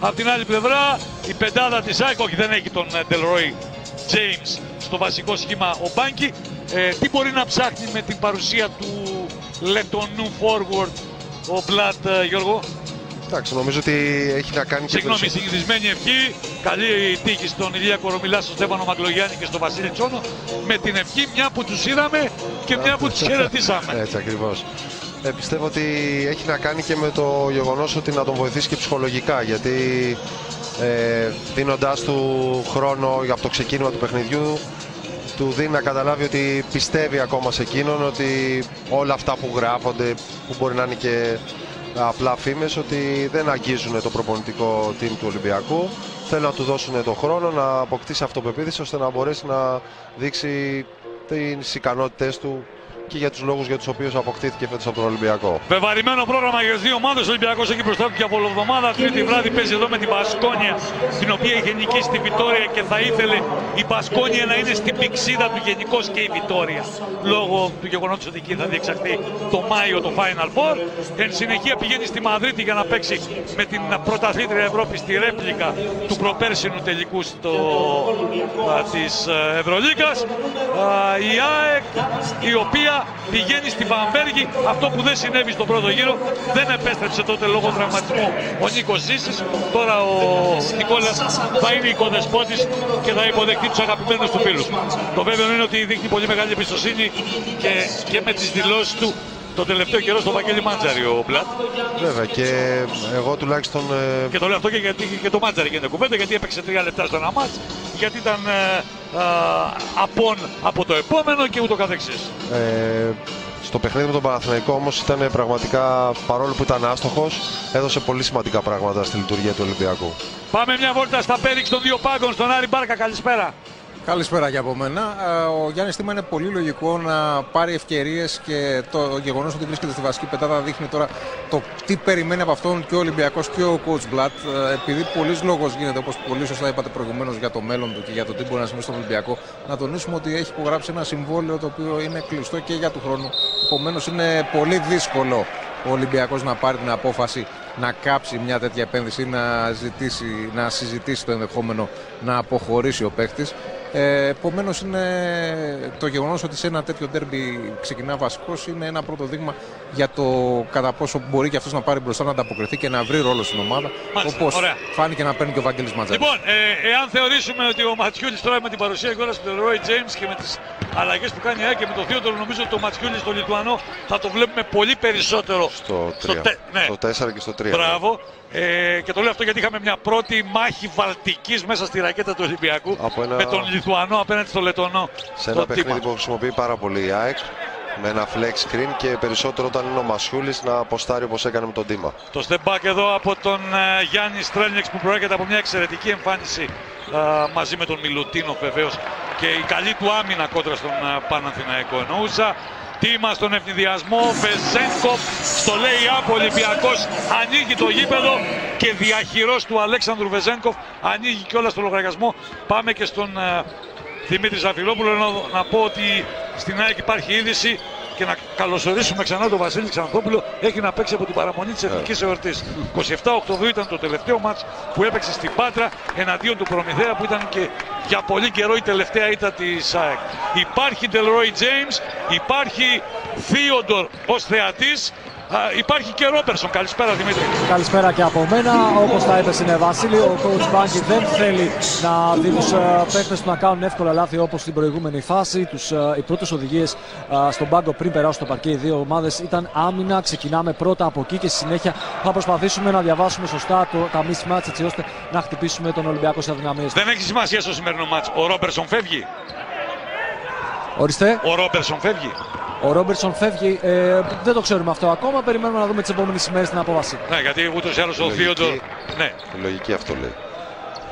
Απ' την άλλη πλευρά η πεντάδα της ΑΕΚ, όχι δεν έχει τον Delroy James στο βασικό σχήμα ο Μπάνκι. Ε, τι μπορεί να ψάχνει με την παρουσία του Λετωνού forward ο Μπλατ Γιώργο; Εντάξει, νομίζω ότι έχει να κάνει και Συγγνώμη, περισσότερο- συνηθισμένη ευχή. Καλή τύχη στον Ηλία Κορομιλά, στον Στέφανο Μαγκλογιάννη και στον Βασίλη Τσόνο. Με την ευχή μια που τους είδαμε και μια που τους χαιρετήσαμε. Έτσι ακριβώς. Ε, πιστεύω ότι έχει να κάνει και με το γεγονός ότι να τον βοηθήσει και ψυχολογικά γιατί ε, δίνοντάς του χρόνο από το ξεκίνημα του παιχνιδιού του δίνει να καταλάβει ότι πιστεύει ακόμα σε εκείνον ότι όλα αυτά που γράφονται που μπορεί να είναι και απλά φήμες ότι δεν αγγίζουν το προπονητικό team του Ολυμπιακού. Θέλουν να του δώσουν τον χρόνο να αποκτήσει αυτοπεποίθηση ώστε να μπορέσει να δείξει τις ικανότητες του και για τους λόγους για τους οποίους αποκτήθηκε φέτος από τον Ολυμπιακό. Βεβαρημένο πρόγραμμα για τις δύο ομάδες. Ο Ολυμπιακός έχει μπροστά του και από εβδομάδα. Τρίτη βράδυ παίζει εδώ με την Πασκόνια, την οποία είχε νικήσει στη Βιτόρια και θα ήθελε η Πασκόνια να είναι στην πηξίδα του γενικώς και η Βιτόρια. Λόγω του γεγονότος ότι εκεί θα διεξαχθεί το Μάιο το Final Four. Εν συνεχεία πηγαίνει στη Μαδρίτη για να παίξει με την πρωταθλήτρια Ευρώπης στη ρέπλικα του προπέρσινου τελικού στο, της Ευρωλίκα. Η ΑΕΚ η οποία πηγαίνει στη Βαμβέργη. Αυτό που δεν συνέβη στον πρώτο γύρο δεν επέστρεψε τότε λόγω τραυματισμού ο Νίκος Ζήσης. Τώρα ο Νικόλας θα είναι οικοδεσπότης και θα υποδεχτεί τους αγαπημένους του φίλους. Το βέβαιο είναι ότι δείχνει πολύ μεγάλη εμπιστοσύνη και, και με τις δηλώσεις του το τελευταίο καιρό στο Βαγγέλη Μάντζαρη ο Μπλατ. Βέβαια και εγώ τουλάχιστον ε, Και το λέω αυτό και γιατί και το Μάντζαρη γίνεται κουβέντα, γιατί έπαιξε τρία λεπτά στο ένα μάτς, γιατί ήταν ε, ε, απόν από το επόμενο και ούτω καθεξής. Ε, στο παιχνίδι με τον Παναθηναϊκό όμως ήταν πραγματικά παρόλο που ήταν άστοχος έδωσε πολύ σημαντικά πράγματα στη λειτουργία του Ολυμπιακού. Πάμε μια βόλτα στα πέριξ των δύο πάγκων, στον Άρη Μπάρκα, καλησπέρα. Καλησπέρα και από μένα. Ε, Ο Γιάννης Τίμα είναι πολύ λογικό να πάρει ευκαιρίες και το γεγονός ότι βρίσκεται στη βασική πετάδα δείχνει τώρα το τι περιμένει από αυτόν και ο Ολυμπιακός και ο coach Blatt. Ε, Επειδή πολλής λόγος γίνεται, όπως πολύ σωστά είπατε προηγουμένως, για το μέλλον του και για το τι μπορεί να συμβεί στον Ολυμπιακό, να τονίσουμε ότι έχει υπογράψει ένα συμβόλαιο το οποίο είναι κλειστό και για του χρόνου. Επομένως, είναι πολύ δύσκολο ο Ολυμπιακός να πάρει την απόφαση να κάψει μια τέτοια επένδυση ή να, ζητήσει, να συζητήσει το ενδεχόμενο να αποχωρήσει ο παίχτης. Ε, Επομένως, είναι το γεγονός ότι σε ένα τέτοιο ντέρμπι ξεκινά βασικός είναι ένα πρώτο δείγμα για το κατά πόσο μπορεί και αυτός να πάρει μπροστά να ανταποκριθεί και να βρει ρόλο στην ομάδα. Μάλιστα, Όπως ωραία. φάνηκε να παίρνει και ο Βαγγέλης Ματζάρη. Λοιπόν, ε, εάν θεωρήσουμε ότι ο Ματσιούλης τώρα με την παρουσία κιόλα του Roy James και με τις αλλαγές που κάνει η ΑΕΚ και με το Θείοντρο, νομίζω ότι το Ματσιούλη στο Λιτουανό θα το βλέπουμε πολύ περισσότερο Στο 3, τε- ναι. στο 4 και στο 3. Μπράβο. Ε, και το λέω αυτό γιατί είχαμε μια πρώτη μάχη βαλτικής μέσα στη ρακέτα του Ολυμπιακού Από ένα- με τον Λιθουανό απέναντι στο Λετωνό. Σε το ένα παιχνίδι Τίμα. που χρησιμοποιεί πάρα πολύ η ΑΕΚ με ένα flex screen και περισσότερο όταν είναι ο Μασιούλης να αποστάρει όπως έκανε με τον Τίμα. Το step back εδώ από τον ε, Γιάννη Στρέλνιεξ που προέρχεται από μια εξαιρετική εμφάνιση ε, μαζί με τον Μιλουτίνο βεβαίως και η καλή του άμυνα κόντρα στον ε, Παναθηναϊκό εννοούσα. Τίμα στον ευνηδιασμό, Βεζένκοφ στο lay-up, ο Ολυμπιακός ανοίγει το γήπεδο και διαχειρός του Αλέξανδρου Βεζένκοφ ανοίγει και όλα στο λογαριασμό. Πάμε και στον ε, Δημήτρη Ζαφυλόπουλο να, να πω ότι στην ΑΕΚ υπάρχει είδηση και να καλωσορίσουμε ξανά τον Βασίλη Ξανθόπουλο. Έχει να παίξει από την παραμονή της Εθνικής Εορτής. 27 Οκτωβρίου ήταν το τελευταίο μάτς που έπαιξε στην Πάτρα εναντίον του Προμηθέα που ήταν και για πολύ καιρό η τελευταία ήττα της ΑΕΚ. Υπάρχει Delroy James, υπάρχει Θείοντορ ως θεατής. Υπάρχει και Ρόπερσον. Καλησπέρα Δημήτρη. Καλησπέρα και από μένα. Όπως τα είπε, είναι Βασίλη. Ο coach Μπάνκι δεν θέλει να δει τους παίκτες του να κάνουν εύκολα λάθη όπως στην προηγούμενη φάση. Τους, ε, οι πρώτες οδηγίες στον πάγκο πριν περάσουν στο παρκέ οι δύο ομάδες ήταν άμυνα. Ξεκινάμε πρώτα από εκεί και στη συνέχεια θα προσπαθήσουμε να διαβάσουμε σωστά το, τα mismatch έτσι ώστε να χτυπήσουμε τον Ολυμπιακό σε αδυναμίες. Δεν έχει σημασία στο σημερινό μάτς. Ο Ρόπερσον φεύγει. Ορίστε. Ο Ρόπερσον φεύγει. Ο Ρόμπερτσον φεύγει. Ε, δεν το ξέρουμε αυτό ακόμα. Περιμένουμε να δούμε τις επόμενες ημέρες την απόβαση. Ναι, γιατί ούτως ή άλλως ο Λογική. Θείοντορ. Ναι, Η λογική αυτό λέει.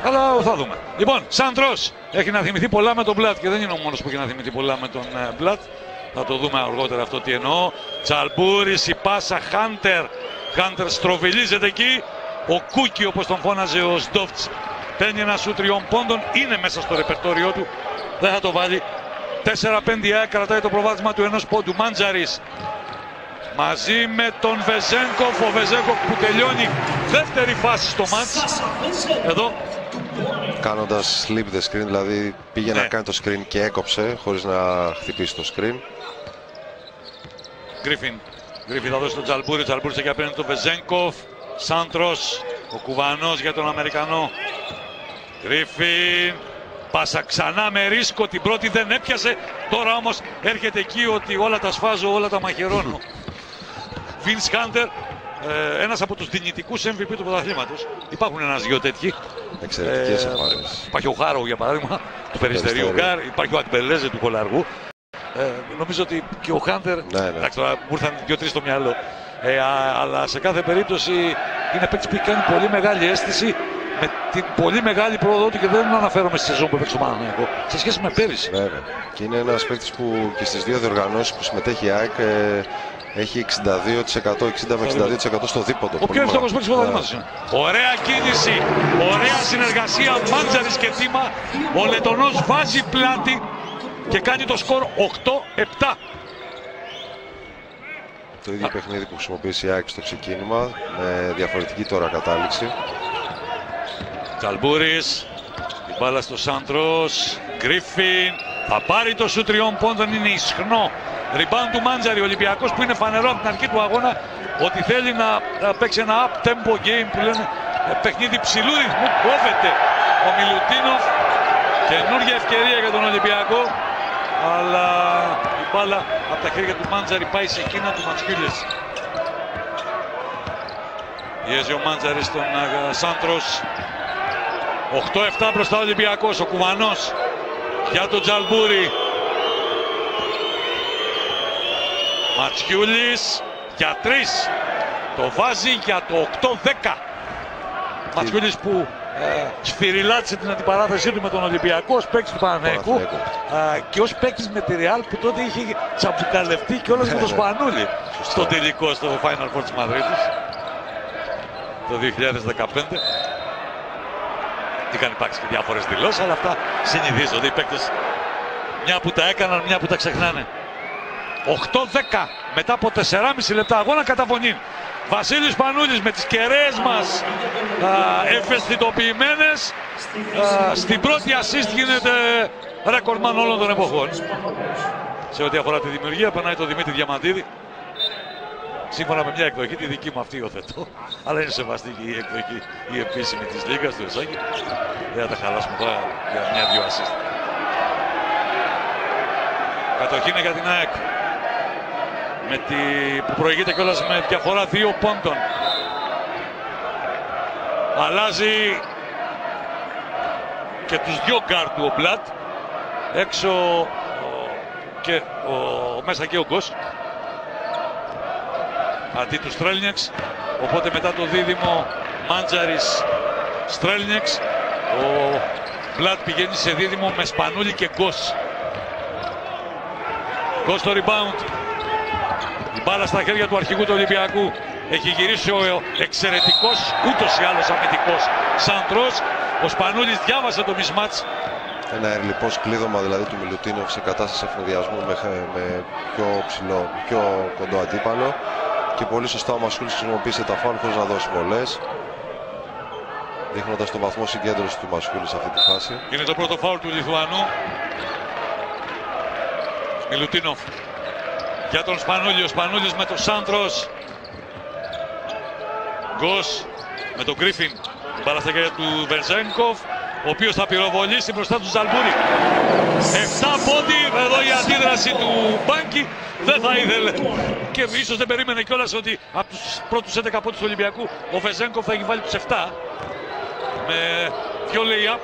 αλλά θα δούμε. Λοιπόν, Σάντρος έχει να θυμηθεί πολλά με τον Μπλατ και δεν είναι ο μόνος που έχει να θυμηθεί πολλά με τον ε, Μπλατ. Θα το δούμε αργότερα αυτό τι εννοώ. Τσαλμπούρη, η πάσα Χάντερ. Χάντερ στροβιλίζεται εκεί. Ο Κούκι, όπως τον φώναζε ο Σντόφτς, παίρνει ένα σου τριών πόντων. Είναι μέσα στο ρεπερτόριό του. Δεν θα το βάλει. 4-5 η ΑΕΚ κρατάει το προβάδισμα του ενός πόντου. Μάντζαρης μαζί με τον Βεζένκοφ. Ο Βεζένκοφ που τελειώνει δεύτερη φάση στο ματς. Εδώ Κάνοντας slip the screen, δηλαδή πήγε Ναι. να κάνει το screen και έκοψε χωρίς να χτυπήσει το screen. Γκρίφιν. Γκρίφιν θα δώσει τον Τσαλμπούρη. Ο Τσαλμπούρης εκεί απέναντι τον Βεζένκοφ. Σάντρος. Ο Κουβανός για τον Αμερικανό. Γκρίφιν. Πάσα ξανά με ρίσκο. Την πρώτη δεν έπιασε. Τώρα όμως έρχεται εκεί ότι όλα τα σφάζω, όλα τα μαχαιρώνω. Βινς Χάντερ. Ε, ένας από τους δυνητικούς MVP του πρωταθλήματος. Υπάρχουν ένας-δυο τέτοιοι. Εξαιρετικές Ε, εμφάνισεις. Υπάρχει ο Χάρο για παράδειγμα του Περιστερίου Περιστερίου. Γκάρ, υπάρχει ο Ακμπελέζε του Κολαργού. Ε, νομίζω ότι και ο Χάντερ. Ναι, ναι. Εντάξει, τώρα μου ήρθαν δύο-τρεις στο μυαλό. Ε, α, αλλά σε κάθε περίπτωση είναι παίκτης που έχει κάνει πολύ μεγάλη αίσθηση με την πολύ μεγάλη πρόοδο του και δεν αναφέρομαι στη σεζόν που έπαιξε στο Παναθηναϊκό σε σχέση με πέρυσι. Βέβαια. Και είναι ένας παίκτης που και στις δύο διοργανώσεις που συμμετέχει η ΑΕΚ ε, έχει 62%, 60 με 62% στο δίποτο. Ο Πολύ πιο εύστοχος μεγάλο. παίκτης του πρωταθλήματος είναι. Ωραία κίνηση, ωραία συνεργασία Μάντζαρης και Θήμα. Ο Λετωνός βάζει πλάτη και κάνει το σκορ 8-7. Το ίδιο παιχνίδι που χρησιμοποίησε η ΑΕΚ στο ξεκίνημα με διαφορετική τώρα κατάληξη. Τσαλμπούρης, η μπάλα στο Σάντρος, Γκρίφιν, θα πάρει το σου τριών πόντων, είναι ισχνό. Ριμπάν του Μάντζαρη, ο Ολυμπιακός που είναι φανερό από την αρχή του αγώνα ότι θέλει να ε, παίξει ένα up-tempo game που λένε ε, παιχνίδι ψηλού ρυθμού, κόβεται ο Μιλουτίνοφ. Καινούργια ευκαιρία για τον Ολυμπιακό, αλλά η μπάλα από τα χέρια του Μάντζαρη πάει σε εκείνα του Ματσκιούλης. Πιέζει ο Μάντζαρης τον ε, Σάντρος. 8-7 μπροστά ο Ολυμπιακός, ο Κουβανός για τον Τζαλμπούρη. Ματσιούλης για 3. Το βάζει για το 8-10. Ματσιούλης που ε, σφυριλάτησε την αντιπαράθεσή του με τον Ολυμπιακό ως παίκτης του Παναθηναϊκού Παναθηναϊκού. ε, και ως παίκτης με τη Ρεάλ που τότε είχε τσαμπουκαλευτεί και όλος με το Σπανούλη στο τελικό στο Final Four της Μαδρίτης το 2015. Είχαν υπάρξει και διάφορες δηλώσεις, αλλά αυτά συνηθίζονται οι παίκτες μια που τα έκαναν, μια που τα ξεχνάνε. 8-10 μετά από 4,5 λεπτά αγώνα καταφωνή. Βασίλης Πανούλης με τις κεραίες μας α, ευαισθητοποιημένες α, στην πρώτη assist γίνεται ρεκορμάν όλων των εποχών. Σε ό,τι αφορά τη δημιουργία περνάει το Δημήτρη Διαμαντίδη. Σύμφωνα με μια εκδοχή, τη δική μου αυτή υιοθετώ. Αλλά είναι σεβαστή και η εκδοχή η επίσημη της Λίγκας του Εσάκη. Δεν θα τα χαλάσουμε τώρα για μια-δυο assist. Κατοχή είναι για την ΑΕΚ. Με τη... που προηγείται κιόλας με διαφορά δύο πόντων. Αλλάζει και τους δυο γκαρντ του ο Μπλατ. Έξω ο... και ο... μέσα και ο Γκος. Αντί του Στρέλνιεξ. Οπότε μετά το δίδυμο Μάντζαρης Στρέλνιεξ ο Μπλατ πηγαίνει σε δίδυμο με Σπανούλη και Γκος. Γκος στο rebound. Η μπάλα στα χέρια του αρχηγού του Ολυμπιακού. Έχει γυρίσει ο εξαιρετικός, ούτως ή άλλως αμυντικός Σαντρός. Ο Σπανούλης διάβασε το μισμάτς. Ένα ερλιπός κλείδωμα δηλαδή του Μιλουτίνοφ σε κατάσταση ευνηδιασμού με, με πιο ψηλό, πιο κοντό αντίπαλο. Και πολύ σωστά ο Μασχούλης χρησιμοποίησε τα φάουλ χωρίς να δώσει βολές. Δείχνοντας τον βαθμό συγκέντρωσης του Μασχούλη σε αυτή τη φάση. Είναι το πρώτο φάουλ του Λιθουανού. Μιλουτίνοφ. Για τον Σπανούλη. Ο Σπανούλης με τον Σάντρος. Γκος με τον Γκρίφιν. Μπάλα στα χέρια του Βερζέγκοφ. Ο οποίος θα πυροβολήσει μπροστά του Ζαλμπούρη. 7 πόντι. Εδώ η αντίδραση του Μπάνκι δεν θα ήθελε. Και ίσως δεν περίμενε κιόλας ότι από τους πρώτους 11 πόντους του Ολυμπιακού ο Βερζέγκοφ θα έχει βάλει τους 7. Με δύο lay-up.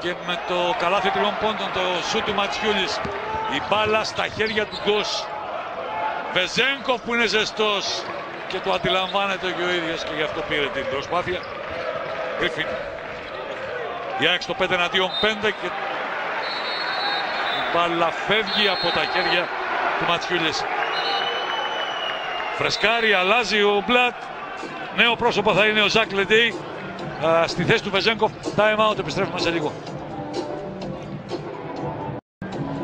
Και με το καλάθι τριών πόντων το σου του Ματσιούλης. Η μπάλα στα χέρια του Γκος. Βεζέγκοφ που είναι ζεστός και το αντιλαμβάνεται και ο ίδιος και γι' αυτό πήρε την προσπάθεια. Γκρίφιν η ΑΕΚ στο 5 εναντίον 5 και η μπάλα φεύγει από τα χέρια του Ματσιούλης Φρεσκάρι, αλλάζει ο Μπλατ νέο πρόσωπο θα είναι ο Ζακ Λεντέι στη θέση του Βεζέγκοφ time out επιστρέφουμε σε λίγο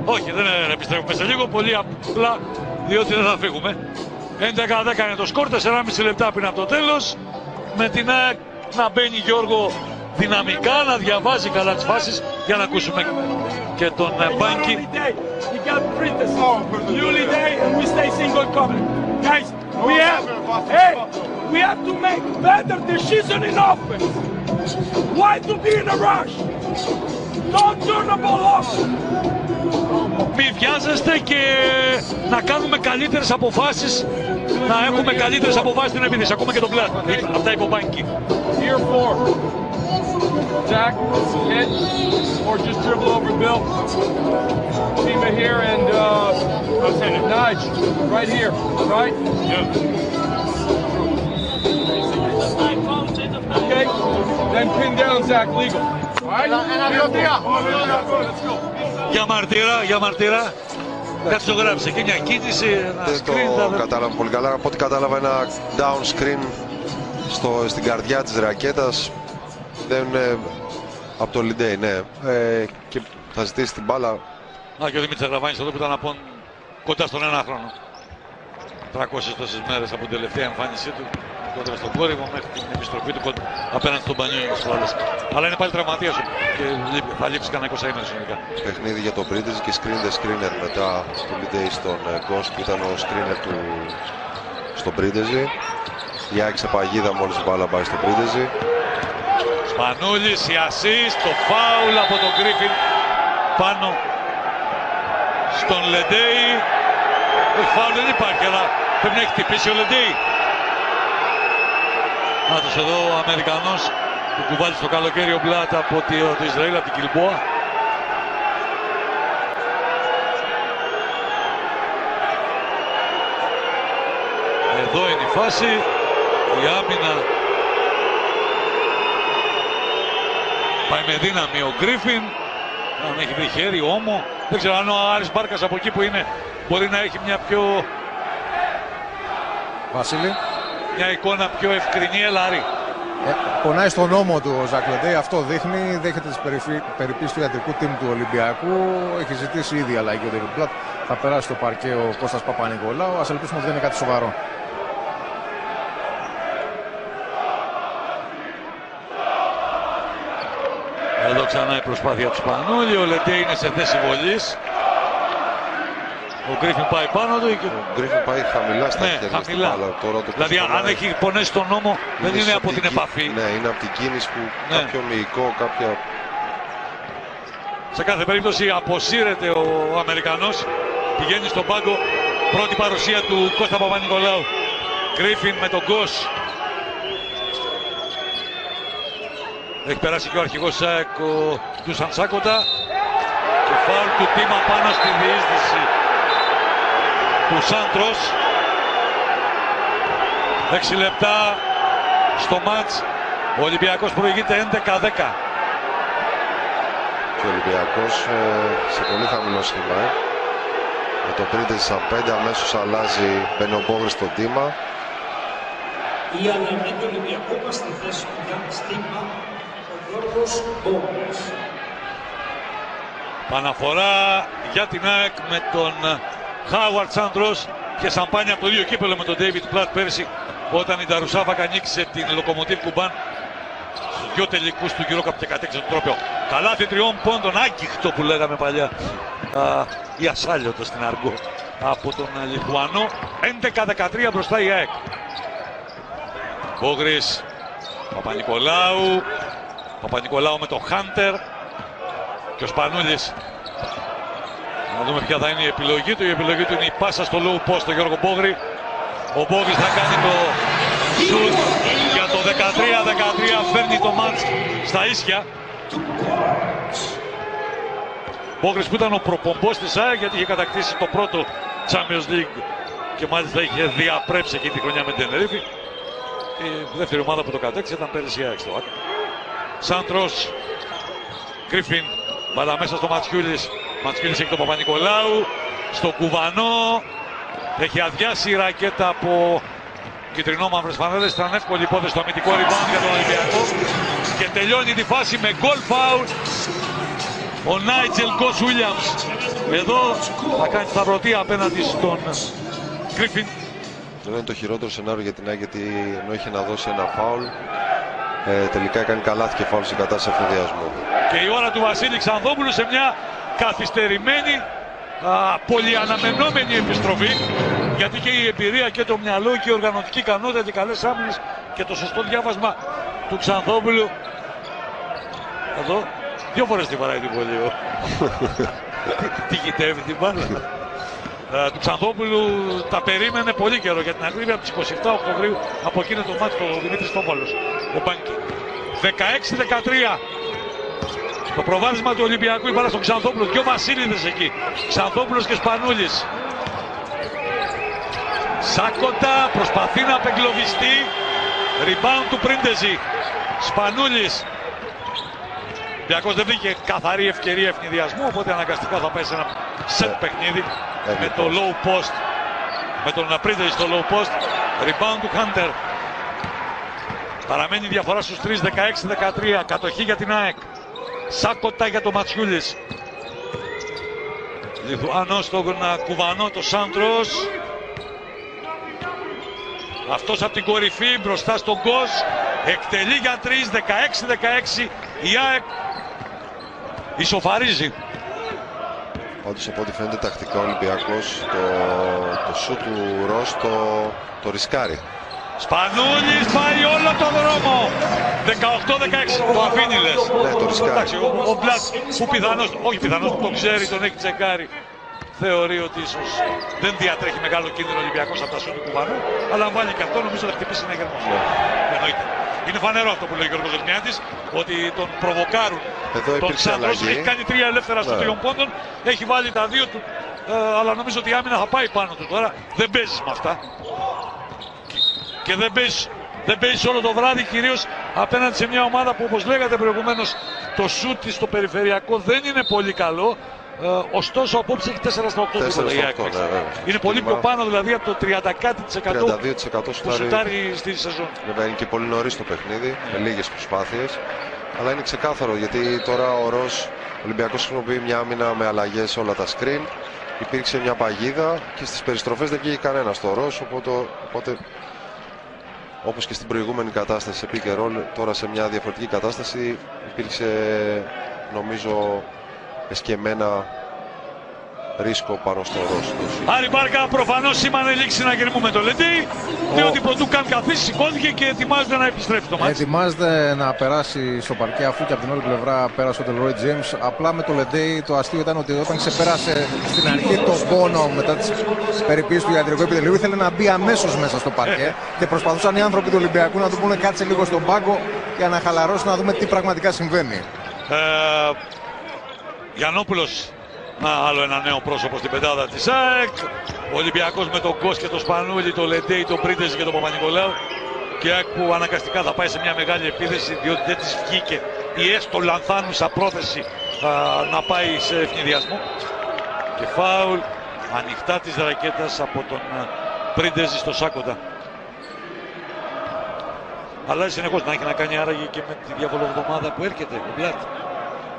όχι, δεν επιστρέφουμε σε λίγο. Πολύ απλά διότι δεν θα φύγουμε. 11-10 είναι το σκορ, 4,5 λεπτά πριν από το τέλος. με την ΑΕΚ να μπαίνει Γιώργο δυναμικά, να διαβάζει καλά τις φάσεις για να ακούσουμε και τον ε, Μπάνκι. You got Princess, Yuli Day, and we stay single cover. Guys, we have, hey, we have to make better decision in offense. Why to be in a rush? Don't turn the ball off. Μη βιάζεστε και να κάνουμε καλύτερες αποφάσεις, να έχουμε καλύτερες αποφάσεις στην επίθεση. Ακόμα και τον Πλάτ. Αυτά είπε ο Μπάνκι. Here four. Zach, hit, or just dribble over Bill. Team it here and uh, Nige, right here, right? Okay, then pin down Zach legal. All right? Let's go. Για μαρτυρά, για μαρτυρά. Κάτι το γράψε και μια κίνηση, ένα Δεν το screen. τα- κατάλαβα πολύ καλά. Από ό,τι κατάλαβα ένα down screen στο, στην καρδιά της ρακέτας. Δεν είναι από το Λιντέι, ναι. Ε, και θα ζητήσει την μπάλα. Να και ο Δημήτρης Αγραβάνης εδώ που ήταν από κοντά στον ένα χρόνο. 300 τόσες μέρες από την τελευταία εμφάνισή του κοντά στον κόρυβο μέχρι την επιστροφή του κοντά απέναντι στον Πανιόνιο στο άλλες. Αλλά είναι πάλι τραυματίας ο- και λείπει- θα λείψει κανένα 20 ημέρες συνολικά. Παιχνίδι για το Πρίτεζ και screen the screener μετά του Λιντέι στον ε, Ghost που ήταν ο screener του στον Πρίτεζι. Η Άκη σε παγίδα μόλις η μπάλα πάει στο Πρίτεζι. Σπανούλης, η assist, το φάουλ από τον Γκρίφιν πάνω στον Λεντέι. Όχι φάουλ δεν υπάρχει, αλλά πρέπει να έχει χτυπήσει ο Λεντέι. Νάτος εδώ ο Αμερικανός που κουβάλει στο καλοκαίρι ο Μπλάτ από τη- το Ισραήλ, από την Κιλμπόα. Εδώ είναι η φάση. Η άμυνα Πάει με δύναμη ο Γκρίφιν. Αν έχει βρει χέρι, όμο. Δεν ξέρω αν ο Άρης Μπάρκας από εκεί που είναι μπορεί να έχει μια πιο Βασίλη. μια εικόνα πιο ευκρινή. Έλα Άρη. Ε, πονάει στον ώμο του ο Ζακλεντέι, αυτό δείχνει. Δέχεται τις περιπτώσει του ιατρικού τίμου του Ολυμπιακού. Έχει ζητήσει ήδη αλλαγή ο David Blatt. Θα περάσει στο παρκέ ο Κώστας Παπα-Νικολάου. Α ελπίσουμε ότι δεν είναι κάτι σοβαρό. Εδώ ξανά η προσπάθεια του Σπανούλη. Ο Λεντέ είναι σε θέση βολής. Ο Γκρίφιν πάει πάνω του. Και... Ο Γκρίφιν πάει χαμηλά στα Ναι, χέρια στην χαμηλά. μπάλα. Τώρα το Δηλαδή πώς αν πονάει. έχει πονέσει τον νόμο δεν είναι από την σωτική. επαφή. Ναι, είναι από την κίνηση που Ναι. κάποιο μυϊκό, κάποια Σε κάθε περίπτωση αποσύρεται ο Αμερικανός. Πηγαίνει στον πάγκο. Πρώτη παρουσία του Κώστα Παπα-Νικολάου. Γκρίφιν με τον Γκος. Έχει περάσει και ο αρχηγός ΣΑΕΚ ο Ντούσαν Σάκοτα. Και φάουλ του Τίμα πάνω στη διείσδυση του Σάντρος. 6 λεπτά στο μάτς. Ο Ολυμπιακός προηγείται 11-10. και ο Ολυμπιακός ε, σε πολύ χαμηλό σχήμα. Ε. Με το Πρίτεζι σαν 5 αμέσως αλλάζει μπαίνει ο Μπόγρης στο τίμα. Η αλλαγή του Ολυμπιακού μας στη θέση του Γιάννη Στίγμα, ο Γιώργος Μπόμπης. Παναφορά για την ΑΕΚ με τον Χάουαρτ Σάντρος και σαμπάνια από το ίδιο κύπελο με τον David Platt πέρσι όταν η Νταρουσάφακα νίκησε την Λοκομοτίβ Κουμπάν στους δυο τελικούς του Eurocap και κατέξε το τρόπαιο. Καλάθι τριών πόντων, άγγιχτο που λέγαμε παλιά α, ή ασάλιωτο στην Αργό από τον α, Λιθουανό. 11-13 μπροστά η ΑΕΚ. Μπόγρης, Παπα-Νικολάου, Παπα-Νικολάου με τον Χάντερ, και ο Σπανούλης να δούμε ποια θα είναι η επιλογή του. Η επιλογή του είναι η πάσα στο low post στο Γιώργο Μπόγρη. Ο Μπόγρης θα κάνει το shoot για το 13-13. Φέρνει το μάτς στα ίσια. Μπόγρης που ήταν ο προπομπός της ΑΕΚ γιατί είχε κατακτήσει το πρώτο Champions League και μάλιστα είχε διαπρέψει εκεί τη χρονιά με την Tenerife. Η δεύτερη ομάδα που το κατέκτησε ήταν πέρυσι η ΑΕΚ στο Άκα. Σάντρος Γκρίφιν, μπαλά μέσα στο Ματσιούλης. Ματσιούλης έχει τον Παπα-Νικολάου. Στο κουβανό. Έχει αδειάσει η ρακέτα από κυτρινό-μαύρες φανέλες. Ήταν εύκολη υπόθεση στο αμυντικό rebound για τον Ολυμπιακό. Και τελειώνει τη φάση με γκολ φάουλ. Ο Νάιτζελ Γκος Βίλιαμς. Εδώ θα κάνει σταυρωτή απέναντι στον Γκρίφιν. Δεν είναι το χειρότερο σενάριο για την ΑΕΚ γιατί ενώ είχε να δώσει ένα φάουλ ε, τελικά έκανε καλά και φάουλ στην κατάσταση ευθυνδιασμού. Και η ώρα του Βασίλη Ξανδόπουλου σε μια καθυστερημένη, α, πολυαναμενόμενη επιστροφή γιατί και η εμπειρία και το μυαλό και η οργανωτική ικανότητα και καλές άμυνες και το σωστό διάβασμα του Ξανδόπουλου εδώ δύο φορές τη βαράει την πολύ. Τι γητεύει την μπάλα. Ε, του Ξανδόπουλου τα περίμενε πολύ καιρό για την ακρίβεια από τις 27 Οκτωβρίου από εκείνο το μάτι του Δημήτρης Φόβολος. Ο Μπάνκι. 16-13. Το προβάδισμα του Ολυμπιακού η μπάλα στον Ξανθόπουλο. Δυο Βασίλειδες εκεί. Ξανθόπουλος και Σπανούλης. Σάκοτα προσπαθεί να απεγκλωβιστεί. Rebound του Πρίντεζη. Σπανούλης. Ολυμπιακός δεν βρήκε καθαρή ευκαιρία ευνηδιασμού, οπότε αναγκαστικά θα πάει σε ένα set παιχνίδι με το low post. Με τον Πρίντεζη στο low post. Rebound του Hunter. Παραμένει η διαφορά στους 3, 16-13. Κατοχή για την ΑΕΚ. Σάκοτα για το Ματσιούλης. Λιθουάνος στον κουβανό, το Σάντρος. Αυτός από την κορυφή μπροστά στον Κος. Εκτελεί για 3, 16-16. Η ΑΕΚ ισοφαρίζει. Πάντως από ό,τι φαίνεται τακτικά ο Ολυμπιακός το, το σου του Ρος το, το ρισκάρει. Σπανούλης πάει όλο τον δρόμο. 18-16 το αφήνει λες. Ναι, το ρισκάρει. Εντάξει, ο, ο Μπλατ που πιθανώς, όχι πιθανώς που το ξέρει, τον έχει τσεκάρει. Θεωρεί ότι ίσως δεν διατρέχει μεγάλο κίνδυνο Ολυμπιακός από τα σου του κουβανού. Αλλά αν βάλει και αυτό νομίζω θα χτυπήσει ένα γερμό. Ναι. Εννοείται. Είναι φανερό αυτό που λέει ο Γιώργος Δεσμιάτης, ότι τον προβοκάρουν. Εδώ τον υπήρξε Σάντρος αλλαγή. έχει κάνει τρία ελεύθερα στο Ναι. τριών πόντων, έχει βάλει τα δύο του, ε, αλλά νομίζω ότι η άμυνα θα πάει πάνω του τώρα. Δεν παίζει με αυτά. Και δεν παίζει δεν παίζεις όλο το βράδυ, κυρίως απέναντι σε μια ομάδα που, όπως λέγατε προηγουμένως, το σουτ της στο περιφερειακό δεν είναι πολύ καλό. Ε, ωστόσο, απόψε έχει 4 στα 8 4 τίποτα η στα ΑΕΚ. 8, ναι, βέβαια. Είναι πολύ Κύμα. πιο πάνω δηλαδή από το 30 κάτι της εκατό 32% που σουτάρει. σουτάρει στη σεζόν. Βέβαια είναι και πολύ νωρίς το παιχνίδι, με λίγες προσπάθειες. Αλλά είναι ξεκάθαρο γιατί τώρα ο Ρος ο Ολυμπιακός χρησιμοποιεί μια άμυνα με αλλαγές σε όλα τα screen. Υπήρξε μια παγίδα και στις περιστροφές δεν βγήκε κανένας στο Ρος. Οπότε, οπότε όπως και στην προηγούμενη κατάσταση σε pick and roll, τώρα σε μια διαφορετική κατάσταση υπήρξε νομίζω εσκεμμένα ρίσκο πάνω στο Ρος. το shoot. Άρη Μπάρκα προφανώς σήμανε λήξη συναγερμού με το Λεντέι, διότι πρωτού καν καθίσει σηκώθηκε και ετοιμάζεται να επιστρέφει το μάτι. Ετοιμάζεται να περάσει στο παρκέ αφού και από την άλλη πλευρά πέρασε ο Τελρόι James. Απλά με το Λεντέι το αστείο ήταν ότι όταν ξεπέρασε στην αρχή το πόνο μετά τις περιποιήσει του ιατρικού επιτελείου ήθελε να μπει αμέσως μέσα στο παρκέ και προσπαθούσαν οι άνθρωποι του Ολυμπιακού να του πούνε κάτσε λίγο στον πάγκο για να χαλαρώσει να δούμε τι πραγματικά συμβαίνει. Ε, Γιαννόπουλος, να, άλλο ένα νέο πρόσωπο στην πεντάδα της ΑΕΚ. Ο Ολυμπιακός με τον Κος και τον Σπανούλη, τον Λεντέι, τον Πρίντεζη και τον Παπα-Νικολάου. Και η ΑΕΚ που αναγκαστικά θα πάει σε μια μεγάλη επίθεση διότι δεν της βγήκε η έστω λανθάνουσα πρόθεση α, να πάει σε ευνηδιασμό. Και φάουλ ανοιχτά της ρακέτας από τον α, Πρίντεζη στο Σάκοντα. Αλλάζει συνεχώς να έχει να κάνει άραγε και με τη διαβολοβδομάδα που έρχεται ο Μπλάτ.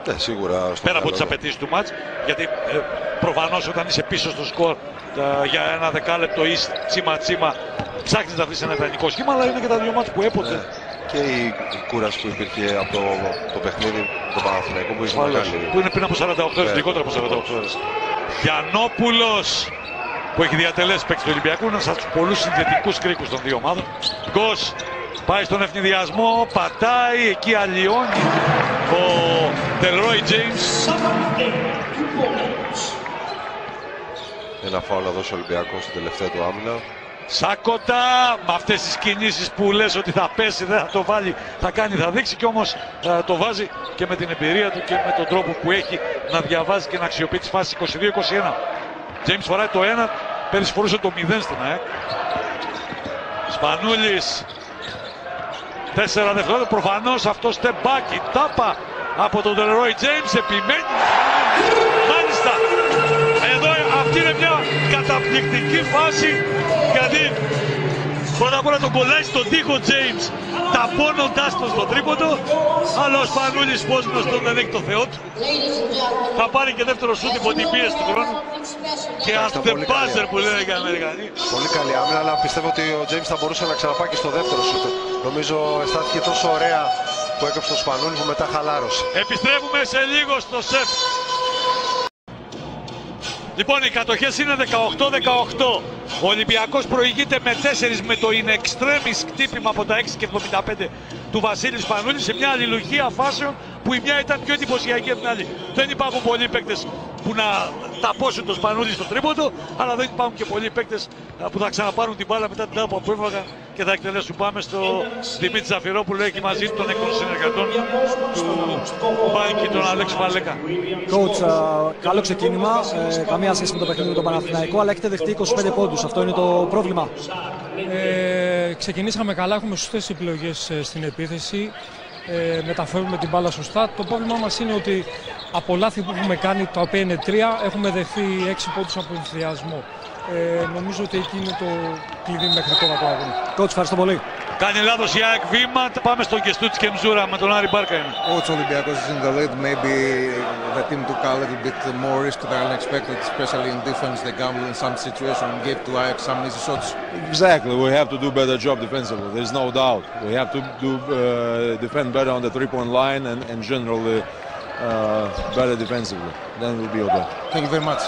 Ναι, σίγουρα. στο Πέρα από καλό τις του. απαιτήσεις του μάτς, γιατί ε, προφανώς όταν είσαι πίσω στο σκορ τα- για ένα δεκάλεπτο ή τσίμα τσίμα ψάχνεις να βρεις ένα ιδανικό σχήμα, αλλά είναι και τα δύο μάτς που έποτε. Ναι. Και η κούραση που υπήρχε από το, το παιχνίδι με τον Παναθηναϊκό που είχε Ασφαλώς. μεγάλη. Που είναι πριν από 48 ώρες, Ναι. λιγότερο από 48 ώρες. Γιαννόπουλος που έχει διατελέσει παίκτης του Ολυμπιακού, ένας από τους πολλούς συνδετικούς κρίκους των δύο ομάδων. Γκος πάει στον ευνηδιασμό, πατάει, εκεί αλλοιώνει ο Τελρόι James. Ένα φάουλ να δώσει ο Ολυμπιακός στην τελευταία του άμυνα. Σάκοτα με αυτές τις κινήσεις που λες ότι θα πέσει, δεν θα το βάλει, θα κάνει, θα δείξει και όμως ε, το βάζει και με την εμπειρία του και με τον τρόπο που έχει να διαβάζει και να αξιοποιεί τις φάσεις 22-21. James φοράει το 1, πέρυσι φορούσε το 0 στην ΑΕΚ. Σπανούλης, 4 δευτερόλεπτα, προφανώς αυτό step back, η τάπα από τον Τελρόι James, επιμένει. Μάλιστα, εδώ αυτή είναι μια καταπληκτική φάση γιατί πρώτα απ' όλα τον κολλάει στον τοίχο James ταπώνοντάς τον στο τρίποντο Αλλά ο Σπανούλης πώς γνωστό δεν έχει το Θεό του. Θα πάρει και δεύτερο σούτ υπό την πίεση του χρόνου. Και Μάλιστα, after πολύ καλή buzzer που λένε και οι Αμερικανοί. Πολύ καλή άμυνα, αλλά πιστεύω ότι ο James θα μπορούσε να ξαναπάει και στο δεύτερο σούτ. Νομίζω αισθάνθηκε τόσο ωραία που έκοψε το Σπανούλη που μετά χαλάρωσε. Επιστρέφουμε σε λίγο στο σεφ. Λοιπόν, οι κατοχές είναι 18-18. Ο Ολυμπιακός προηγείται με 4 με το in extremis χτύπημα από τα 6 και 75 του Βασίλης Σπανούλη σε μια αλληλουχία φάσεων που η μια ήταν πιο εντυπωσιακή από την άλλη. Δεν υπάρχουν πολλοί παίκτες που να ταπώσουν το Σπανούλη στο τρίποντο, αλλά δεν υπάρχουν και πολλοί παίκτες που θα ξαναπάρουν την μπάλα μετά την τάπα που έφαγαν και θα εκτελέσουν. Πάμε στο Δημήτρη Ζαφυρόπουλο, έχει μαζί του τον εκ των συνεργατών του Μπάνκι, τον Αλέξη Βαλέκα. Coach, α, καλό ξεκίνημα. Ε, καμία σχέση με το παιχνίδι με τον Παναθηναϊκό, αλλά έχετε δεχτεί 25 πόντους. Αυτό είναι το πρόβλημα. Ε, ξεκινήσαμε καλά, έχουμε σωστές επιλογές ε, στην επίθεση. Ε, μεταφέρουμε την μπάλα σωστά. Το πρόβλημά μας είναι ότι από λάθη που έχουμε κάνει, τα οποία είναι τρία, έχουμε δεχθεί έξι πόντους από ενθουσιασμό. Ε, νομίζω ότι εκεί είναι το κλειδί μέχρι τώρα του αγώνα. Coach, ευχαριστώ πολύ. Κάνει λάθο η ΑΕΚ βήμα. Πάμε στον Κεστούτ και Μζούρα με τον Άρη Μπάρκα. είναι. Coach Olympiacos is in the lead. Maybe the team took a little bit more risk than expected, especially in defense. They gambled in some situation and gave to Ajax some easy shots. Exactly. We have to do better job defensively. There's no doubt. We have to do uh, defend better on the three-point line and, and generally uh, better defensively. Then we'll be okay. Thank you very much.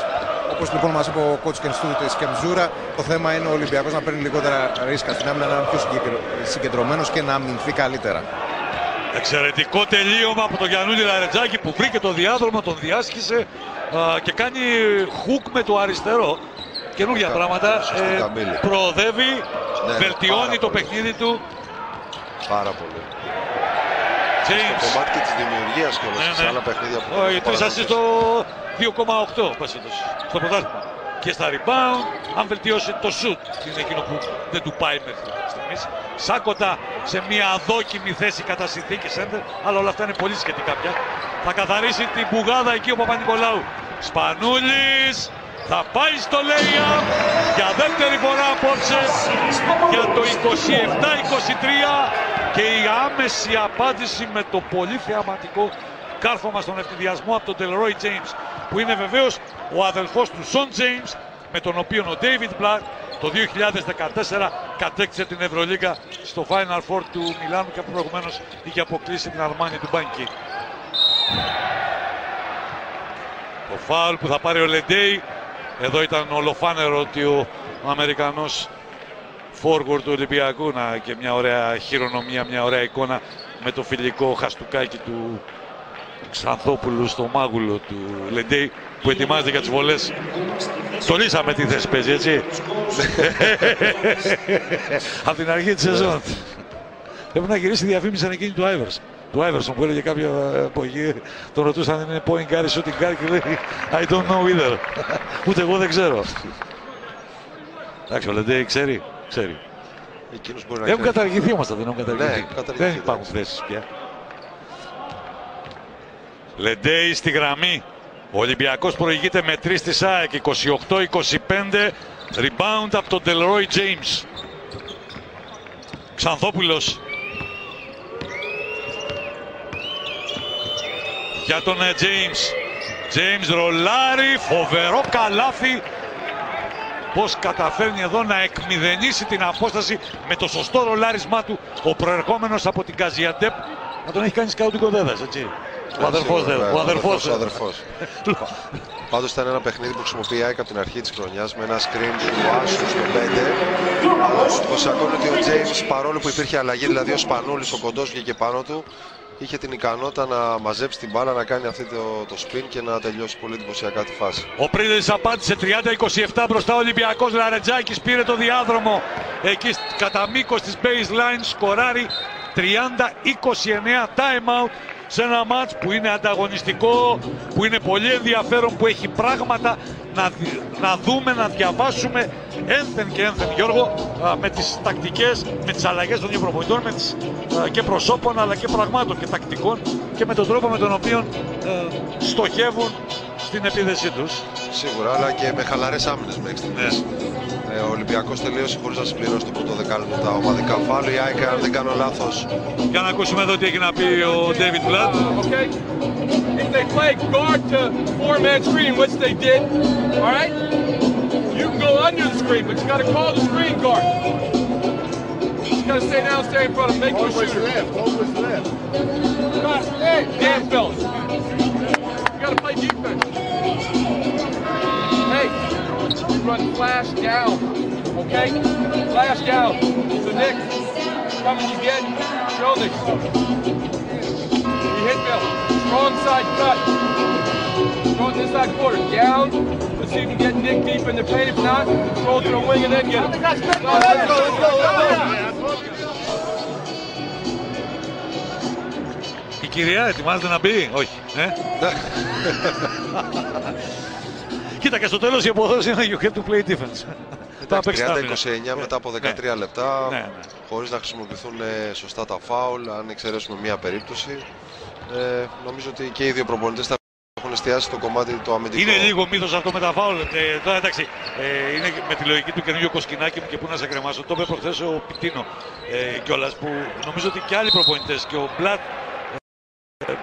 Όπως λοιπόν μας είπε ο coach Κενστούδη της Κεμζούρα, το θέμα είναι ο Ολυμπιακός να παίρνει λιγότερα ρίσκα στην άμυνα, να είναι πιο συγκεκρι- συγκεντρωμένος και να αμυνθεί καλύτερα. Εξαιρετικό τελείωμα από τον Γιαννούλη Λαρετζάκη που βρήκε το διάδρομο, τον διάσχισε α, και κάνει hook με το αριστερό. Καινούργια Κα- πράγματα. σωστή καμήλη. προοδεύει, Ναι, βελτιώνει πάρα το πολύ. παιχνίδι του. Πάρα πολύ. Το James. κομμάτι και της δημιουργίας και όλα Ναι, σε ναι. άλλα παιχνίδια που. Ο, οι τρεις assist στο 2,8 πασίτος, στο πρωτάθλημα. Και στα rebound, αν βελτιώσει το shoot, είναι εκείνο που δεν του πάει μέχρι στιγμής. Σάκοτα σε μια αδόκιμη θέση κατά συνθήκη center, αλλά όλα αυτά είναι πολύ σχετικά πια. Θα καθαρίσει την πουγάδα εκεί ο Παπα-Νικολάου. Σπανούλης, θα πάει στο lay-up για δεύτερη φορά απόψε για το 27-23 και η άμεση απάντηση με το πολύ θεαματικό κάρφωμα στον ευθυδιασμό από τον Delroy James που είναι βεβαίως ο αδελφός του Σον James με τον οποίο ο David Black το 2014 κατέκτησε την Ευρωλίγα στο Final Four του Μιλάνου και προηγουμένως είχε αποκλείσει την Αρμάνη του Μπάνκι. Το φάουλ που θα πάρει ο Λεντέι. Εδώ ήταν ολοφάνερο ότι ο Αμερικανός forward του Ολυμπιακού να, και μια ωραία χειρονομία, μια ωραία εικόνα με το φιλικό χαστούκάκι του Ξανθόπουλου στο μάγουλο του Λεντέι που ετοιμάζεται για τις βολές. Το λύσαμε τι θέση παίζει, έτσι. Από την αρχή της σεζόν. Πρέπει να γυρίσει η διαφήμιση σαν εκείνη του Άιβερς. Του Άιβερσον που έλεγε κάποια εποχή, τον ρωτούσαν αν είναι point guard, shooting guard και λέει I don't know either. Ούτε εγώ δεν ξέρω. Εντάξει, ο Λεντέι ξέρει, ξέρει. Εκείνος μπορεί να Έχουν ξέρει. καταργηθεί όμως τα δεν έχουν καταργηθεί. Ναι, έχουν καταργηθεί, δεν υπάρχουν θέσεις πια. Λεντέι στη γραμμή. Ο Ολυμπιακός προηγείται με 3 στη ΣΑΕΚ. 28-25. Rebound από τον Delroy James. Ξανθόπουλος. Για τον ε, James. James ρολάρι. Φοβερό καλάθι. Πώς καταφέρνει εδώ να εκμηδενήσει την απόσταση με το σωστό ρολάρισμά του ο προερχόμενος από την Καζιαντέπ. Να τον έχει κάνει σκάουτ κοδέδας, έτσι. Ο αδερφός δεν. Ο αδερφός. Ο αδερφός. Πάντως ήταν ένα παιχνίδι που χρησιμοποιεί η ΑΕΚ από την αρχή της χρονιάς με ένα screen του Άσου στο 5. Αλλά το εντυπωσιακό είναι ότι ο James παρόλο που υπήρχε αλλαγή, δηλαδή ο Σπανούλης, ο κοντός βγήκε πάνω του, είχε την ικανότητα να μαζέψει την μπάλα, να κάνει αυτή το, το spin και να τελειώσει πολύ εντυπωσιακά τη φάση. Ο Πρίδελης απάντησε 30-27 μπροστά ο Ολυμπιακός Λαρετζάκης πήρε το διάδρομο εκεί σ- κατά μήκος της baseline σκοράρει 30-29 time out σε ένα μάτς που είναι ανταγωνιστικό, που είναι πολύ ενδιαφέρον, που έχει πράγματα να, δι- να δούμε, να διαβάσουμε ένθεν και ένθεν Γιώργο α, με τις τακτικές, με τις αλλαγές των δύο προπονητών, με τις, α, και προσώπων αλλά και πραγμάτων και τακτικών και με τον τρόπο με τον οποίο ε, στοχεύουν στην επίδεσή τους. Σίγουρα, αλλά και με χαλαρές άμυνες μέχρι στιγμής. Ε, ο Ολυμπιακός τελείωσε χωρίς να συμπληρώσει το πρώτο δεκάλεπτο τα ομαδικά φάλου. Η ΑΕΚ, αν δεν κάνω λάθος, Για να ακούσουμε εδώ τι έχει να πει ο David Blatt. Okay? If they play guard to four-man screen, which they did, all right? You can go under the screen, but you got to call the screen guard. You got to stay down, stay in front of, make the shooter. Guys, hey, damn fellas. You got to play defense. run flash down, okay? Flash down. So Nick, coming you get, show Nick. You hit Bill. Strong side cut. Strong inside quarter. Down. Let's see if we can get Nick deep in the paint. If not, roll to the wing and then get him. Let's go, let's go, let's go, let's go. Η κυρία ετοιμάζεται να μπει, όχι. Ε? Κοίτα και στο τέλος η αποδόση είναι you have to play defense. Θα παίξει τα άμυνα. 30-29 μετά από 13 λεπτά, Ναι, ναι. χωρίς να χρησιμοποιηθούν ε, σωστά τα φάουλ, αν εξαιρέσουμε μία περίπτωση. Ε, νομίζω ότι και οι δύο προπονητές θα έχουν εστιάσει στο κομμάτι το αμυντικό. Είναι λίγο μύθος αυτό με τα φάουλ. Ε, τώρα εντάξει, ε, είναι με τη λογική του καινούργιου Κοσκινάκη μου και πού να σε κρεμάσω. Το είπε προχθές ο Πιτίνο ε, κιόλας που νομίζω ότι και άλλοι προπονητές και ο Μπλατ ε,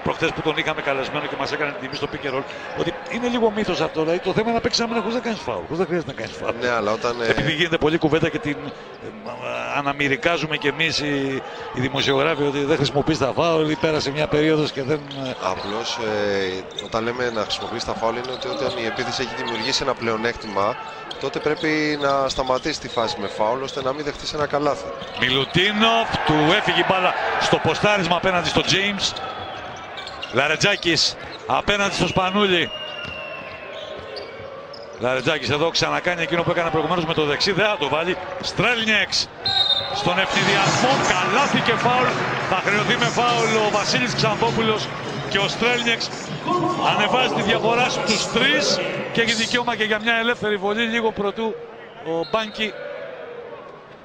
προχθές που τον είχαμε καλεσμένο και μας έκανε την τιμή στο pick and roll, ότι είναι λίγο μύθος αυτό. Δηλαδή το θέμα είναι να παίξει άμυνα χωρίς να κάνεις φάουλ. Χωρίς να χρειάζεται να κάνεις φάουλ. Ναι, αλλά όταν... ε, Επειδή γίνεται πολλή κουβέντα και την ε, ε, αναμυρικάζουμε κι εμείς οι, οι δημοσιογράφοι ότι δεν χρησιμοποιείς τα φάουλ ή πέρασε μια περίοδος και δεν. ε, Απλώς ε, όταν λέμε να χρησιμοποιήσει τα φάουλ είναι ότι όταν η επίθεση έχει δημιουργήσει ένα πλεονέκτημα τότε πρέπει να σταματήσεις τη φάση με φάουλ ώστε να μην δεχτείς ένα καλάθι. Μιλουτίνοφ, του έφυγε η μπάλα στο ποστάρισμα απέναντι στο James. Λαρετζάκης απέναντι στο Σπανούλι. Λαρετζάκης εδώ ξανακάνει εκείνο που έκανε προηγουμένως με το δεξί, δεν θα το βάλει. Στρέλνιεξ στον ευνηδιασμό, καλάθι και φάουλ. Θα χρεωθεί με φάουλ ο Βασίλης Ξανθόπουλος και ο Στρέλνιεξ ανεβάζει τη διαφορά στους τρεις και έχει δικαίωμα και για μια ελεύθερη βολή λίγο προτού ο Μπάνκι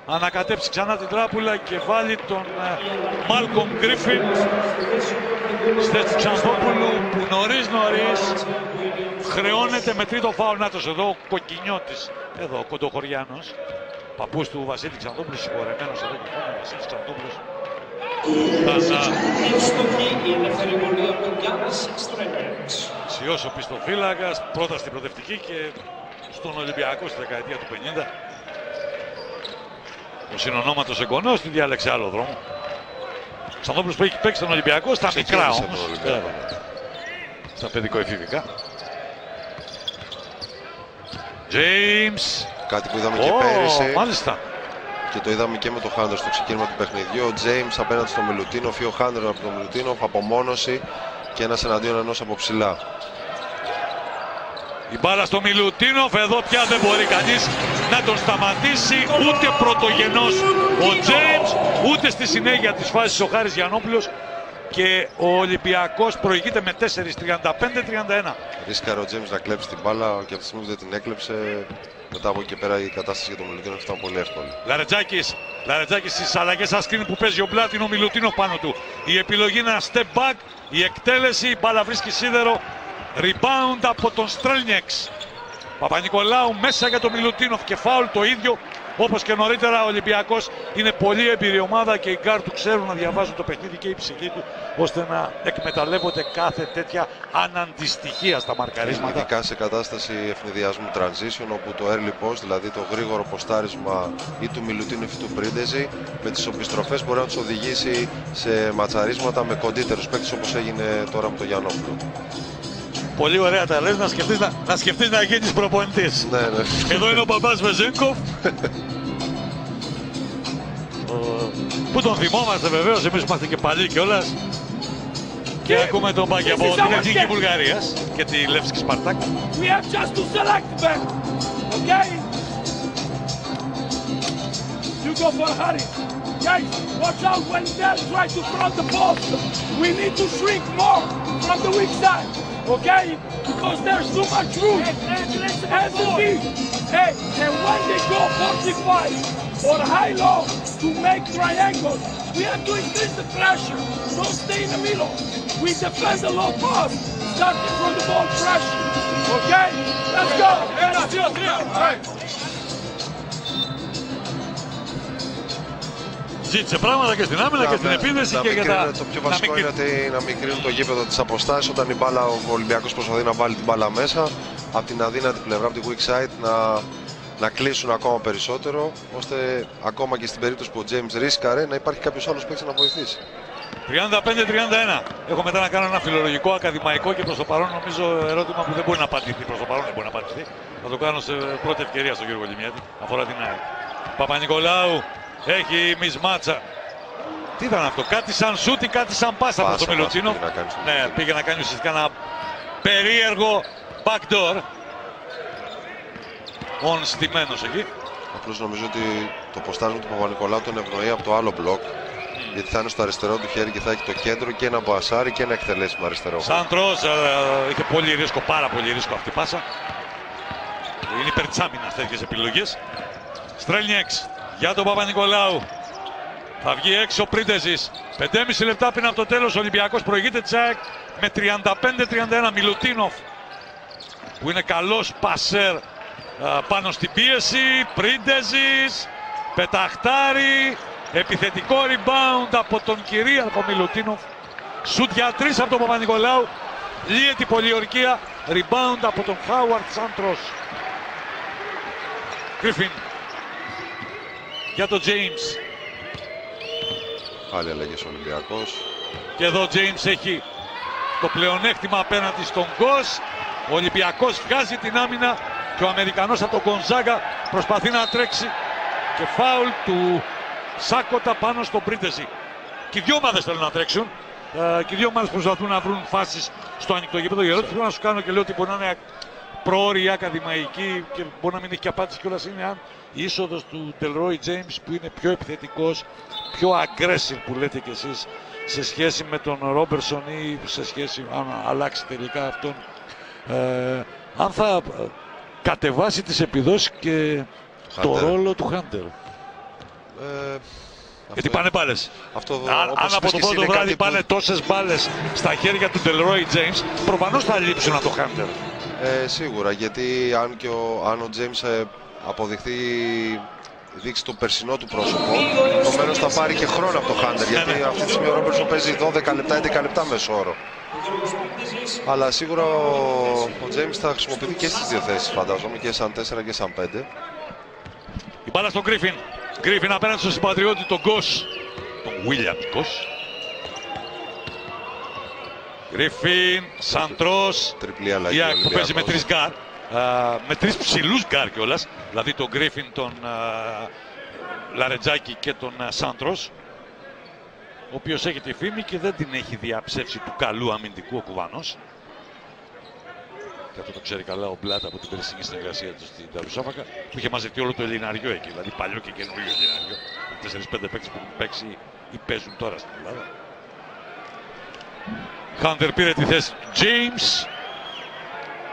ανακατέψει ξανά την τράπουλα και βάλει τον Μάλκομ Γκρίφιν στη θέση του Ξανθόπουλου που νωρίς νωρίς χρεώνεται με τρίτο φάουλ. Νάτος εδώ ο Κοκκινιώτης, εδώ ο Κοντοχωριάνος, παππούς του Βασίλη Ξανθόπουλου, συγχωρεμένος εδώ και πάνω ο Βασίλης Ξανθόπουλος. Θα Εύστοχη η ελεύθερη βολή από τον Γιάννης Στρέμερξ. σιώσει ο πιστοφύλακας, πρώτα στην προτευτική και στον Ολυμπιακό στη δεκαετία του 50. Ο συνονόματος εγγονός τη διάλεξε άλλο δρόμο. Ξανθόπουλος που έχει παίξει στον Ολυμπιακό στα μικρά Ξεκίνησε όμως. τον Ολυμπιακό. Βέβαια. Στα παιδικοεφηβικά. James. Κάτι που είδαμε και Ω, πέρυσι μάλιστα. και το είδαμε και με τον Χάντερ στο ξεκίνημα του παιχνιδιού. Ο James απέναντι στον Μιλουτίνοφ ή ο Χάντερ από τον Μιλουτίνοφ, απομόνωση και ένας εναντίον ενός από ψηλά. Η μπάλα στο Μιλουτίνοφ, εδώ πια δεν μπορεί κανείς να τον σταματήσει ούτε πρωτογενός ο James, ούτε στη συνέχεια της φάσης ο Χάρης Γιαννόπουλος και ο Ολυμπιακός προηγείται με 4-35-31. Ρίσκαρε ο James να κλέψει την μπάλα και από τη στιγμή που δεν την έκλεψε, μετά από εκεί και πέρα η κατάσταση για τον Μιλουτίνοφ ήταν πολύ εύκολη. Λαρετζάκης, Λαρετζάκης στις αλλαγές σαν screen που παίζει ο Μπλατ είναι ο Μιλουτίνοφ πάνω του. Η επιλογή είναι ένα step back, η εκτέλεση, η μπάλα βρίσκει σίδερο, rebound από τον Στρέλνιεξ. Παπα-Νικολάου μέσα για τον Μιλουτίνοφ και φάουλ το ίδιο όπως και νωρίτερα ο Ολυμπιακός είναι πολύ εμπειρή ομάδα και οι γκαρντ του ξέρουν να διαβάζουν το παιχνίδι και η ψυχή του ώστε να εκμεταλλεύονται κάθε τέτοια αναντιστοιχεία στα μαρκαρίσματα. Ειδικά σε κατάσταση ευνηδιασμού transition όπου το early post, δηλαδή το γρήγορο ποστάρισμα ή του Μιλουτίνοφ ή του Πρίντεζη με τις επιστροφές μπορεί να τους οδηγήσει σε ματσαρίσματα με κοντύτερους παίκτες όπως έγινε τώρα με τον Γιαννόπουλο. Πολύ ωραία τα λες, να σκεφτείς να, να, σκεφτείς να γίνεις προπονητής. Ναι, ναι. Εδώ είναι ο παπάς Βεζίνκοφ. Ο- Που τον θυμόμαστε βεβαίως, εμείς είμαστε και παλιοί κιόλας. Και ακούμε τον Μπάκη από την Εθνική Βουλγαρίας και τη Λεύσκη Σπαρτάκ. We have just to select them. Okay? You go for Harry. Guys, watch out when they're trying to front the post. We need to shrink more from the weak side. okay? Because there's so much truth. As the thief, hey, and when they go fortify or high low to make triangles, we have to increase the pressure. Don't stay in the middle. We defend the low pass, starting from the ball pressure, okay? Let's go. Hey, Ζήτησε πράγματα και στην άμυνα και στην επίδεση να και μην για τα... κρίνουν- Το πιο να βασικό μην είναι κρίνουν. ότι να μην κρίνουν το γήπεδο της αποστάση όταν η μπάλα, ο Ολυμπιακός προσπαθεί να βάλει την μπάλα μέσα. Από την αδύνατη πλευρά, από την weak side, να, να κλείσουν ακόμα περισσότερο, ώστε ακόμα και στην περίπτωση που ο James ρίσκαρε να υπάρχει κάποιος άλλος παίκτης να βοηθήσει. 35-31. Έχω μετά να κάνω ένα φιλολογικό, ακαδημαϊκό και προς το παρόν νομίζω ερώτημα που δεν μπορεί να απαντηθεί. Προς το παρόν δεν μπορεί να απαντηθεί. Θα το κάνω σε πρώτη ευκαιρία στον κύριο Κολυμιάτη. Αφορά την ΑΕΚ. Παπα-Νικολάου έχει μισμάτσα. Τι ήταν αυτό, κάτι σαν σούτ ή κάτι σαν πάσα από Πάσα, τον Μιλουτσίνο. πάσα πήγε να κάνει στον Ναι, Μιλουτσίνο. πήγε να κάνει ουσιαστικά ένα περίεργο backdoor. Ον στημένος εκεί. Απλώς νομίζω ότι το ποστάρισμα του Παπα-Νικολάου τον ευνοεί από το άλλο μπλοκ. Γιατί θα είναι στο αριστερό του χέρι και θα έχει το κέντρο και ένα μποασάρι και ένα εκτελέσιμο αριστερό. Σάντος ε, είχε πολύ ρίσκο, πάρα πολύ ρίσκο αυτή η πάσα. Είναι υπέρ της άμυνας τέτοιες επιλογές. Στρέλνιεξ για τον Παπα-Νικολάου. Θα βγει έξω ο Πρίντεζης. 5,5 λεπτά πριν από το τέλος ο Ολυμπιακός προηγείται Τσάκ με 35-31 Μιλουτίνοφ που είναι καλός πασέρ α, πάνω στην πίεση. Πρίντεζης, πεταχτάρι, επιθετικό rebound από τον κυρίαρχο Μιλουτίνοφ. Σουτ για τρεις από τον Παπα-Νικολάου. Λύεται η πολιορκία. Rebound από τον Χάουαρτ Σάντρος. Γκρίφιν. Για τον James. Πάλι αλλαγέ ο Ολυμπιακός. Και εδώ ο James έχει το πλεονέκτημα απέναντι στον Γκος. Ο Ολυμπιακός βγάζει την άμυνα και ο Αμερικανός από τον Γκονζάγκα προσπαθεί να τρέξει και φάουλ του Σάκοτα πάνω στον Πρίντεζη. Και οι δύο ομάδες θέλουν να τρέξουν. Ε, και οι δύο ομάδες προσπαθούν να βρουν φάσεις στο ανοιχτό γήπεδο. Η ερώτηση που θέλω να σου κάνω και λέω ότι μπορεί να είναι πρόωρη, ακαδημαϊκή και μπορεί να μην έχει και απάντηση κιόλας είναι αν η είσοδος του Τελρόι James που είναι πιο επιθετικός, πιο aggressive που λέτε κι εσείς σε σχέση με τον Ρόμπερσον ή σε σχέση αν αλλάξει τελικά αυτόν ε, αν θα ε, κατεβάσει τις επιδόσεις και το Hunter. ρόλο του Χάντερ. Ε, Γιατί πάνε μπάλες. Αυτό, Αν, όπως αν από είπες το και εσύ, πρώτο είναι βράδυ κάτι που- πάνε τόσες μπάλες στα χέρια του Τελρόι James, προφανώς θα λείψουν από το Χάντερ. Ε, σίγουρα, γιατί αν, και ο, αν ο James ε, αποδειχθεί δείξει το περσινό του πρόσωπο, επομένως θα πάρει και χρόνο από το Hunter. Γιατί ναι. αυτή τη στιγμή ο Ρόμπερσον παίζει 12 λεπτά, 11 λεπτά μέσω όρο. Αλλά σίγουρα ο, ο James θα χρησιμοποιηθεί και στις δύο θέσεις φαντάζομαι, και σαν 4 και σαν 5. Η μπάλα στον Γκρίφιν. Γκρίφιν απέναντι στον συμπατριώτη τον Γκος. Τον Βίλιαμ Γκος. Γκρίφιν, Σάντρος. Τριπλή αλλαγή Η ΑΕΚ που παίζει με Ολυμπιακός. τρεις γκάρ. Α, με τρεις ψηλούς γκαρντ κιόλας. Δηλαδή τον Γκρίφιν, τον α, Λαρετζάκη και τον α, Σάντρος. Ο οποίος έχει τη φήμη και δεν την έχει διαψεύσει του καλού αμυντικού ο Κουβανός. Και αυτό το ξέρει καλά ο Μπλατ από την περσινή συνεργασία του στην Νταρουσάφακα που είχε μαζευτεί όλο το Ελληναριό εκεί. Δηλαδή παλιό και καινούριο Ελληναριό. 4-5 παίκτες που έχουν παίξει ή παίζουν τώρα στην Ελλάδα. Χάντερ πήρε τη θέση του James.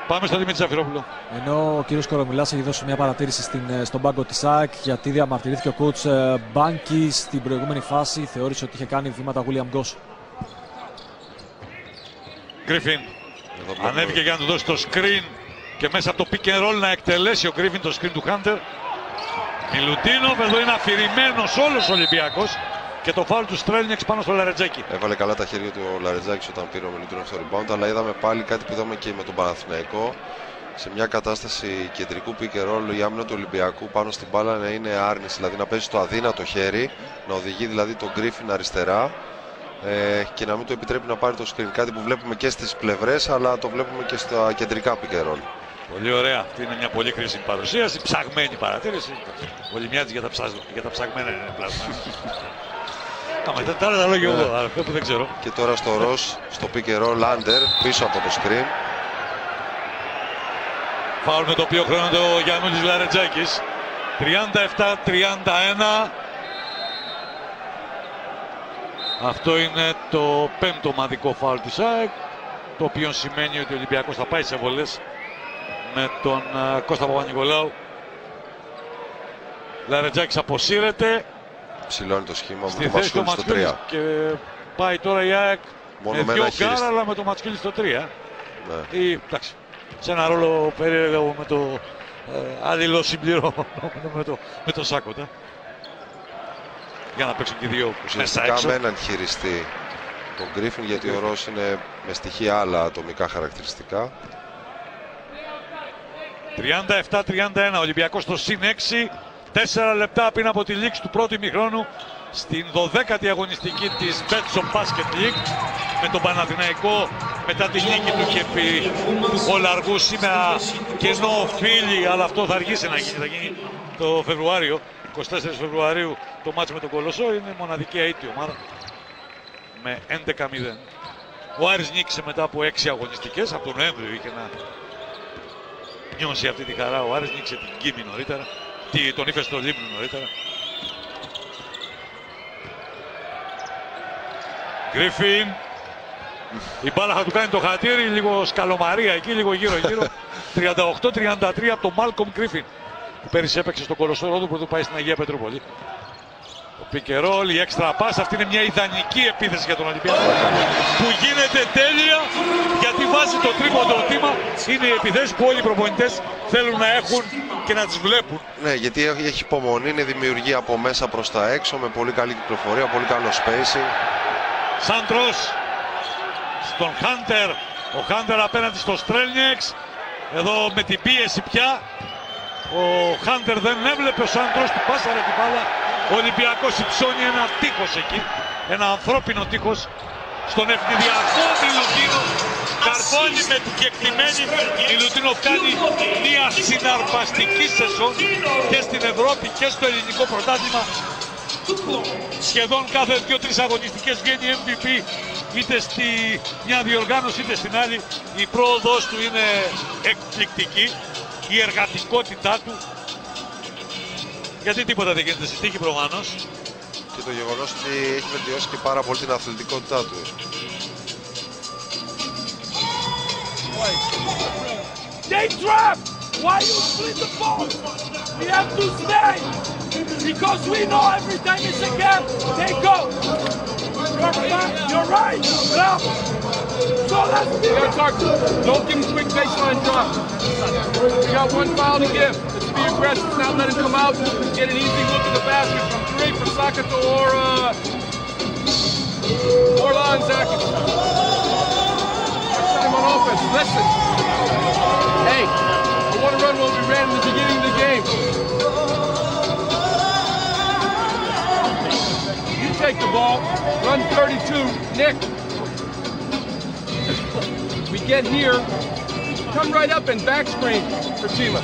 Πάμε στο Δημήτρη Ζαφυρόπουλο. Ενώ ο κύριος Κορομιλάς έχει δώσει μια παρατήρηση στην, ε, στον πάγκο της ΑΕΚ γιατί διαμαρτυρήθηκε ο coach ε, Μπάνκι στην προηγούμενη φάση. Θεώρησε ότι είχε κάνει βήματα William Goss. Γκρίφιν Εδώ βλέπουμε- ανέβηκε για να του δώσει το screen και μέσα από το pick and roll να εκτελέσει ο Γκρίφιν το screen του Χάντερ. Μιλουτίνοφ εδώ είναι αφηρημένος όλος ο Ολυμπιακός και το φάουλ του Στρέλνιεξ πάνω στο Λαρετζάκη. Έβαλε καλά τα χέρια του ο Λαρετζάκης όταν πήρε ο Μιλουτίνοφ στο rebound, αλλά είδαμε πάλι κάτι που είδαμε και με τον Παναθηναϊκό. Σε μια κατάσταση κεντρικού pick and roll, η άμυνα του Ολυμπιακού πάνω στην μπάλα να είναι άρνηση, δηλαδή να παίζει στο αδύνατο χέρι, να οδηγεί δηλαδή τον Γκρίφιν αριστερά ε, και να μην το επιτρέπει να πάρει το screen. Κάτι που βλέπουμε και στις πλευρές, αλλά το βλέπουμε και στα κεντρικά pick and roll. Πολύ ωραία. Αυτή είναι μια πολύ κρίσιμη παρουσίαση. Ψαγμένη παρατήρηση. Ο Λιμιάτης για τα, ψα... για τα ψαγμένα είναι πλάσμα. Άμα ήταν τα άλλα τα λόγια εγώ, αυτό που δεν ξέρω. Και τώρα στο Ρος, στο pick and roll, under, πίσω από το screen. Φάουλ με το οποίο χρώνεται ο Γιάννουλης Λαρετζάκης. 37-31. Αυτό είναι το πέμπτο ομαδικό φάουλ της ΑΕΚ. Το οποίο σημαίνει ότι ο Ολυμπιακός θα πάει σε βολές με τον α, Κώστα Παπα-Νικολάου. Λαρετζάκης αποσύρεται Ψηλώνει το σχήμα με στη το θέση του Μασχούλη στο Ματσκούλης 3. και πάει τώρα η ΑΕΚ Μόνο με με δύο ένα γκάρα χειριστή. αλλά με το Ματσκούλη στο 3. Ναι. Ή, εντάξει, σε ένα ρόλο περίεργο με το ε, αλληλοσυμπληρώμενο με το, με το Σάκοτα. για να παίξουν και οι δύο μέσα Ουσιαστικά έξω. με έναν χειριστή τον Γκρίφιν γιατί ο Ρος είναι με στοιχεία άλλα ατομικά χαρακτηριστικά. 37-31 Ολυμπιακός στο συν 6 4 λεπτά πριν από τη λήξη του πρώτου ημιχρόνου στην 12η αγωνιστική της Betson Basket League με τον Παναθηναϊκό μετά τη νίκη του και επί του Χολαργού σήμερα κενό φίλοι αλλά αυτό θα αργήσει να γίνει, θα γίνει το Φεβρουάριο 24 Φεβρουαρίου το μάτς με τον Κολοσσό είναι μοναδική αίτη ομάδα με 11-0 ο Άρης νίκησε μετά από 6 αγωνιστικές από τον Νοέμβριο είχε να νιώσει αυτή τη χαρά. Ο Άρης νίξε την Κίμη νωρίτερα. Τι, τον είπε στο Λίμνο νωρίτερα. Γκρίφιν. Η μπάλα θα του κάνει το χατήρι, λίγο σκαλομαρία εκεί, λίγο γύρω-γύρω. 38-33 από τον Μάλκομ Γκρίφιν. Που πέρυσι έπαιξε στο Κολοσσό Ρόδο που πάει στην Αγία Πετρούπολη. Το pick and roll, η έξτρα πάσα, αυτή είναι μια ιδανική επίθεση για τον Ολυμπιακό. Που γίνεται τέλεια γιατί βάζει το τρίποντο Τίμα. Είναι οι επιθέσεις που όλοι οι προπονητές θέλουν να έχουν και να τις βλέπουν. Ναι, γιατί έχει έχει υπομονή, είναι δημιουργία από μέσα προς τα έξω με πολύ καλή κυκλοφορία, πολύ καλό spacing. Σάντρος στον Χάντερ. Ο Χάντερ απέναντι στο Στρέλνιεξ. Εδώ με την πίεση πια. Ο Χάντερ δεν έβλεπε ο Σάντρος του πάσαρε την μπάλα. Ο Ολυμπιακός υψώνει ένα τείχος εκεί. Ένα ανθρώπινο τείχος. Στον αιφνιδιασμό Μιλουτίνοφ. Καρφώνει με την κεκτημένη. Μιλουτίνοφ κάνει μια συναρπαστική σεζόν και στην Ευρώπη και στο ελληνικό πρωτάθλημα σχεδόν κάθε δύο-τρεις αγωνιστικές βγαίνει MVP είτε στη μια διοργάνωση είτε στην άλλη η πρόοδος του είναι εκπληκτική η εργατικότητά του γιατί τίποτα δεν γίνεται στη τύχη προφανώς Και το γεγονός ότι έχει βελτιώσει και πάρα πολύ την αθλητικότητά του. They trap! Why you split the ball? We have to stay! Because we know every time it's a gap, they go! You're right! You're right! Bravo! So let's be Don't give him quick baseline drop. We got one foul to give. Let's be aggressive. Not let him come out. Get an easy look at the basket from three for Sakato or uh, or Lanzakis. Next time on offense, listen. Hey, I want to run what we ran in the beginning of the game. You take the ball, run 32, Nick. We get here, come right up and back screen for Chima.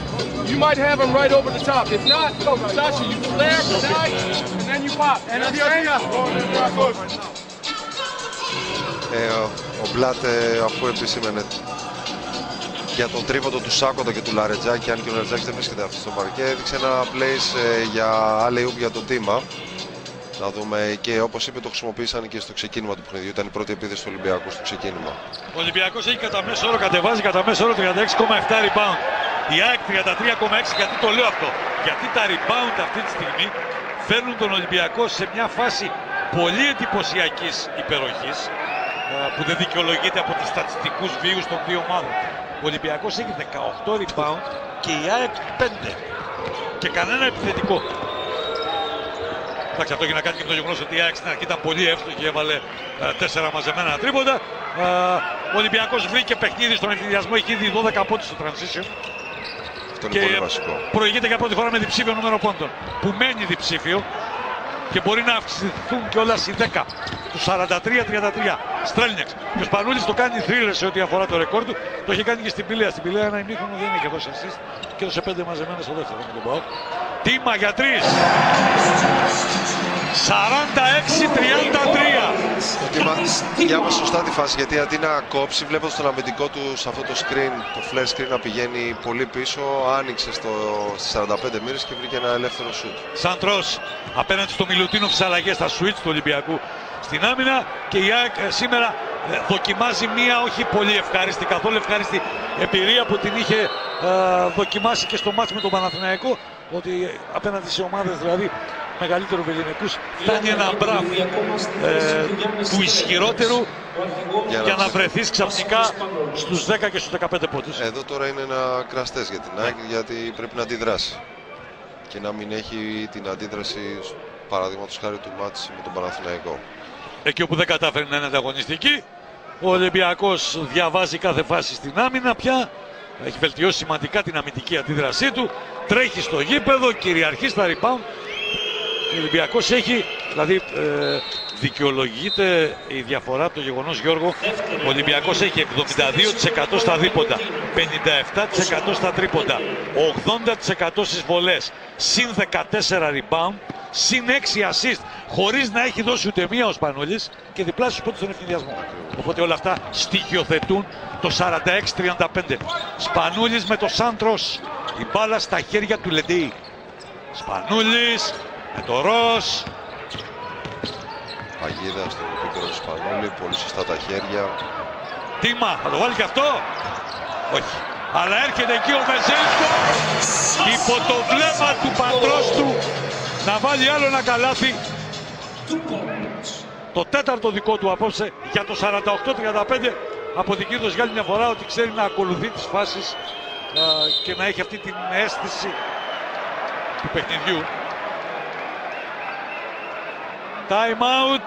You might have him right over the top. If not, Sasha, you flare, deny, and then you pop. And Ε, ο, ο Μπλάτ ε, αφού επισήμενε για τον τρίποντο του Σάκοντα και του Λαρετζάκη, αν και ο Λαρετζάκης δεν βρίσκεται αυτός στο παρκέ, έδειξε ένα place ε, για alley-oop για το τίμα. Να δούμε και όπως είπε το χρησιμοποίησαν και στο ξεκίνημα του παιχνιδιού. Ήταν η πρώτη επίθεση του Ολυμπιακού στο ξεκίνημα. Ο Ολυμπιακός έχει κατά μέσο όρο κατεβάζει κατά μέσο όρο 36,7 rebound. Η ΑΕΚ 33,6 γιατί το λέω αυτό. Γιατί τα rebound αυτή τη στιγμή φέρνουν τον Ολυμπιακό σε μια φάση πολύ εντυπωσιακής υπεροχής ε, που δεν δικαιολογείται από τους στατιστικούς βίους των δύο ομάδων. Ο Ολυμπιακός έχει 18 rebound και η ΑΕΚ 5 και κανένα επιθετικό. Εντάξει, αυτό έχει να κάνει και με το γεγονός ότι η ΑΕΚ στην αρχή ήταν πολύ εύστοχη και έβαλε ε, τέσσερα μαζεμένα τρίποντα. Ε, ο Ολυμπιακός βρήκε παιχνίδι στον ευθυδιασμό, έχει ήδη 12 πόντους στο transition Αυτό είναι και πολύ βασικό. προηγείται για πρώτη φορά με διψήφιο νούμερο πόντων. Που μένει διψήφιο και μπορεί να αυξηθούν κιόλας οι 10 του 43-33. Στρέλνιαξ. Και ο Σπανούλης το κάνει θρύλες σε ό,τι αφορά το ρεκόρ του. Το είχε κάνει και στην Πηλαία. Στην Πηλαία ένα ημίχρονο δεν είχε δώσει assist και έδωσε 5 μαζεμένα στο δεύτερο με τον Πάοκ. Τίμα για 3. 46-33. Τίμα, διάβασε σωστά τη φάση γιατί αντί να κόψει, βλέποντας τον αμυντικό του σε αυτό το screen, το flare screen να πηγαίνει πολύ πίσω, άνοιξε στο, στις 45 μοίρες και βρήκε ένα ελεύθερο shoot. Σαντρός απέναντι στο Μιλουτίνο στι αλλαγές στα switch του Ολυμπιακού στην άμυνα και η ΑΕΚ ε, σήμερα ε, δοκιμάζει μία όχι πολύ ευχάριστη, καθόλου ευχάριστη εμπειρία που την είχε ε, δοκιμάσει και στο μάτς με τον Παναθηναϊκό ότι ε, απέναντι σε ομάδες δηλαδή μεγαλύτερου ελληνικούς φτάνει ένα μπραφ ε, του ισχυρότερου Για να για να ψ- βρεθείς ξαφνικά στους 10 και στους 15 πόντους. Εδώ τώρα είναι ένα κραστές για την ΑΕΚ γιατί πρέπει να αντιδράσει και να μην έχει την αντίδραση παραδείγματος χάρη του μάτς με τον Παναθηναϊκό. εκεί όπου δεν κατάφερε να είναι ανταγωνιστική. Ο Ολυμπιακός διαβάζει κάθε φάση στην άμυνα πια. Έχει βελτιώσει σημαντικά την αμυντική αντίδρασή του. Τρέχει στο γήπεδο, κυριαρχεί στα rebound. Ο Ολυμπιακός έχει, δηλαδή ε, δικαιολογείται η διαφορά από το γεγονός Γιώργο. Ο Ολυμπιακός έχει 72% στα δίποντα, 57% στα τρίποντα, 80% στις βολές, συν 14 rebound, συν 6 assist, χωρίς να έχει δώσει ούτε μία ο Σπανούλης και διπλάσιους πόντους στον ευθυνδιασμό. Οπότε όλα αυτά στοιχειοθετούν το 46-35. Σπανούλης με το Σάντρος, η μπάλα στα χέρια του Λεντή. Σπανούλης με το Ρος, Παγίδα στο επίπεδο του Σπανούλη, πολύ σωστά τα χέρια. Τίμα, θα το βάλει και αυτό. Όχι. Αλλά έρχεται εκεί ο Βεζένκο υπό το βλέμμα του πατρός του να βάλει άλλο ένα καλάθι. Το τέταρτο δικό του απόψε για το 48-35 αποδεικνύοντας για άλλη μια φορά ότι ξέρει να ακολουθεί τις φάσεις α, και να έχει αυτή την αίσθηση του παιχνιδιού. Time out.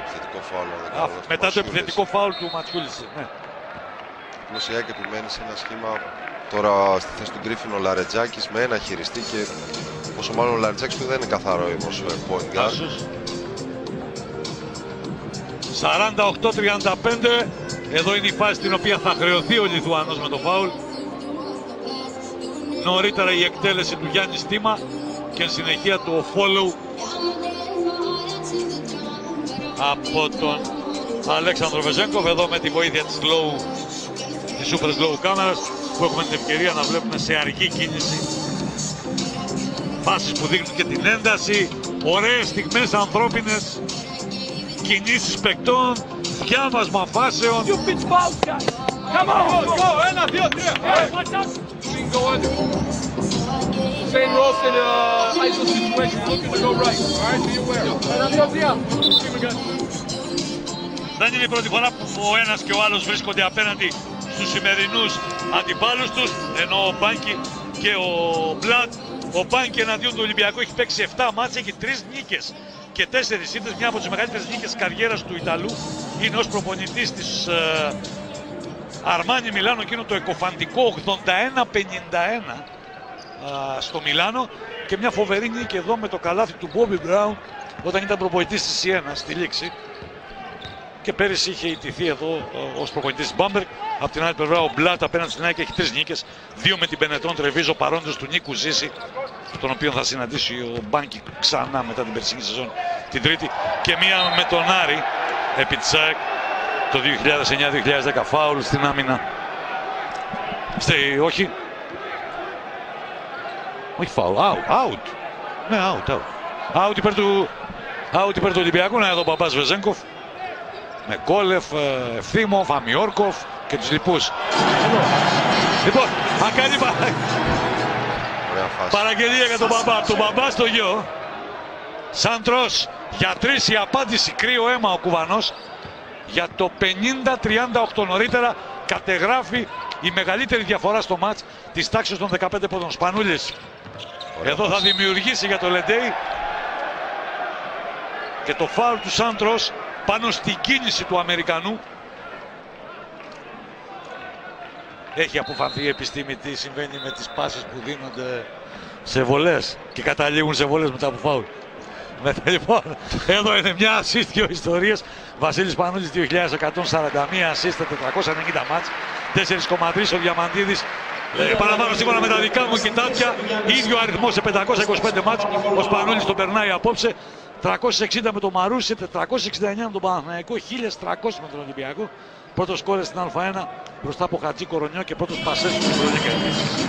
Επιθετικό φάουλ. αν δεν Α, κάνω λάθος, μετά το Μασούλης. επιθετικό φάουλ του Ματσούλης. Ναι. Πλουσιά και επιμένει σε ένα σχήμα τώρα στη θέση του Γκρίφιν ο Λαρετζάκης με ένα χειριστή και όσο μάλλον ο Λαρετζάκης που δεν είναι καθαρό ως ε, point guard. Άσος. 48-35. Εδώ είναι η φάση στην οποία θα χρεωθεί ο Λιθουανός με το φάουλ. Νωρίτερα η εκτέλεση του Γιάννη Στήμα και εν συνεχεία το follow από τον Αλέξανδρο Βεζέγκοφ εδώ με τη βοήθεια της Glow της Super Glow κάμερας που έχουμε την ευκαιρία να βλέπουμε σε αργή κίνηση φάσεις που δείχνουν και την ένταση ωραίες στιγμές ανθρώπινες κινήσεις παικτών διάβασμα φάσεων You pitch balls, guys. Come on. Go, go, ένα, δύο, τρία. Hey, Shane Rolston, uh, ISO situation, looking to go right. All right, be aware. Ένα, δύο, τρία. Δεν είναι η πρώτη φορά που ο ένας και ο άλλος βρίσκονται απέναντι στους σημερινούς αντιπάλους τους, ενώ ο Μπάνκι και ο Μπλατ, ο Μπάνκι εναντίον του Ολυμπιακού έχει παίξει 7 μάτς, έχει 3 νίκες και 4 ήττες, μια από τις μεγαλύτερες νίκες καριέρας του Ιταλού, είναι ως προπονητής της ε, Αρμάνι Μιλάνο, εκείνο το εκοφαντικό 81-51 α, στο Μιλάνο και μια φοβερή νίκη εδώ με το καλάθι του Μπόμπι Μπράουν όταν ήταν προπονητής της Σιένα στη λήξη και πέρυσι είχε ιτηθεί εδώ ως προπονητής της Μπάμπερ. Απ' την άλλη πλευρά ο Μπλάτ απέναντι στην ΑΕΚ έχει τρεις νίκες. Δύο με την Πενετρών Τρεβίζο παρόντες του Νίκου Ζήση, τον οποίο θα συναντήσει ο Μπάνκι ξανά μετά την περσινή σεζόν την Τρίτη. Και μία με τον Άρη επί της ΑΕΚ το 2009-2010 φάουλ στην άμυνα. Στη, όχι. Όχι φάουλ. Out. Out. Ναι, out. Out, out υπέρ του, out υπέρ του Ολυμπιακού. Να εδώ ο Μπαμπάς Βεζέγκοφ με Κόλεφ, ε, Ευθύμοφ, Αμιόρκοφ και τους λοιπούς. Λοιπόν, θα κάνει πα- Ωραία φάση. παραγγελία για τον μπαμπά. Από τον μπαμπά στο γιο. Σάντρος, για τρεις η απάντηση, κρύο αίμα ο Κουβανός. Για το 50-38 νωρίτερα κατεγράφη η μεγαλύτερη διαφορά στο ματς της τάξης των 15 πόντων. Σπανούλης. Ωραία Εδώ θα φάση. δημιουργήσει για το Λεντέι και το φάουλ του Σάντρος πάνω στην κίνηση του Αμερικανού. Έχει αποφανθεί η επιστήμη τι συμβαίνει με τις πάσες που δίνονται σε βολές και καταλήγουν σε βολές μετά από φάουλ. Με- Λοιπόν, εδώ είναι μια assist και ιστορίες. Βασίλης Πανούλης 2141 assist, 490 μάτς, 4,3 ο Διαμαντίδης. Ε, παραπάνω σύμφωνα με τα δικά μου κοιτάτια, ίδιο αριθμό σε 525 μάτς. Ο Σπανούλης τον περνάει απόψε. 360 με τον Μαρούσι, 469 με τον Παναθηναϊκό, 1300 με τον Ολυμπιακό. Πρώτος σκόρε στην Α1 μπροστά από Χατζή Κορονιό και πρώτος πασές στην Ευρωλίκα επίσης.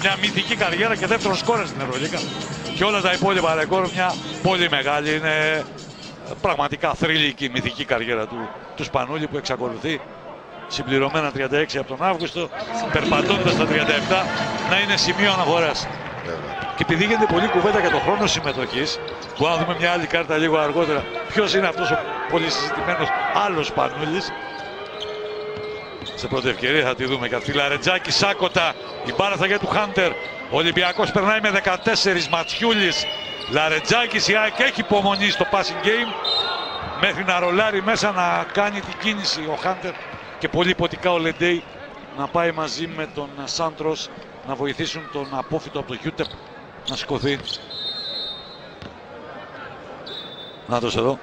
Μια μυθική καριέρα και δεύτερος σκόρε στην Ευρωλίκα. Και όλα τα υπόλοιπα ρεκόρ μια πολύ μεγάλη. Είναι ε, πραγματικά θρύλικη μυθική καριέρα του, του Σπανούλη που εξακολουθεί συμπληρωμένα 36 από τον Αύγουστο, περπατώντας τα 37, να είναι σημείο αναφοράς. Βέβαια. Και επειδή γίνεται πολλή κουβέντα για τον χρόνο συμμετοχής, που να δούμε μια άλλη κάρτα λίγο αργότερα, ποιος είναι αυτός ο πολύ συζητημένος άλλος Πανούλης. Σε πρώτη ευκαιρία θα τη δούμε. Κατά τη Λαρετζάκη, Σάκοτα, η μπάρα θα για του Χάντερ. Ο Ολυμπιακός περνάει με 14 Ματιούλη. Λαρετζάκης η ΑΕΚ έχει υπομονή στο passing game μέχρι να ρολάρει μέσα να κάνει την κίνηση ο Χάντερ και πολύ υποτικά ο Λεντέι να πάει μαζί με τον Σάντρος να βοηθήσουν τον απόφυτο από το Γιούτεπ να σηκωθεί. Να το εδώ.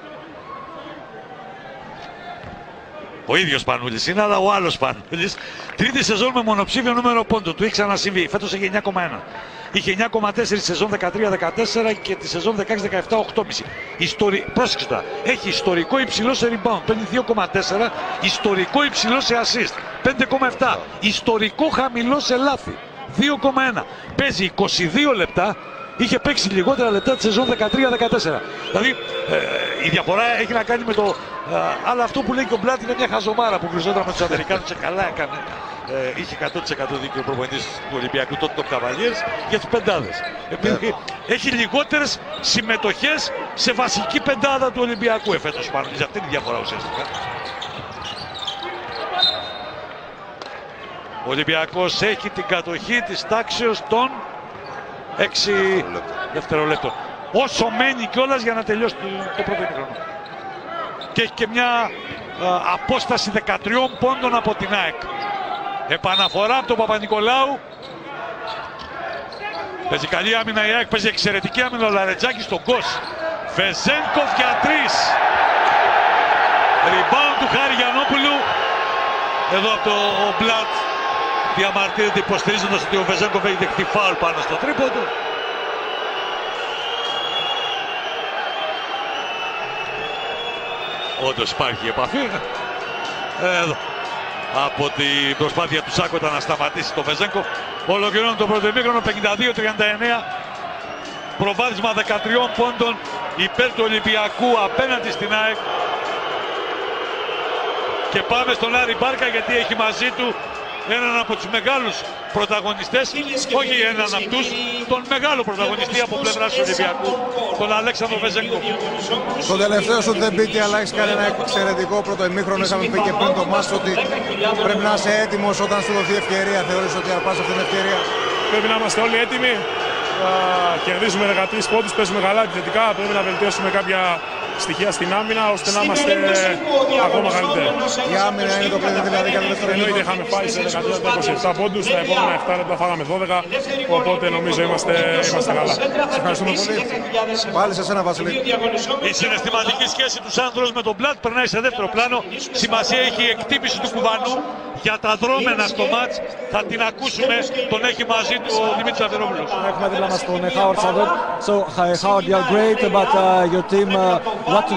Ο ίδιος Πανούλης είναι, αλλά ο άλλος Πανούλης. Τρίτη σεζόν με μονοψήφιο νούμερο πόντο. Του έχει ξανασυμβεί. Φέτος έχει 9,1. Είχε 9,4 στη σεζόν 13-14 και τη σεζόν 16-17 8,5. Ιστορι... Πρόσεξε τώρα. Έχει ιστορικό υψηλό σε rebound. Παίρνει 2,4. Ιστορικό υψηλό σε assist. 5,7. Ιστορικό χαμηλό σε λάθη. 2,1. Παίζει 22 λεπτά είχε παίξει λιγότερα λεπτά τη σεζόν 13-14. Δηλαδή ε, η διαφορά έχει να κάνει με το. Ε, αλλά αυτό που λέει και ο Μπλάτ είναι μια χαζομάρα που βριζόταν με τους Αμερικάνους και καλά έκανε. Ε, είχε 100% δίκιο ο προπονητής του Ολυμπιακού τότε το Καβαλιέρ για τους πεντάδες. Επειδή έχει λιγότερες συμμετοχές σε βασική πεντάδα του Ολυμπιακού εφέτο πάνω. Αυτή είναι η διαφορά ουσιαστικά. Ο Ολυμπιακός έχει την κατοχή της τάξεως των 6 δευτερολέπτων. Όσο μένει κιόλας για να τελειώσει το, το πρώτο ημίχρονο. Και έχει και μια α, απόσταση 13 πόντων από την ΑΕΚ. Επαναφορά από τον Παπα-Νικολάου. Παίζει καλή άμυνα η ΑΕΚ, παίζει εξαιρετική άμυνα ο Λαρετζάκης στον Κος. Βεζένκοφ για τρεις. Rebound του Χάρη Γιαννόπουλου. Εδώ από το Μπλατ διαμαρτύρεται υποστηρίζοντας ότι ο Βεζέγκοφ έχει δεχτεί φάουλ πάνω στο τρίποντο. Όντως υπάρχει επαφή. Εδώ. Από την προσπάθεια του Σάκοτα να σταματήσει το Βεζέγκοφ. Ολοκληρώνει το πρώτο ημίχρονο 52-39. Προβάδισμα 13 πόντων υπέρ του Ολυμπιακού απέναντι στην ΑΕΚ. Και πάμε στον Άρη Μπάρκα γιατί έχει μαζί του έναν από τους μεγάλους πρωταγωνιστές, όχι έναν από τους, τον μεγάλο πρωταγωνιστή από πλευράς του Ολυμπιακού, τον Αλέξανδρο Βεζέγκο. Στο τελευταίο σου δεν μπήκε, αλλά έχεις κάνει ένα εξαιρετικό πρώτο ημίχρονο. Είχαμε πει και πριν το μάτς ότι πρέπει να είσαι έτοιμος όταν σου δοθεί ευκαιρία. Θεωρείς ότι αρπάς αυτή την ευκαιρία; Πρέπει να είμαστε όλοι έτοιμοι. Κερδίζουμε 13 πόντους, παίζουμε καλά επιθετικά. Πρέπει να βελτιώσουμε κάποια στοιχεία στην άμυνα ώστε να είμαστε ακόμα καλύτεροι. Η άμυνα είναι το κλειδί δηλαδή για το δεύτερο Εννοείται είχαμε πάει σε 27 πόντους, τα επόμενα 7 λεπτά φάγαμε 12, οπότε νομίζω είμαστε, είμαστε καλά. Σε ευχαριστούμε πολύ. Πάλι σε σένα Βασιλή. Η συναισθηματική σχέση τους Σάντρος με τον Μπλατ περνάει σε δεύτερο πλάνο. Σημασία έχει η εκτίμηση του κουβανού για τα δρόμενα στο μάτς. Θα την ακούσουμε, τον έχει μαζί του ο Δημήτρης Αβερόπουλος. Έχουμε δίπλα μας τον Howard Sadot. So, Howard, you're great, but uh, your team uh, what to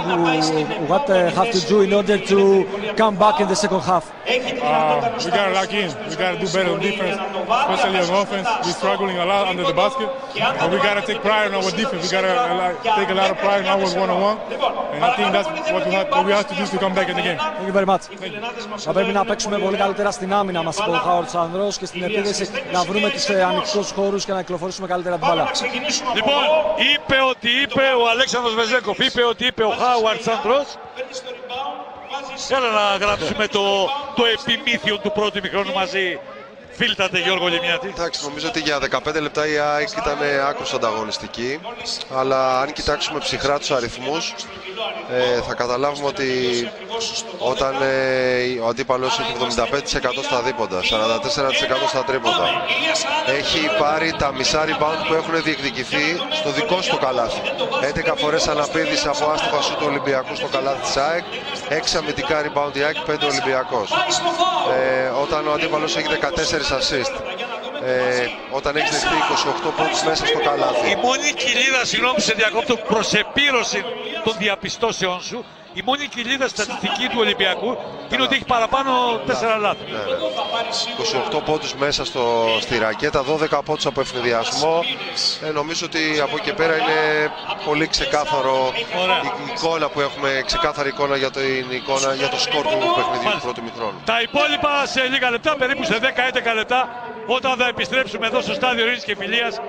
what uh, have to do in order to come back in the second half? Uh, we got to lock in. We got to do better on defense, especially on offense. We're struggling a lot under the basket, but we got to take pride in our defense. We got to uh, take a lot of pride in our one-on-one, and I think that's what we have, what we have to do to come back in the game. Thank you very much. Θα πρέπει να παίξουμε πολύ καλύτερα στην άμυνα μας είπε ο Χάουαρντ Σάντρος και στην επίθεση να βρούμε τις ανοιχτούς χώρους και να κυκλοφορήσουμε καλύτερα την μπάλα. Λοιπόν, είπε ότι είπε ο Αλέξανδρος Βεζένκοφ, είπε ότι είπε ο Χάουαρντ Σάντρος. Έλα να γράψουμε το, το επιμύθιο του πρώτου ημιχρόνου μαζί. Φίλτατε Γιώργο Λιμιάτη. Εντάξει, νομίζω ότι για 15 λεπτά η ΑΕΚ ήταν άκρως ανταγωνιστική. Αλλά αν κοιτάξουμε ψυχρά τους αριθμούς, ε, θα καταλάβουμε ότι όταν ε, ο αντίπαλος έχει 75% στα δίποντα, 44% στα τρίποντα, έχει πάρει τα μισά rebound που έχουν διεκδικηθεί στο δικό σου το καλάθι. 11 φορές αναπήδησε από άστοχα σου του Ολυμπιακού στο καλάθι της ΑΕΚ, 6 αμυντικά rebound η ΑΕΚ, 5 Ολυμπιακός. Ε, όταν ο αντίπαλος έχει 14 assist, ε, όταν έχει δεχτεί 28 πόντους μέσα στο καλάθι. Η μόνη κοιλίδα, συγγνώμη σε διακόπτω, προς επίρρωση των διαπιστώσεων σου, η μόνη κοιλίδα στατιστική του Ολυμπιακού είναι ότι έχει παραπάνω 4 λάθη. Ναι, 28 πόντους μέσα στο, στη ρακέτα, 12 πόντους από ευνηδιασμό. Ε, νομίζω ότι από εκεί πέρα είναι πολύ ξεκάθαρο η εικόνα που έχουμε, ξεκάθαρη εικόνα για, το, εικόνα, για το σκορ του παιχνιδιού του πρώτου μικρόνου. Τα υπόλοιπα σε λίγα λεπτά, περίπου σε 10-11 λεπτά, όταν θα επιστρέψουμε εδώ στο στάδιο Ειρήνης και Φιλίας,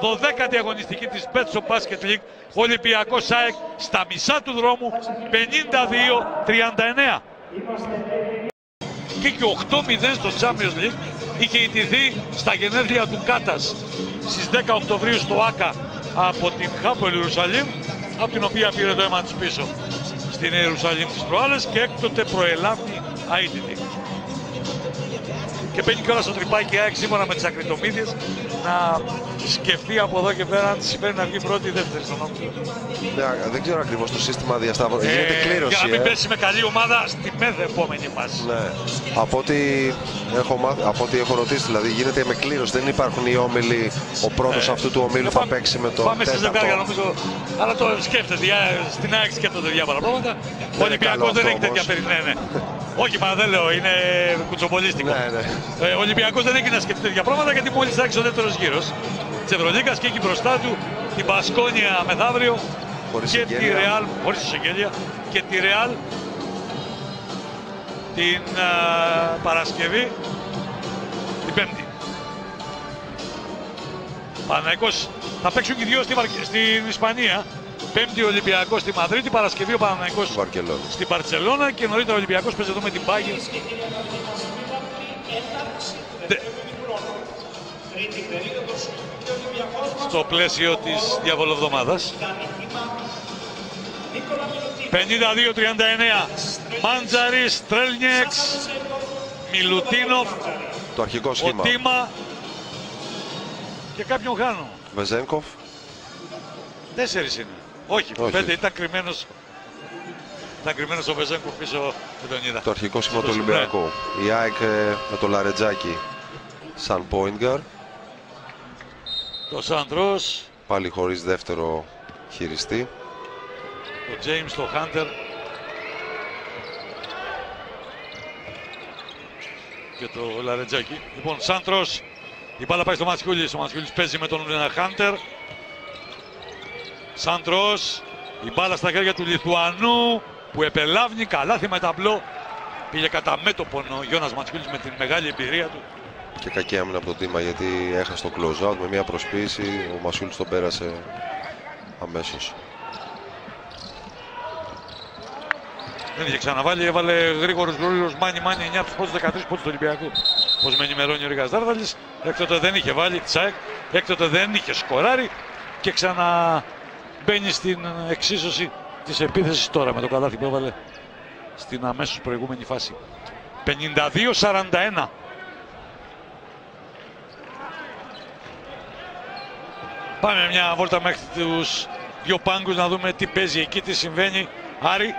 12η αγωνιστική της Betso Basket League, Ολυμπιακός ΑΕΚ στα μισά του δρόμου, 52-39. Και και 8-0 στο Champions League είχε ιτηθεί στα γενέθλια του Κάτας στις 10 Οκτωβρίου στο ΆΚΑ από την Χάπολ Ιερουσαλήμ, από την οποία πήρε το αίμα της πίσω στην Ιερουσαλήμ της προάλλες και έκτοτε προελάβει αίτητη. Και μπαίνει κιόλας στο τρυπάκι ΑΕΚ σύμφωνα με τις ακριτομίδες να σκεφτεί από εδώ και πέρα αν της συμβαίνει να βγει πρώτη ή δεύτερη στον όμιλο. Ναι, δεν ξέρω ακριβώς το σύστημα διασταύρωσης. Γίνεται Ε, κλήρωση. για να μην ε. πέσει με καλή ομάδα στη μέθε επόμενη φάση. Ναι. Από ό,τι έχω, μάθει- από ό,τι έχω ρωτήσει, δηλαδή γίνεται με κλήρωση. Δεν υπάρχουν οι όμιλοι. Ο πρώτος Ναι. αυτού του ομίλου Ε, θα πάμε- παίξει με τον Πάμε στη ζευγάρια τέταρτο. νομίζω. Αλλά το σκέφτεται. για- Στην ΑΕΚ σκέφτονται διάφορα πράγματα. Ο είναι Ολυμπιακός καλό δεν αυτό έχει τέτοια όμως. Περί. Ναι, ναι. Όχι, μα δεν λέω, είναι κουτσομπολίστικο. Ναι, ναι. Ε, ο Ολυμπιακός δεν έχει να σκεφτεί τέτοια πράγματα γιατί μόλις θα έρθει ο δεύτερος γύρος της Ευρωλίγκας και έχει μπροστά του την Πασκόνια μεθαύριο Χωρίς και τη συγγένεια. Ρεάλ, χωρίς συγγένεια, και τη Ρεάλ την α, Παρασκευή, την Πέμπτη. Παναϊκός θα παίξουν και οι δύο στη Βαρκε- στην Ισπανία. Πέμπτη ο Ολυμπιακός στη Μαδρίτη, Παρασκευή ο Παναϊκός Βαρκελόνη. στην Παρσελώνα και νωρίτερα ο Ολυμπιακός παίζει εδώ με την Bayern. Τε- Στο πλαίσιο της διαβολοβδομάδας. 52-39. Μάντζαρης, Τρέλνιεξ, Μιλουτίνοφ, Το αρχικό ο σχήμα. Τίμα και κάποιον χάνω. Βεζένκοφ. Τέσσερις είναι. Όχι, Όχι. πέντε ήταν κρυμμένος. Ήταν κρυμμένος ο Βεζέγκοφ πίσω δεν τον είδα. Το αρχικό σχήμα του Στο- Ολυμπιακού. Η ΑΕΚ ε, με το Λαρετζάκι σαν point guard. Το Σαντρός, Πάλι χωρίς δεύτερο χειριστή. το James, το Hunter και το Λαρετζάκη. Λοιπόν, Σάντρος, η μπάλα πάει στο Ματσιούλης. Ο Ματσιούλης παίζει με τον ε, Χάντερ. Σάντρος, η μπάλα στα χέρια του Λιθουανού που επελαύνει καλάθι με ταμπλό. Πήγε κατά μέτωπον ο Γιώνας Ματσιούλης με την μεγάλη εμπειρία του. Και κακή άμυνα από το Τίμα γιατί έχασε το close out με μια προσποίηση. Ο Ματσιούλης τον πέρασε αμέσως. Δεν είχε ξαναβάλει, έβαλε γρήγορος γρήγορος μάνι μάνι 9 από τους πρώτους 13 πόντους του Ολυμπιακού. Πώς με ενημερώνει ο Ρίγας Δάρδαλης, έκτοτε δεν είχε βάλει τσάικ, έκτοτε δεν είχε σκοράρει και ξαναμπαίνει στην εξίσωση της επίθεσης τώρα με το καλάθι που έβαλε στην αμέσως προηγούμενη φάση. 52-41. Πάμε μια βόλτα μέχρι τους δύο πάγκους να δούμε τι παίζει εκεί, τι συμβαίνει. Άρη,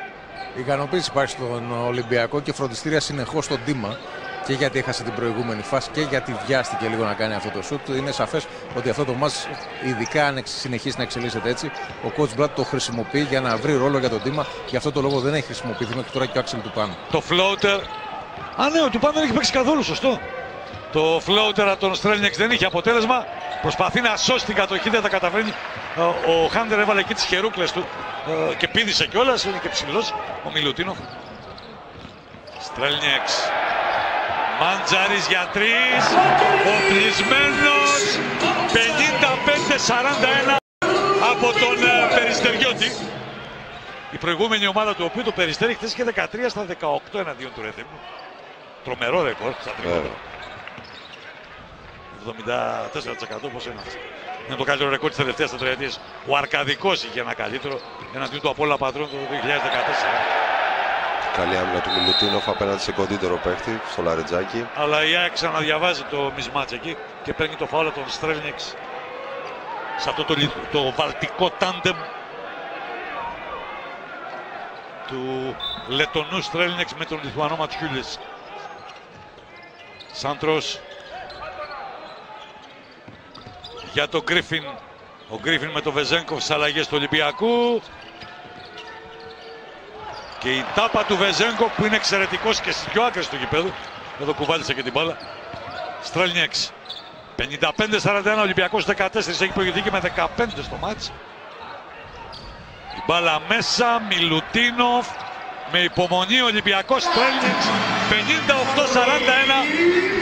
Η ικανοποίηση υπάρχει στον Ολυμπιακό και φροντιστήρια συνεχώς στον Τίμα και γιατί έχασε την προηγούμενη φάση και γιατί βιάστηκε λίγο να κάνει αυτό το σουτ. Είναι σαφές ότι αυτό το μάτς, ειδικά αν εξ- συνεχίσει να εξελίσσεται έτσι, ο coach Blatt το χρησιμοποιεί για να βρει ρόλο για τον Τίμα. Γι' αυτό το λόγο δεν έχει χρησιμοποιηθεί μέχρι τώρα και ο Άξελ του πάνω. το floater. Α, ναι, ο Τουπάν δεν έχει παίξει καθόλου, σωστό. Το floater από τον Στρέλνιεξ δεν είχε αποτέλεσμα. Προσπαθεί να σώσει την κατοχή, δεν τα καταφέρνει. Ε, Ο Χάντερ έβαλε εκεί τις χερούκλες του ε, και πήδησε κιόλας, είναι και ψηλός ο Μιλουτίνοφ. Στρέλνιεξ. Μάντζαρης για τρεις. Οπλισμένος. 55-41 από τον ε, Περιστεριώτη. Η προηγούμενη ομάδα του οποίου το Περιστέρι χθες είχε 13 στα 18 εναντίον του Ρέθεμου. Τρομερό ρεκόρ στα τρίποτα. 74% πώς είναι αυτό. Είναι το καλύτερο ρεκόρ της τελευταίας τετραετίας. Ο Αρκαδικός είχε ένα καλύτερο εναντίον του Απόλλωνα Πατρών το 2014. Καλή άμυνα του Μιλουτίνοφ απέναντι σε κοντύτερο παίχτη στο Λαρετζάκι. Αλλά η ΑΕΚ ξαναδιαβάζει το μισμάτς εκεί και παίρνει το φάουλο των Στρέλνιξ σε αυτό το, λι- το βαλτικό τάντεμ του Λετονού Στρέλνιεξ με τον Λιθουανό Ματσιούλης. Σάντρος για τον Γκρίφιν. Ο Γκρίφιν με τον Βεζένκοφ στις αλλαγές του Ολυμπιακού. Και η τάπα του Βεζένκοφ που είναι εξαιρετικός και στις πιο άκρες του γηπέδου. Εδώ κουβάλησε και την μπάλα. Στρέλνιεξ. 55-41 Ολυμπιακός 14 έχει προηγηθεί και με 15 στο ματς. Η μπάλα μέσα, Μιλουτίνοφ. Με υπομονή ο Ολυμπιακός Στρέλνιεξ. 58-41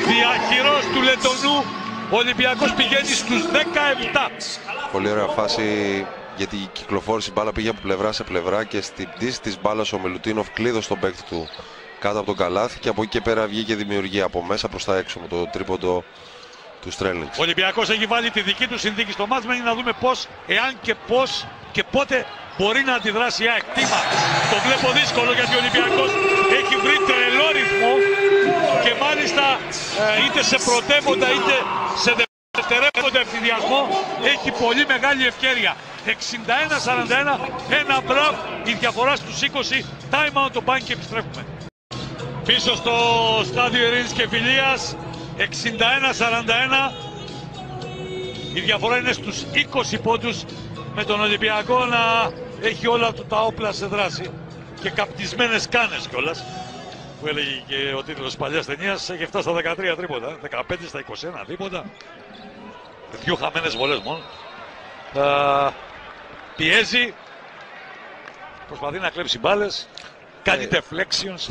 διαχειρός του Λετονού. Ο Ολυμπιακός πηγαίνει στους 17. Πολύ ωραία φάση γιατί κυκλοφόρησε η μπάλα πήγε από πλευρά σε πλευρά και στην πτήση της μπάλας ο Μιλουτίνοφ κλείδωσε τον παίκτη του κάτω από τον καλάθι και από εκεί και πέρα βγήκε δημιουργία από μέσα προς τα έξω με το τρίποντο του Στρέλινγκς. Ο Ολυμπιακός έχει βάλει τη δική του συνθήκη στο μάτς, μένει να δούμε πώς, εάν και πώς και πότε μπορεί να αντιδράσει η ΑΕΚ. Τίμα. Το βλέπω δύσκολο γιατί ο Ολυμπιακός έχει βρει τρελό ρυθμό και μάλιστα ε, είτε σε πρωτεύοντα είτε σε δευτερεύοντα ευθυδιασμό έχει πολύ μεγάλη ευκαιρία. 61-41, ένα μπραβ, η διαφορά στους 20, time out το μπάνκι και επιστρέφουμε. Πίσω στο στάδιο Ειρήνης και Φιλίας, 61-41. Η διαφορά είναι στους 20 πόντους. Με τον Ολυμπιακό να έχει όλα του τα όπλα σε δράση. Και καπτισμένες κάνες κιόλας που έλεγε και ο τίτλος της παλιάς ταινίας. Έχει φτάσει στα 13 τρίποτα, 15 στα 21 τρίποτα δύο χαμένες βολές μόνο. Α, πιέζει προσπαθεί να κλέψει μπάλες κάνει deflections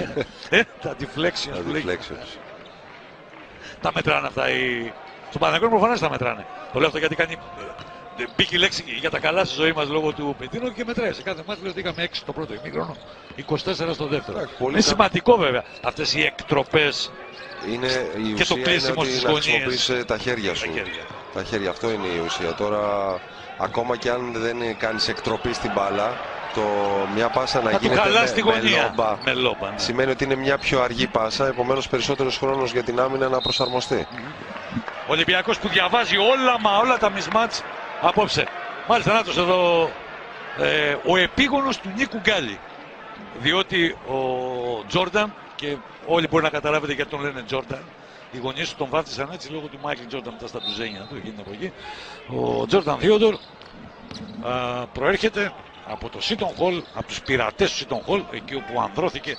ε, τα deflections που λέει. τα μετράνε αυτά οι... στο Παναγιώτο προφανώς τα μετράνε το λέω αυτό γιατί κάνει ε, Μπήκε η λέξη για τα καλά στη ζωή μας λόγω του Πετίνο και μετράει. Σε κάθε μάτι λέω ότι είχαμε 6 το πρώτο ημίχρονο, 24 στο δεύτερο. είναι σημαντικό βέβαια αυτές οι εκτροπές είναι η και το κλείσιμο στις γωνίες. τα χέρια σου. Τα χέρια. τα χέρια. Αυτό είναι η ουσία. Τώρα, ακόμα και αν δεν κάνεις εκτροπή στην μπάλα, το μια πάσα να γίνεται με, στη γωνία. με λόμπα. ναι. Σημαίνει ότι είναι μια πιο αργή πάσα, επομένως περισσότερος χρόνος για την άμυνα να προσαρμοστεί. Ο Ολυμπιακός που διαβάζει όλα μα όλα τα μισμάτς απόψε. Μάλιστα να εδώ ε, ο επίγονος του Νίκου Γκάλι. Διότι ο Τζόρνταν και όλοι μπορεί να καταλάβετε γιατί τον λένε Τζόρνταν. Οι γονείς του τον βάφτισαν έτσι λόγω του Μάικλ Τζόρνταν μετά στα τουζένια του, εκείνη από εκεί. Ο Τζόρνταν Θείοντορ προέρχεται από το Σίτον Χολ, από τους πειρατές του Σίτον Χολ, εκεί όπου ανδρώθηκε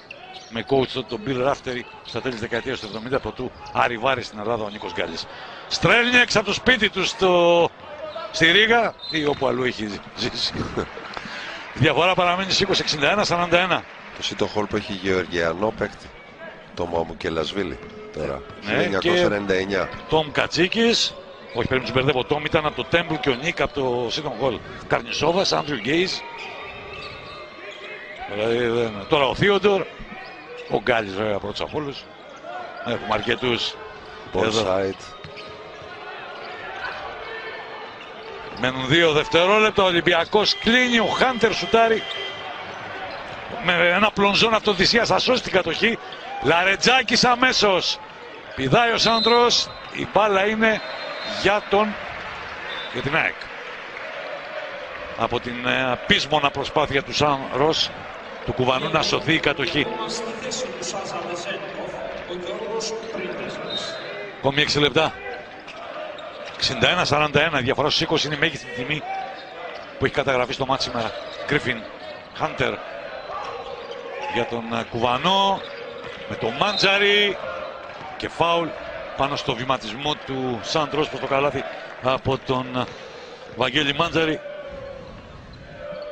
με coach τον Bill Raftery στα τέλη της δεκαετίας του 70 πρωτού Αριβάρη στην Ελλάδα ο Νίκος Γκάλης. Στρέλνιεξ από το σπίτι του στο... στη Ρήγα ή όπου αλλού έχει ζήσει. Η διαφορά παραμένει στις 20-61-41. Το Σίτον Χολ που έχει γεωργιανό παίκτη. Το Μόμου και Λασβίλη τώρα. Ναι, 1999. Τόμ Κατσίκης. Όχι, πρέπει να τους μπερδεύω. Τόμ ήταν από το Τέμπλ και ο Νίκ από το Σίτον Χολ. Καρνισόβας, Άντριου Γκέις. Τώρα ο Θείοντορ. Ο Γκάλης βέβαια πρώτος από όλους. Έχουμε αρκετούς. Μένουν δύο δευτερόλεπτα. Ο Ολυμπιακός κλείνει. Ο Χάντερ σουτάρει. Με ένα πλονζόν αυτοδυσίας θα σώσει την κατοχή. Λαρετζάκης αμέσως. Πηδάει ο Σάντρος. Η μπάλα είναι για τον για την ΑΕΚ. Από την ε, πείσμονα προσπάθεια του Σαν Ρος του Κουβανού να σωθεί η κατοχή. Ακόμη 6 λεπτά. 61-41. Διαφορά στους 20 είναι η μέγιστη τιμή που έχει καταγραφεί στο μάτι σήμερα. Γκρίφιν, Χάντερ για τον Κουβανό με τον Μάντζαρη και φάουλ πάνω στο βηματισμό του Σάντρος προς το καλάθι από τον Βαγγέλη Μάντζαρη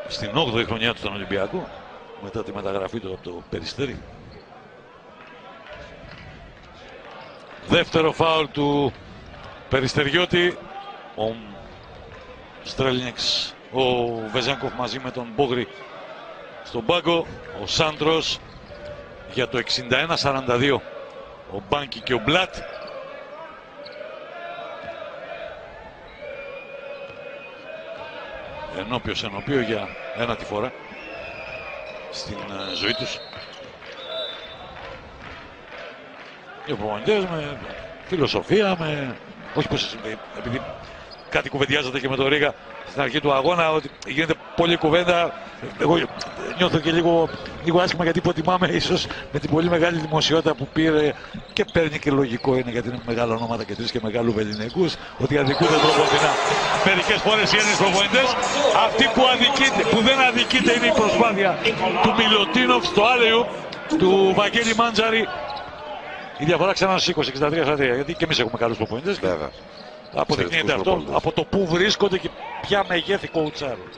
στην 8η χρονιά του στον Ολυμπιακό μετά τη μεταγραφή του από το Περιστέρι. Δεύτερο φάουλ του Περιστεριώτη. Ο Στρέλνιεξ, ο Βεζάνκοφ μαζί με τον Μπόγρη στον πάγκο. Ο Σάντρος για το 61-42. Ο Μπάνκι και ο Μπλάτ. Ενώπιος ενώπιο για ένα τη φορά στην ε, ζωή τους. Οι προπονητές με φιλοσοφία, με... όχι πως επειδή κάτι κουβεντιάζεται και με το Ρίγα στην αρχή του αγώνα, ότι γίνεται πολλή κουβέντα. Εγώ νιώθω και λίγο, λίγο άσχημα γιατί υποτιμάμε ίσως με την πολύ μεγάλη δημοσιότητα που πήρε και παίρνει και λογικό είναι γιατί είναι μεγάλα ονόματα και τρεις και μεγάλου Βεληνικούς, ότι αδικούνται τροποντινά. Μερικές φορές οι Έλληνες προπονητές, αυτοί που, αδικείται, που δεν αδικείται είναι η προσπάθεια του Μιλωτίνοφ στο άλεο του Βαγγέλη Μάντζαρη. Η διαφορά ξανά στου 20-63 γιατί και εμείς έχουμε καλούς προπονητές. Αποδεικνύεται αυτό από το που βρίσκονται και ποια μεγέθη κοουτσάρουν.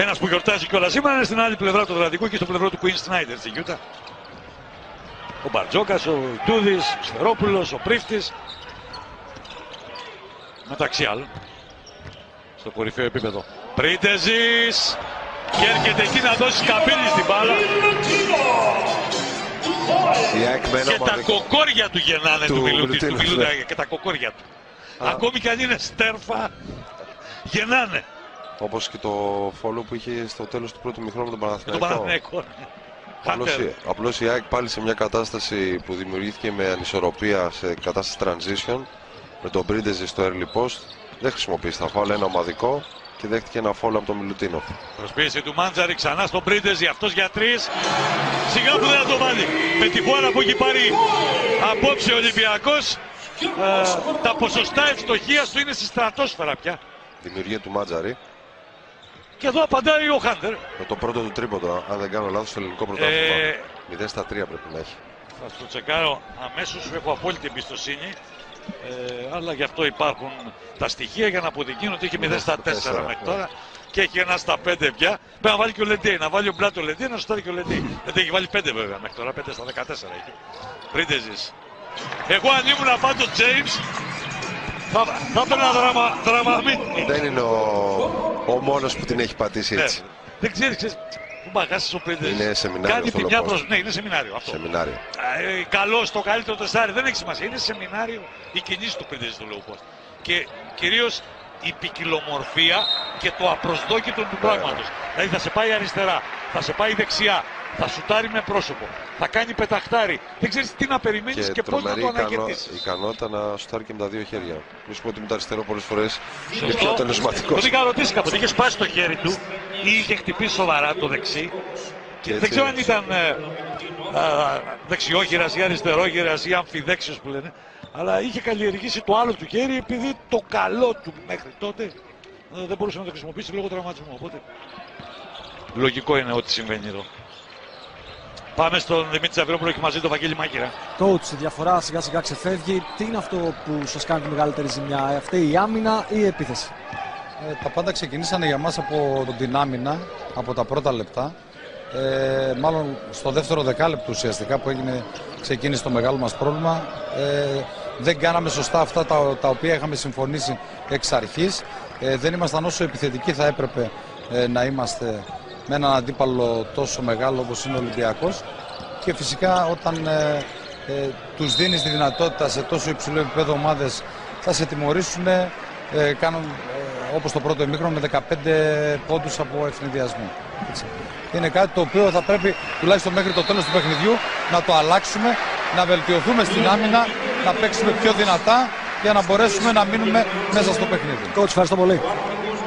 Ένας που γιορτάζει κιόλας σήμερα είναι στην άλλη πλευρά του Δραδικού και στο πλευρό του Queen Snyder στην Γιούτα. Ο Μπαρτζόκας, ο Τούδη, ο Σφερόπουλος, ο Πρίφτης. Μεταξύ άλλων. Στο κορυφαίο επίπεδο. Πρίτεζη. Και έρχεται εκεί να δώσει καμπύλη στην μπάλα. Η ΑΕΚ με ένα Και τα ομαδικό- κοκόρια του γεννάνε του, Του Μιλούτη, του Μιλουτίνοφ, Μιλούτα ναι. και τα κοκόρια του. Ακόμη κι αν είναι στέρφα, γεννάνε. Όπως και το follow που είχε στο τέλος του πρώτου μηχρόνου με τον Με τον Παναθηναϊκό. Παναθηναϊκό. Απλώς, Χάντερ. η- απλώς η ΑΕΚ πάλι σε μια κατάσταση που δημιουργήθηκε με ανισορροπία σε κατάσταση transition με τον Πρίντεζη στο early post δεν χρησιμοποίησε τα φάουλ ένα ομαδικό και δέχτηκε ένα φόλο από τον Μιλουτίνο. Προσποίηση του Μάντζαρη ξανά στον Πρίντεζι, αυτός για τρεις. Σιγά που δεν θα το βάλει. Με τη φόρα που έχει πάρει απόψε ο Ολυμπιακός, ε, τα ποσοστά ευστοχίας του είναι στη στρατόσφαιρα πια. Δημιουργία του Μάτζαρη Και εδώ απαντάει ο Χάντερ. με το πρώτο του τρίποντο, αν δεν κάνω λάθος, στο ελληνικό πρωτάθλημα. Ε, 0 στα 3 πρέπει να έχει. Θα στο τσεκάρω αμέσως, σου έχω απόλυτη εμπιστοσύνη. Ε, αλλά γι' αυτό υπάρχουν τα στοιχεία για να αποδεικνύουν ότι έχει 0 στα 4 τέσσερα, μέχρι ναι. τώρα και έχει ένα στα 5 πια. Πρέπει να βάλει και ο Λεντέι, να βάλει ο Μπλάτ ο Λεντέι, να σου στάρει και ο Λεντέι. Δεν έχει βάλει 5 βέβαια μέχρι τώρα, 5 στα 14 έχει. Πρίντεζης. Εγώ αν ήμουν πάντως James, θα, θα έπαιρνα δραμα, δραμαμίνη. Δεν είναι ο, ο μόνος που την έχει πατήσει Ναι. έτσι. Δεν ξέρεις, ξέρεις, που μπαγάσεις ο Πρίντεζης. Είναι σεμινάριο Κάνει στο τη μια Λοπός. προς... Ναι, είναι σεμινάριο αυτό. Σεμινάριο. Ε, καλό στο καλύτερο τεσάρι, δεν έχει σημασία. Είναι σεμινάριο η κινήση του Πρίντεζη στο low post. Και κυρίως η ποικιλομορφία και το απροσδόκητο του πράγματος. Δηλαδή θα σε πάει αριστερά, θα σε πάει δεξιά, θα σουτάρει με πρόσωπο, θα κάνει πεταχτάρι. Δεν ξέρει τι να περιμένει και, Και πώ να τρομερή το ικανό, ανακαιτήσει. ικανότητα να σουτάρει και με τα δύο χέρια. Μη σου πω ότι με το αριστερό πολλές φορές είναι Σωστό. πιο τελεσματικός. Τον είχα ρωτήσει κάποτε, είχε σπάσει το χέρι του ή είχε χτυπήσει σοβαρά το δεξί. Και έτσι δεν ξέρω αν είναι. ήταν ε, α, δεξιόχειρας ή αριστερόχειρας ή αμφιδέξιος που λένε. Αλλά είχε καλλιεργήσει το άλλο του χέρι επειδή το καλό του μέχρι τότε ε, δεν μπορούσε να το χρησιμοποιήσει λόγω τραυματισμού. Οπότε λογικό είναι ό,τι συμβαίνει εδώ. Πάμε στον Δημήτρη Τσαβιρόπουλο που έχει μαζί το Βαγγέλη Μάκηρα. Coach, η διαφορά σιγά σιγά ξεφεύγει. Τι είναι αυτό που σας κάνει τη μεγαλύτερη ζημιά, αυτή η άμυνα ή η επίθεση; Ε, τα πάντα ξεκινήσανε για μας από την άμυνα, από τα πρώτα λεπτά. Ε, μάλλον στο δεύτερο δεκάλεπτο ουσιαστικά που έγινε, ξεκίνησε το μεγάλο μας πρόβλημα. Ε, δεν κάναμε σωστά αυτά τα, τα οποία είχαμε συμφωνήσει εξ αρχής. Ε, δεν ήμασταν όσο επιθετικοί θα έπρεπε ε, να είμαστε με έναν αντίπαλο τόσο μεγάλο όπως είναι ο Ολυμπιακός. Και φυσικά όταν ε, ε, τους δίνεις τη δυνατότητα σε τόσο υψηλό επίπεδο ομάδες θα σε τιμωρήσουν ε, κάνουν ε, όπως το πρώτο ημίχρονο με 15 πόντους από ευνηδιασμό. Έτσι. Είναι κάτι το οποίο θα πρέπει τουλάχιστον μέχρι το τέλος του παιχνιδιού να το αλλάξουμε, να βελτιωθούμε στην άμυνα, να παίξουμε πιο δυνατά για να μπορέσουμε να μείνουμε μέσα στο παιχνίδι. Coach, ευχαριστώ πολύ.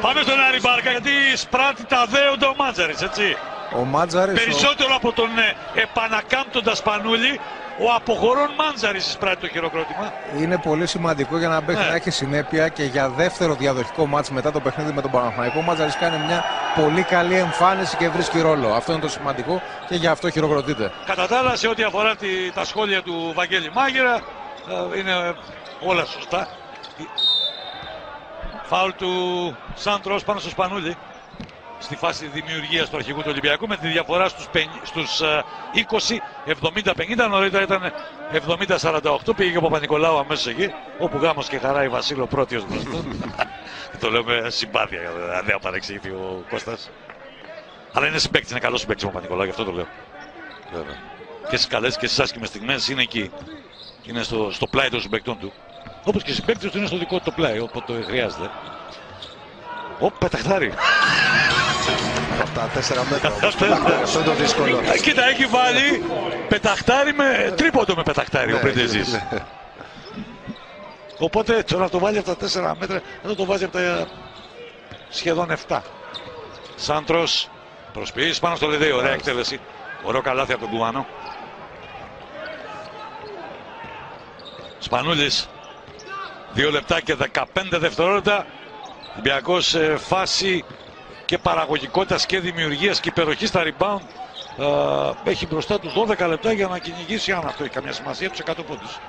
Πάμε στον Άρη Μπάρκα γιατί σπράττει τα δέοντα ο Μάτζαρης, έτσι. Ο Μάτζαρης, ο- Περισσότερο από τον ε, επανακάμπτοντας Σπανούλη, ο αποχωρών Μάντζαρης εισπράττει το χειροκρότημα. είναι πολύ σημαντικό για να παίξει Ναι. να έχει συνέπεια και για δεύτερο διαδοχικό μάτς μετά το παιχνίδι με τον Παναθηναϊκό. Ο Μάτζαρης κάνει μια πολύ καλή εμφάνιση και βρίσκει ρόλο. Αυτό είναι το σημαντικό και για αυτό χειροκροτείται. Κατά τα άλλα, σε ό,τι αφορά τη- τα σχόλια του Βαγγέλη Μάγερα, ε, είναι ε, όλα σωστά. Φάουλ του Σάντρος πάνω στο Σπανούλη στη φάση δημιουργίας του αρχηγού του Ολυμπιακού με τη διαφορά στους, πεν- στους ε, 20, 70-50, νωρίτερα ήταν 70-48, πήγε και ο Παπα-Νικολάου αμέσως εκεί, όπου γάμος και χαρά η Βασίλο πρώτος μπροστά. το λέω με συμπάθεια, ε, δεν θα παρεξηγηθεί ο Κώστας. Αλλά είναι συμπαίκτης, είναι καλός συμπαίκτης ο Παπα-Νικολάου, γι' αυτό το λέω Βέβαια. και στις καλές και στις άσχημες στιγμές είναι εκεί. Είναι στο, στο πλάι των συμπαικτών του. Όπως και οι συμπαίκτες του είναι στο δικό του το πλάι, όποτε χρειάζεται. Ω, πεταχτάρι. Από τα 4 μέτρα. όμως. Αυτά- Αυτό είναι το δύσκολο. Ε, Κοίτα, έχει βάλει πεταχτάρι με τρίποντο με πεταχτάρι ο Ναι, Πριντεζής. ναι. Οπότε το να το βάλει από τα 4 μέτρα, δεν το βάζει από τα σχεδόν 7. Σάντρος, προσποιήσει πάνω στο Λεδέι, ωραία εκτέλεση. Ωραίο καλάθι από τον Κουβάνο. Σπανούλης, 2 λεπτά και 15 δευτερόλεπτα. Ολυμπιακός σε φάση και παραγωγικότητας και δημιουργίας και υπεροχής στα rebound. Ε, έχει μπροστά τους 12 λεπτά για να κυνηγήσει, αν αυτό έχει καμιά σημασία, τους 100 πόντους.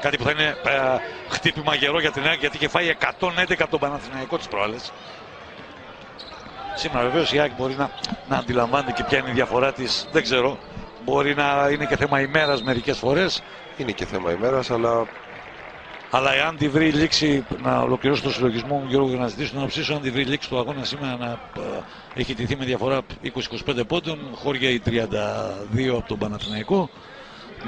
Κάτι που θα είναι ε, χτύπημα γερό για την ΑΕΚ γιατί είχε φάει 111 από τον Παναθηναϊκό τις προάλλες. Σήμερα βεβαίως η ΑΕΚ μπορεί να, να αντιλαμβάνεται και ποια είναι η διαφορά της, δεν ξέρω. Μπορεί να είναι και θέμα ημέρας μερικές φορές. Είναι και θέμα ημέρας, αλλά Αλλά εάν τη βρει λήξη, να ολοκληρώσω το συλλογισμό μου Γιώργο για να ζητήσω την άποψή σου, αν τη βρει λήξη του αγώνα σήμερα να ε, έχει τηθεί με διαφορά 20-25 πόντων, χώρια η 32 από τον Παναθηναϊκό,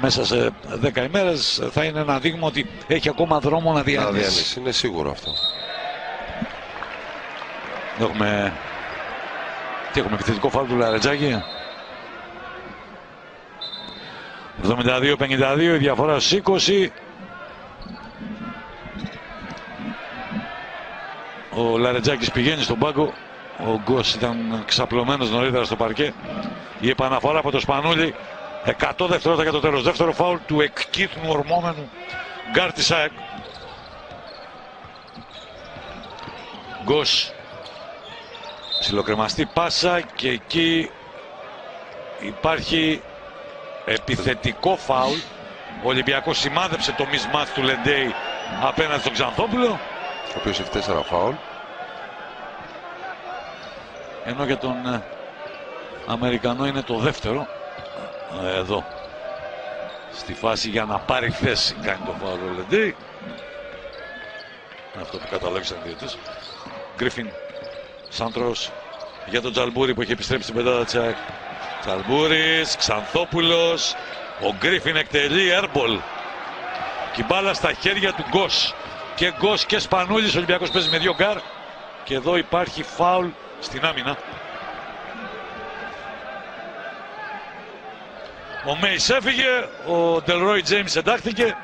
μέσα σε 10 ημέρες θα είναι ένα δείγμα ότι έχει ακόμα δρόμο να Να διανύσει. διανύσει. Είναι σίγουρο αυτό. Έχουμε... Τι έχουμε, επιθετικό φάουλ του Λαρετζάκη; 72-52, η διαφορά στους 20. Ο Λαρετζάκης πηγαίνει στον πάγκο. Ο Γκος ήταν ξαπλωμένος νωρίτερα στο παρκέ. Η επαναφορά από το Σπανούλη. 100 δευτερόλεπτα για το τέλος. Δεύτερο φάουλ του εκ Κύθνου ορμώμενου γκαρντ της ΑΕΚ. Γκος Ψιλοκρεμαστή πάσα και εκεί υπάρχει επιθετικό φάουλ. Ο Ολυμπιακός σημάδεψε το μισμάτ του Λεντέι απέναντι στον Ξανθόπουλο. Ο οποίος έχει τέσσερα φάουλ. Ενώ για τον ε, Αμερικανό είναι το δεύτερο. Ε, Εδώ. Στη φάση για να πάρει θέση κάνει το φάουλ ο Λεντέι. Αυτό που καταλόγησαν οι διαιτητές. Γκρίφιν Σάντρος για τον Τζαλμπούρη που έχει επιστρέψει στην πεντάδα της ΑΕΚ. Τζαλμπούρης, Ξανθόπουλος, ο Γκρίφιν εκτελεί airball. Και η μπάλα στα χέρια του Γκος. Και Γκος και Σπανούλης, ο Ολυμπιακός παίζει με δύο γκαρντ. Και εδώ υπάρχει φάουλ στην άμυνα. Ο Μέις έφυγε, ο Ντελρόι Τζέιμς εντάχθηκε.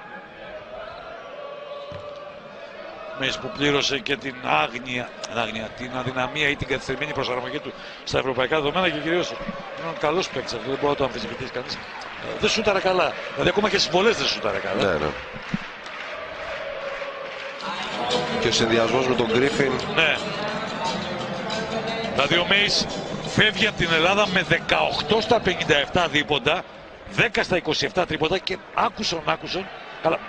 Μέις που πλήρωσε και την άγνοια, άγνοια, την αδυναμία ή την καθυστερημένη προσαρμογή του στα ευρωπαϊκά δεδομένα και κυρίως είναι ένα καλός παίκτης, αυτό δεν μπορεί να το αμφισβητήσει κανείς. Ε, Δεν σούταρε καλά, δηλαδή ακόμα και στις βολές δεν σούταρε καλά. Ναι, ναι. Και ο συνδυασμός με τον Γκρίφιν Ναι. Δηλαδή ο Μέης φεύγει από την Ελλάδα με 18 στα 57 δίποντα, 10 στα 27 τρίποτα και άκουσον, άκουσον, καλά,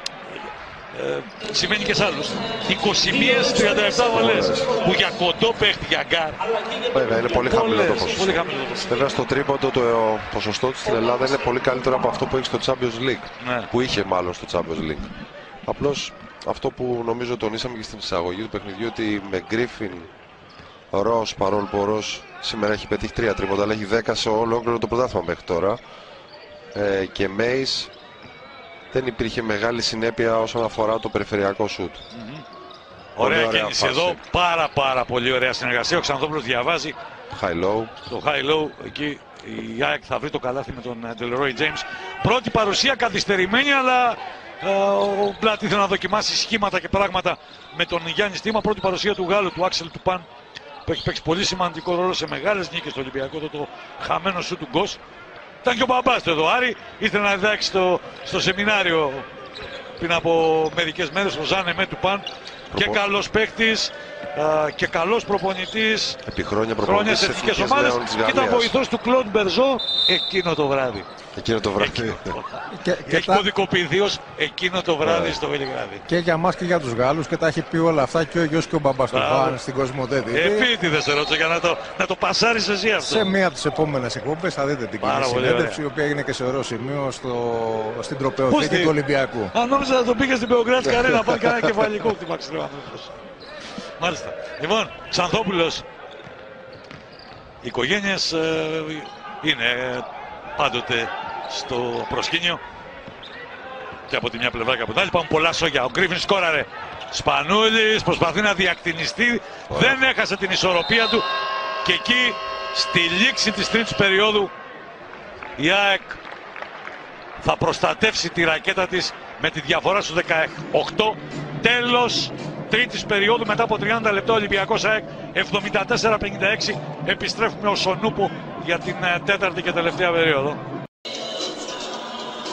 ε, σημαίνει και σ' άλλους, 21 στις 37 βολές, που για κοντό παίχτη, για γκαρντ. Βέβαια είναι πολύ χαμηλός το Πολλές, ποσοστό. Πολύ χαμηλός το ποσοστό. Βέβαια στο τρίποντο το ε, ποσοστό του στην Ελλάδα είναι πολύ καλύτερο από αυτό που έχει στο Champions League. Ναι. Που είχε μάλλον στο Champions League. Απλώς αυτό που νομίζω τονίσαμε και στην εισαγωγή του παιχνιδιού ότι με Γκρίφιν, Ρος, παρόλο που ο Ρος σήμερα έχει πετύχει τρία τρίποντα, αλλά έχει 10 σε ολόκληρο το πρωτάθλημα μέχρι τώρα. Ε, και Μέης δεν υπήρχε μεγάλη συνέπεια όσον αφορά το περιφερειακό σουτ. Πολύ Ωραία ωραία κίνηση φάση. εδώ, πάρα πάρα πολύ ωραία συνεργασία. Ο Ξανθόπουλος διαβάζει High low. το high low εκεί η ΑΕΚ θα βρει το καλάθι με τον ε, Delroy James. Πρώτη παρουσία καθυστερημένη, αλλά ε, ο Μπλάτ ήθελε να δοκιμάσει σχήματα και πράγματα με τον Γιάννη Στήμα. Πρώτη παρουσία του Γάλλου, του Άξελ του Παν, που έχει παίξει πολύ σημαντικό ρόλο σε μεγάλες νίκες στο Ολυμπιακό, το, το χαμένο σου του Γκος. Ήταν και ο μπαμπάς του εδώ, Άρη, ήθελε να διδάξει στο, στο σεμινάριο πριν από μερικές μέρες ο Ζάνε με του Παν. Και καλός παίκτης α, και καλός προπονητής Επί χρόνια χρόνια προπονητής σε της εθνικές Εθνικής ομάδες Νέων της και ήταν Γαλλίας. βοηθός του Κλοντ Μπερζό εκείνο το βράδυ. Εκείνο το βράδυ. Και, και, Έχει τα- κωδικοποιηθεί ως εκείνο το βράδυ στο Βελιγράδι. και για μας και για τους Γάλλους και τα έχει πει όλα αυτά και ο γιος και ο μπαμπάς του Μπράβο. Παν στην Κοσμοτέτη. Επίτηδε σε ρώτησα για να το, να το πασάρεις εσύ αυτό. Σε μία από τις επόμενες εκπομπές θα δείτε την Πάρα κοινή πολύ συνέντευξη, η ωραία. οποία έγινε και σε ωραίο σημείο στο, στην Πώς τροπεοθήκη τη- του Ολυμπιακού. Αν νόμιζα να το πήγες στην Πεογκράτη Καρένα, πάει κανένα κεφαλικό χτυπά ξέρω άνθρωπος. Μάλιστα. Λοιπόν, Ξανθόπουλος. Οι οικογένειες ε, είναι ε, πάντοτε στο προσκήνιο. Και από τη μια πλευρά και από την άλλη. Πάμε πολλά σόγια. Ο Γκρίφιν σκόραρε. Σπανούλης προσπαθεί να διακτηνιστεί. Δεν έχασε την ισορροπία του. Και εκεί στη λήξη της τρίτης περίοδου η ΑΕΚ θα προστατεύσει τη ρακέτα της με τη διαφορά στους 18. Τέλος τρίτης περίοδου μετά από 30 λεπτά ο Ολυμπιακός ΑΕΚ 74-56. Επιστρέφουμε ο Σονούπο για την ε, τέταρτη και τελευταία περίοδο.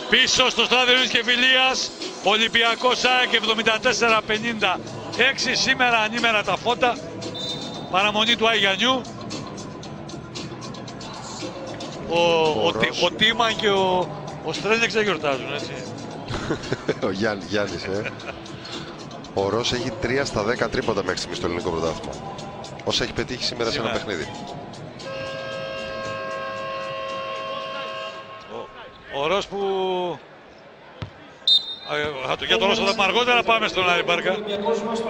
Πίσω στο στάδιο της Κεφιλίας, Ολυμπιακός ΑΕΚ 74-56. Σήμερα ανήμερα τα φώτα. Παραμονή του Αγιανιού. Ο, ο, Τι- ο Τίμαν και ο, ο Στρέλνεξ δεν γιορτάζουν, έτσι. ο Γιάννη, Γιάννης, ε. Ο Ρος έχει 3 στα 10 τρίποντα μέχρι στιγμή στο ελληνικό πρωτάθλημα. Όσα έχει πετύχει σήμερα σε ένα Σήμερα. παιχνίδι. Ο Ρος που... Α, θα το- Για τον Ρος θα τα πούμε αργότερα, πάμε στον Άρη Μπάρκα.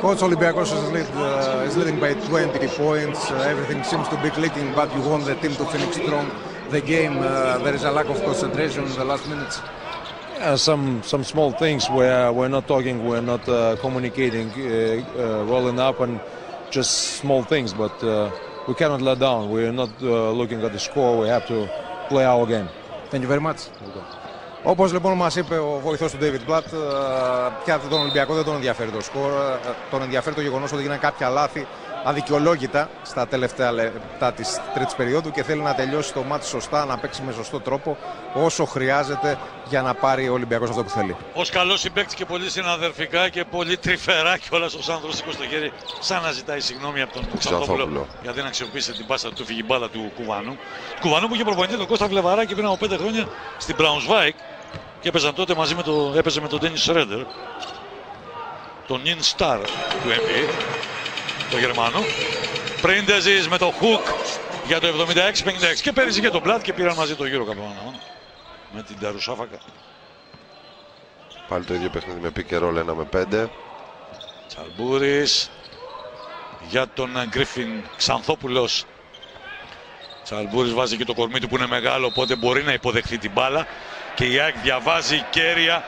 Coach Olympiacos is, lead, uh, is leading by 20 points. Uh, everything seems to be clicking, but you want the team to finish strong. The game, uh, there is a lack of concentration in the last minutes. Yeah, some some small things where we're not talking, we're not uh, communicating uh, uh, well enough, and just small things. But uh, we cannot let down. We're not uh, looking at the score. We have to play our game. Thank you very much. Όπω λοιπόν μα είπε ο βοηθό του David Blatt, ε, πια τον Ολυμπιακό δεν τον ενδιαφέρει το σκορ. ε, Τον ενδιαφέρει το γεγονό ότι έγιναν κάποια λάθη αδικαιολόγητα στα τελευταία λεπτά της τρίτης περίοδου και θέλει να τελειώσει το μάτι σωστά, να παίξει με σωστό τρόπο όσο χρειάζεται για να πάρει ο Ολυμπιακός αυτό που θέλει. Ω καλός συμπαίκτης και πολύ συναδερφικά και πολύ τρυφερά κιόλας ο Σάνδρος σήκωσε το χέρι, σαν να ζητάει συγγνώμη από τον Ξανθόπουλο Ξανθόπουλο. γιατί δεν αξιοποίησε την πάσα του, φύγει η μπάλα του Κουβανού. Κουβανού που είχε προπονητή τον Κώστα Βλεβαράκη πριν από 5 χρόνια στην Braunschweig και έπαιζαν τότε μαζί με το, έπαιζε με τον Ντένι Σρέντερ, τον Νιν Σταρ του NBA, το Γερμανό. Πρίντεζης με το Χουκ για το 76-56 και πέρυσι και τον Μπλατ και πήραν μαζί το γύρο καπελόνα με την Ταρουσάφακα. Πάλι το ίδιο παιχνίδι με pick and roll 1 με 5. Τσαλμπούρης για τον Γκρίφιν Ξανθόπουλος. Τσαλμπούρης βάζει και το κορμί του που είναι μεγάλο οπότε μπορεί να υποδεχθεί την μπάλα και η ΑΕΚ διαβάζει κέρια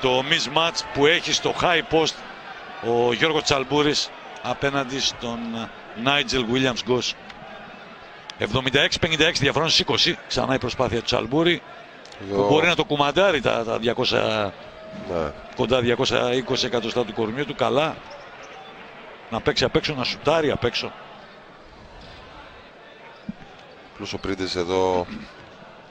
το mismatch που έχει στο high post ο Γιώργος Τσαλμπούρης απέναντι στον Νάιτζελ Williams Γκος. 76-56 διαφορά στους 20. Ξανά η προσπάθεια του Τσαλμπούρη που Εδώ- μπορεί να το κουμαντάρει τα, τα 200 Ναι. κοντά 220 εκατοστά του κορμιού του καλά να παίξει απ' έξω, να σουτάρει απ' έξω. Πλούς ο Πρίντες εδώ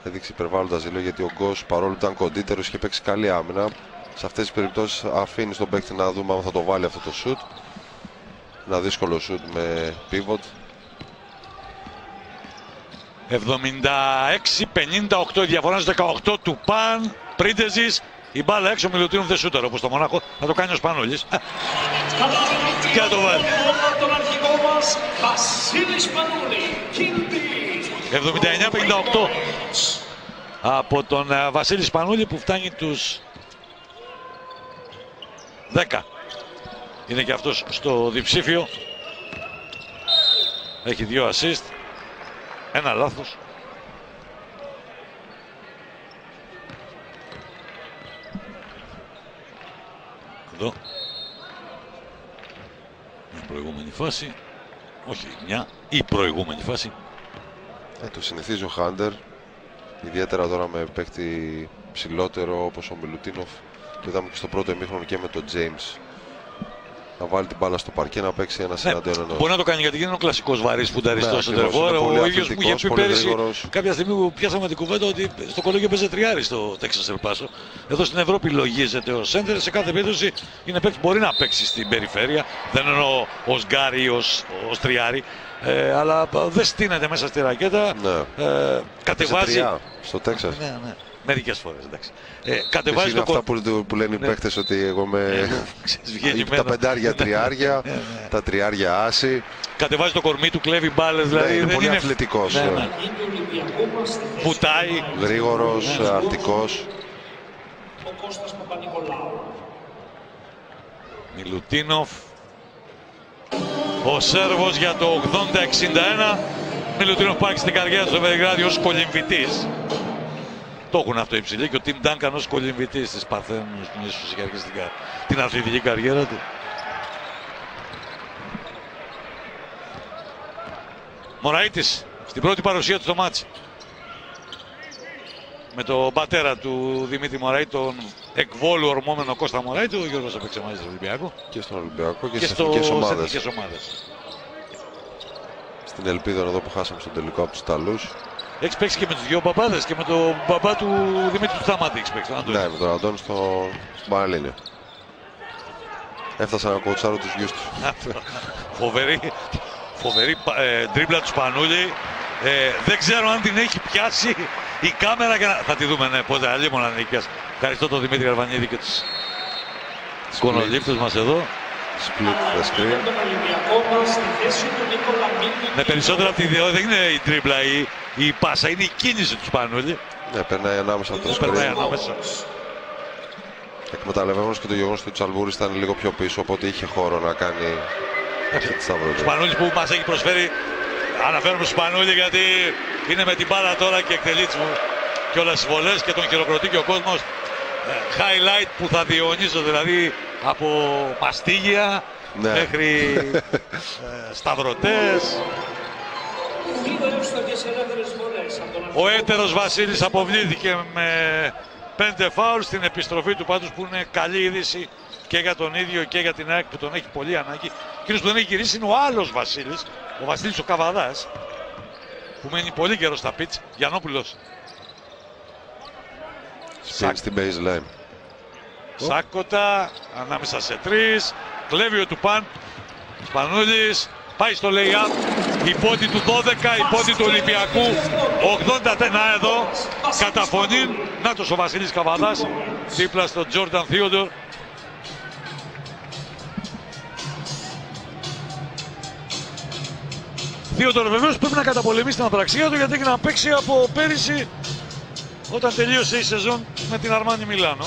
έδειξε υπερβάλλοντας ζηλό γιατί ο Γκος παρόλο που ήταν κοντύτερος είχε παίξει καλή άμυνα. Σε αυτές τις περιπτώσεις αφήνει τον παίκτη να δούμε αν θα το βάλει αυτό το σουτ. Ένα δύσκολο σουτ με pivot. 76-58 η διαφοράς στους 18 του Παν. Πρίντεζης, η μπάλα έξω Μιλουτίνου δεν σούταρε όπως το Μονάχο. Θα το κάνει ο Σπανούλης. Και θα το βάλει. τον αρχηγό μας Βασίλη Σπανούλη. Kill Bill. 79-58 από τον ε, Βασίλη Σπανούλη που φτάνει τους 10. Είναι και αυτός στο διψήφιο. Έχει δύο assist. Ένα λάθος. Εδώ. Μια προηγούμενη φάση. Όχι μια, η προηγούμενη φάση. Ε, το συνηθίζει ο Χάντερ. Ιδιαίτερα τώρα με παίκτη ψηλότερο όπως ο Μιλουτίνοφ. Το είδαμε και στο πρώτο ημίχρονο και με τον James. Να βάλει την μπάλα στο παρκέ να παίξει ένα εναντίον ενός. Ναι, Μπορεί να το κάνει γιατί δεν είναι ο κλασικός βαρύς που τα Ναι, στο ακριβώς, τερφόρ. είναι πολύ Ο ίδιος μου είχε αθλητικός, πει πολύ πέρυσι, γρήγορος. κάποια στιγμή που πιάσαμε την κουβέντα ότι στο κολόγιο παίζει τριάρι στο Τέξα Ελπάσο. Εδώ στην Ευρώπη λογίζεται ο Σέντερ. Σε κάθε περίπτωση είναι παίκτης που μπορεί να παίξει στην περιφέρεια. Δεν εννοώ ως γκάρι ή ως τριάρι. Ε, αλλά ε, δεν στείνεται μέσα στη ρακέτα. Ναι. Ε, κατεβάζει. τρία στο Τέξας. Ναι, ναι. Μερικές φορές εντάξει. Ε, Εσύ κατεβάζεις είναι το αυτά κο- που, που λένε οι Ναι. παίκτες ότι εγώ με ξέρεις, βγαίνει τα μένα. πεντάρια τριάρια, Ναι, ναι. τα τριάρια άση. Κατεβάζεις το κορμί του, κλέβει μπάλες. Δηλαδή είναι δεν πολύ είναι αθλητικός, Ναι, ε. ναι. Είναι ο Ολυμπιακό μας στη θέση Βουτάει. Γρήγορος, Ναι. αρτικός. ο Κώστας Παπα-Νικολάου. Μιλουτίνοφ. Ο Σέρβος για το 80-61. Μιλουτίνοφ πάει στην καριέρα του στο Βελιγράδι ως κολυμβητής. Το έχουν αυτό οι ψηλοί και ο Τιμ Ντάνκαν ως κολυμβητής της Παρθένους που ίσως είχε αρχίσει την, κα- την αθλητική καριέρα του. Μωραΐτης στην πρώτη παρουσία του στο μάτς. Με τον πατέρα του Δημήτρη Μωραή, τον εκβόλου ορμόμενο Κώστα Μωραήτη, ο Γιώργος έπαιξε μαζί στον Ολυμπιακό Και στον Ολυμπιακό και, και στις στο εθνικές ομάδες. εθνικές ομάδες. Στην Ελπίδα εδώ που χάσαμε στον τελικό από τους Ιταλούς. Έχεις παίξει και με τους δυο μπαμπάδες και με τον μπαμπά του Δημήτρη του Σταμάτη έχεις παίξει. τον Αντώνη. Ναι, με τον Αντώνη στο, στην Πανελλήνια. Έφτασα να κοτσάρω τους γιους του. φοβερή, φοβερή ε, τρίπλα του Σπανούλη. Ε, δεν ξέρω αν την έχει πιάσει η κάμερα για να... Θα τη δούμε, ναι, πότε αλλή μόνο αν την έχει πιάσει. Ευχαριστώ τον Δημήτρη Καρβανίδη και τους κονολήπτους μας εδώ. Split the screen. Τον Ολυμπιακό μας στη θέση του Νίκολα Μίλη. Ναι, περισσότερα από τη δύο δεν είναι η τρίπλα ή η πάσα, είναι η κίνηση τους Σπανούλη. Ναι, περνάει ανάμεσα από το Περνάει screen. ανάμεσα. Εκμεταλλευόμενος και το γεγονός ότι ο Τσαλβούρης ήταν λίγο πιο πίσω, οπότε είχε χώρο να κάνει αυτή τη σταυρότητα. Σπανούλης που μας έχει προσφέρει, αναφέρομαι στο Σπανούλη γιατί είναι με την μπάλα τώρα και εκτελεί τις και όλες τις βολές και τον χειροκροτεί και ο κόσμος. ε, highlight που θα διονύσω, δηλαδή από μαστίγια Ναι. μέχρι ε, σταυρωτές. Δύο έως τα τέσσερα ελεύθερες βολές από τον Ο έτερος Βασίλης αποβλήθηκε με πέντε φάουλ στην επιστροφή του πάντως που είναι καλή είδηση και για τον ίδιο και για την ΑΕΚ που τον έχει πολύ ανάγκη. Εκείνος που τον έχει γυρίσει είναι ο άλλος Βασίλης, ο Βασίλης ο Καβαδάς, που μένει πολύ καιρό στα πιτς, Γιαννόπουλος. Σπίν στην baseline. Σάκοτα, ανάμεσα σε τρεις, κλέβει ο Τουπάν, Σπανούλης, πάει στο lay-up, η πόντη του 12, η πόντη του Ολυμπιακού, 80 να εδώ, καταφωνή, νάτος ο Βασίλης Καβαδάς, δίπλα στον Τζόρνταν Θείοντορ. Θείοντορ βεβαίως πρέπει να καταπολεμήσει την απραξία του γιατί έχει να παίξει από πέρυσι όταν τελείωσε η σεζόν με την Αρμάνι Μιλάνο.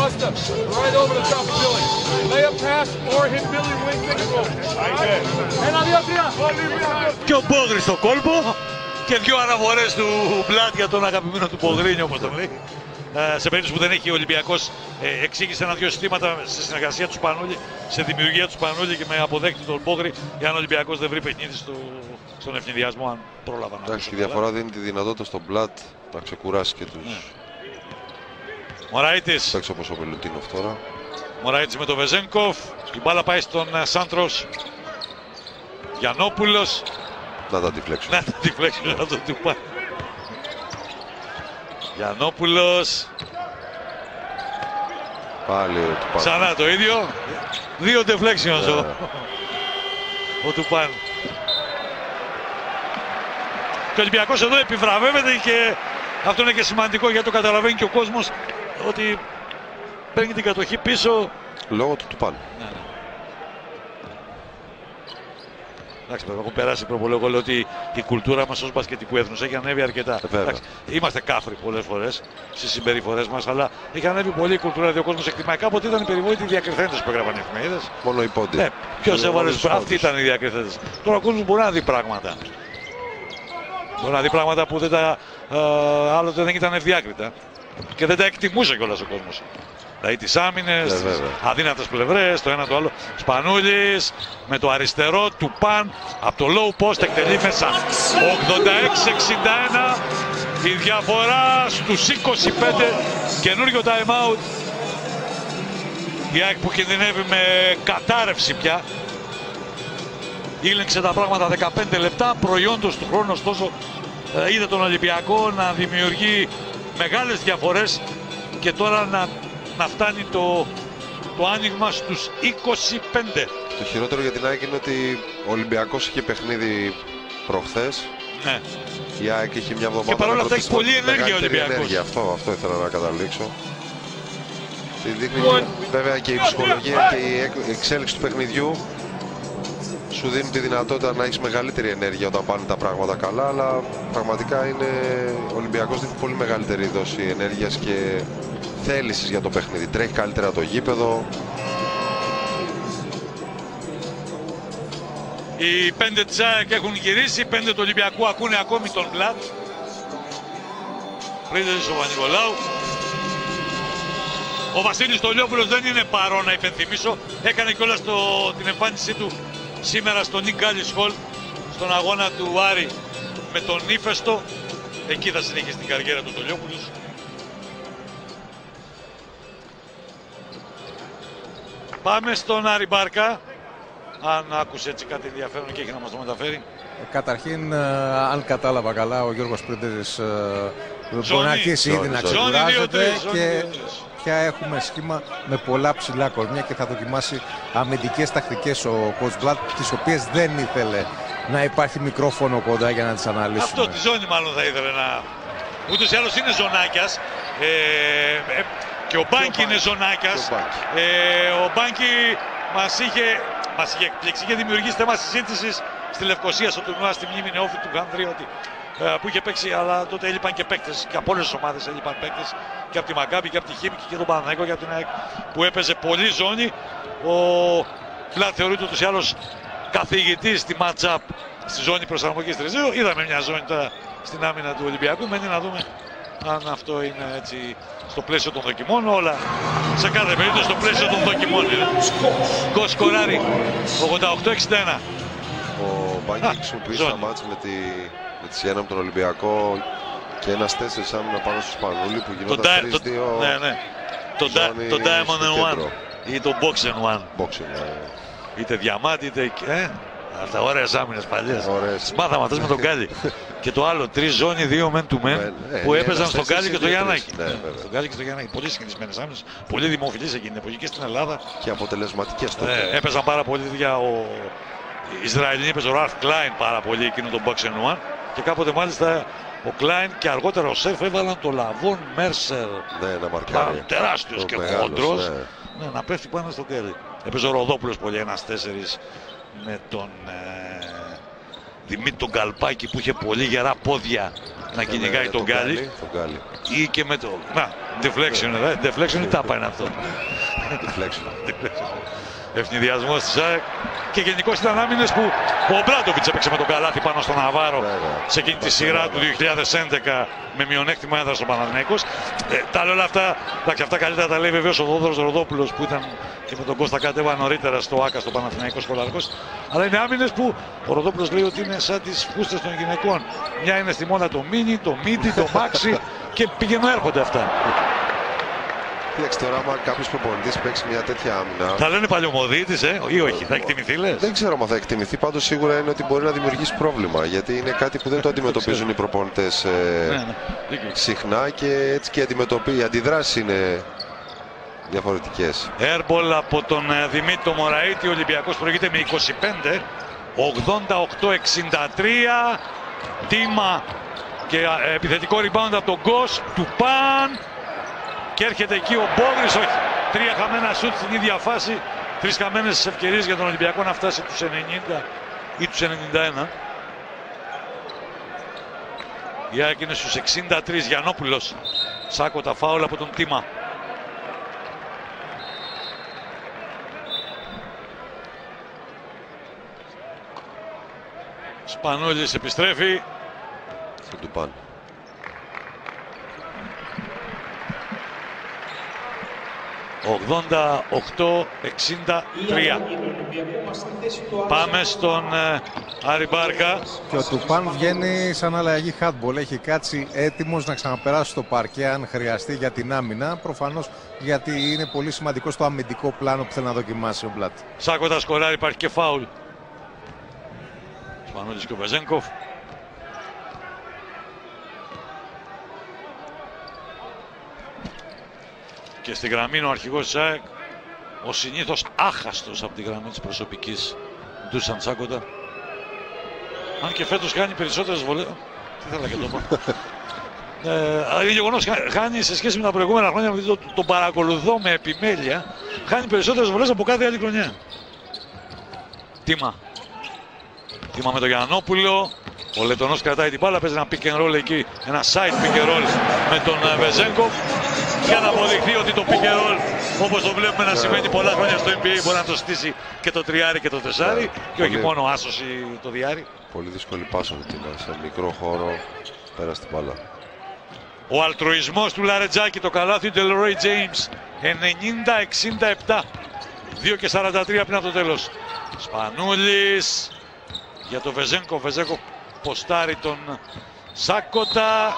Musta, right over the top of Billy. Lay a pass or hit Billy wing pick and roll. Ένα, δύο, τρία. Και ο Μπόγρης στο κόλπο και δύο αναφορές του Μπλάτ για τον αγαπημένο του Πογρίνιο όπως τον λέει. Ε, σε περίπτωση που δεν έχει ο Ολυμπιακός ε, εξήγησε ένα-δυο συστήματα σε συνεργασία του Σπανούλη, σε δημιουργία του Σπανούλη και με αποδέκτη τον Μπόγρη για αν ο Ολυμπιακός δεν βρει παιχνίδι στο, στον ευνηδιασμό αν πρόλαβα να Εντάξει, ακούσω η καλά. διαφορά δίνει τη δυνατότητα στον Μπλατ να ξεκουράσει και τους Μωραήτης. παίξει όπως ο Πελουτίνοφ τώρα. Μωραήτης με τον Βεζένκοφ. Η μπάλα πάει στον ε, Σάντρος. Γιαννόπουλος. Να τα αντιφλέξουν. Να τη φλέξει να το του πάει. Γιαννόπουλος. Πάλι ο Τουπάν. Ξανά το ίδιο. Δύο deflections ο, ο Τουπάν. Και ο Ολυμπιακός εδώ επιβραβεύεται και αυτό είναι και σημαντικό γιατί το καταλαβαίνει και ο κόσμος ότι παίρνει την κατοχή πίσω. Λόγω του Τουπάν. Εντάξει, βέβαια, έχουν περάσει προπολόγο λέω ότι η κουλτούρα μας ως μπασκετικού έθνους έχει ανέβει αρκετά. βέβαια. Εντάξει, είμαστε κάφροι πολλές φορές στις συμπεριφορές μας, αλλά έχει ανέβει πολύ η κουλτούρα διότι ο κόσμος εκτιμάει. Κάποτε ήταν οι περιβόητοι διακριθέντες που έγραφαν οι εφημερίδες. Μόνο οι πόντι. Ναι, ποιος Είναι έβαλε. όλους τους Αυτοί πόντους. ήταν οι διακριθέντες. Τώρα ο κόσμος μπορεί να δει πράγματα. Μπορεί να δει πράγματα που δεν τα, ε, άλλοτε δεν ήταν ευδιάκριτα. Και δεν τα εκτιμούσε κιόλας ο κόσμος. Δηλαδή τις άμυνες, Ναι, τις βέβαια. αδύνατες πλευρές, το ένα το άλλο. Σπανούλης με το αριστερό του Παν από το low post εκτελεί μέσα. 86-61 η διαφορά στους 25 καινούριο time out. Η ΑΕΚ που κινδυνεύει με κατάρρευση πια. Ήλεγξε τα πράγματα 15 λεπτά. Προϊόντος του χρόνου ωστόσο ε, είδε τον Ολυμπιακό να δημιουργεί μεγάλες διαφορές και τώρα να, να φτάνει το, το άνοιγμα στους 25. Το χειρότερο για την ΑΕΚ είναι ότι ο Ολυμπιακός είχε παιχνίδι προχθές. Ναι. Η ΑΕΚ είχε μια εβδομάδα Και παρόλα να αυτά έχει προτιμώ- πολλή ενέργεια ο μεγαλύτερη Ολυμπιακός. ενέργεια. Αυτό, αυτό ήθελα να καταλήξω. Τη δείχνει βέβαια και η ψυχολογία και η εκ- εξέλιξη του παιχνιδιού σου δίνει τη δυνατότητα να έχεις μεγαλύτερη ενέργεια όταν πάνε τα πράγματα καλά αλλά πραγματικά είναι ο Ολυμπιακός δίνει πολύ μεγαλύτερη δόση ενέργειας και θέλησης για το παιχνίδι. Τρέχει καλύτερα το γήπεδο. Οι πέντε της ΑΕΚ έχουν γυρίσει, οι πέντε του Ολυμπιακού ακούνε ακόμη τον Μπλατ. Πρίζεσης ο Βανικολάου. Ο Βασίλης Τολιόπουλος δεν είναι παρόν να υπενθυμίσω. Έκανε κιόλας το, την εμφάνισή του σήμερα στο Νίκ Γκάλις Χολ στον αγώνα του Άρη με τον Ήφεστο. Εκεί θα συνεχίσει την καριέρα του Τολιόπουλος. Πάμε στον Άρη Μπάρκα. Αν άκουσε έτσι κάτι ενδιαφέρον και έχει να μας το μεταφέρει. Καταρχήν, ε, αν κατάλαβα καλά, ο Γιώργος Πρίντερης ε, μπορεί Ζώνη. να αρχίσει ήδη Ζώνη, να ζώνη. ξεκουράζεται Ζώνη 2-3, ζώνη και 2-3. Πια έχουμε σχήμα με πολλά ψηλά κορμιά και θα δοκιμάσει αμυντικές τακτικές ο coach Blatt, τις οποίες δεν ήθελε να υπάρχει μικρόφωνο κοντά για να τις αναλύσουμε. Αυτό τη ζώνη μάλλον θα ήθελε να... Ούτως ή άλλως είναι ζωνάκιας. Ε, ε, και ο Μπάνκι είναι ζωνάκιας. Ε, ο Μπάνκι μας είχε, μας είχε εκπλήξει. Είχε δημιουργήσει θέμα συζήτησης στη Λευκοσία στο τουρνουά στη μνήμη νεόφη του Γανδρή ότι ε, που είχε παίξει, αλλά τότε έλειπαν και παίκτες και από όλες τις ομάδες έλειπαν παίκτες και από τη Μακάμπη και από τη Χίμικη και τον Παναγέκο για την ΑΕΚ που έπαιζε πολύ ζώνη. Ο Φλάτ θεωρείται ούτως ή άλλως καθηγητής στη match-up στη ζώνη προσαρμογής Τριζίου. Είδαμε μια ζώνη τώρα στην άμυνα του Ολυμπιακού. Μένει να δούμε αν αυτό είναι έτσι στο πλαίσιο των δοκιμών. Όλα σε κάθε περίπτωση στο πλαίσιο των δοκιμών είναι. Γκο σκοράρι 88-61. Ο Μπάνκι χρησιμοποιήσει ένα μάτς με τη, με τη Σιένα με τον Ολυμπιακό και ένας τέσσερις άμυνα πάνω στο Σπανούλη που γινόταν 3-2 ναι, ναι. Το, το Diamond and One ή το Box and One. Box and One. Είτε διαμάτι είτε... Ε, Αυτά ωραίες άμυνες παλιές. Μάθαμε αυτές με τον Γκάλι. και το άλλο, τρεις ζώνη, δύο men to men ε, που έπαιζαν στον Γκάλι και στο Γιάννακη. Ναι, στον Γκάλι και στο Γιάννακη. Πολύ συγκινημένες άμυνες. Πολύ δημοφιλείς εκείνη την εποχή και στην Ελλάδα. Και αποτελεσματικές τότε. Ναι, έπαιζαν πάρα πολύ για ο Ισραηλινή, έπαιζε ο Ραλφ Κλάιν πάρα πολύ εκείνο τον Box and One. Και κάποτε μάλιστα ο Κλάιν και αργότερα ο Σεφ έβαλαν το Λαβόν Μέρσερ. Ναι, ένα μαρκάρι. Τεράστιος και χοντρό. Ναι. ναι, να πέφτει πάνω στο κέρδη. Έπαιζε ο Ροδόπουλος πολύ, ένας τέσσερις με τον ε, Δημήτρη τον Καλπάκη που είχε πολύ γερά πόδια να ναι, κυνηγάει ναι, τον, Γκάλι. Ή και με το... Να, deflection εδώ. Deflection ή τάπα είναι αυτό. Deflection. Ευνηδιασμός της ΑΕΚ. Και γενικώς ήταν άμυνε που ο Μπράντοβιτς έπαιξε με τον καλάθι πάνω στον Ναβάρο σε εκείνη τη σειρά του 2011 με μειονέκτημα έδρα στον Παναθηναϊκός. Ε, τα λέω όλα αυτά, εντάξει, αυτά καλύτερα τα λέει βεβαίως ο Δόδωρο Ροδόπουλος που ήταν και με τον Κώστα Κατέβα νωρίτερα στο ΑΚΑ στο Παναθηναϊκός Σχολαρικό. Αλλά είναι άμυνες που ο Ροδόπουλος λέει ότι είναι σαν τις φούστες των γυναικών. Μια είναι στη μόνα το μίνι, το μίτι, το μάξι και πηγαίνουν έρχονται αυτά. Κοίταξε τώρα, άμα κάποιος προπονητής παίξει μια τέτοια άμυνα. Θα λένε παλιωμοδίτης, ε, ή όχι, θα εκτιμηθεί, λες; Δεν ξέρω αν θα εκτιμηθεί. Πάντως σίγουρα είναι ότι μπορεί να δημιουργήσει πρόβλημα. Γιατί είναι κάτι που δεν το αντιμετωπίζουν οι προπονητές ε, ναι, ναι. συχνά και έτσι και οι αντιδράσεις είναι διαφορετικές. Έρμπολ από τον ε, Δημήτρη Μωραήτη. Ο Ολυμπιακός προηγείται με 25. 88-63. Τίμα και ε, επιθετικό rebound από τον Γκος του Παν. Και έρχεται εκεί ο Μπόγρης, όχι. Τρία χαμένα σουτ στην ίδια φάση. Τρεις χαμένες ευκαιρίες για τον Ολυμπιακό να φτάσει τους 90 ή τους 91. Η ΑΕΚ είναι στους 63. Γιαννόπουλος. Σάκο τα φάουλ από τον Τίμα. Σπανούλης επιστρέφει. του πάνε. Πάμε στον ε, Άρη Μπάρκα. Και ο Τουπάν βγαίνει σαν αλλαγή χάτμπολ. Έχει κάτσει έτοιμος να ξαναπεράσει στο παρκέ αν χρειαστεί για την άμυνα. Προφανώς γιατί είναι πολύ σημαντικό στο αμυντικό πλάνο που θέλει να δοκιμάσει ο Μπλάτ. Σάκοντα σκοράρει υπάρχει και φάουλ. Σπανούλης και ο Βεζέγκοφ. Και στη γραμμή είναι ο αρχηγός της ΑΕΚ, ο συνήθως άχαστος από τη γραμμή της προσωπικής του Σαντσάκοντα. Αν και φέτος κάνει περισσότερες βολές... Τι θέλω και το πω. ε, είναι γεγονός χάνει σε σχέση με τα προηγούμενα χρόνια, γιατί το, το παρακολουθώ με επιμέλεια, χάνει περισσότερες βολές από κάθε άλλη χρονιά. Τίμα. Τίμα με τον Γιαννόπουλο. Ο Λετωνός κρατάει την μπάλα, παίζει ένα pick and roll εκεί, ένα side pick and roll με τον ε, Βεζέγκοφ για να αποδειχθεί ότι το pick and roll όπως το βλέπουμε να σημαίνει πολλά χρόνια στο NBA μπορεί να το στήσει και το τριάρι και το τεσάρι και όχι μόνο άσος ή το διάρι. Πολύ δύσκολη πάσα του σε μικρό χώρο πέρα στην μπάλα. Ο αλτροισμός του Λαρετζάκη, το καλάθι του Delroy James 90-67 2 και 43 πριν από το τέλος. Σπανούλης για το Βεζέγκο. Βεζέγκο ποστάρει τον Σάκοτα.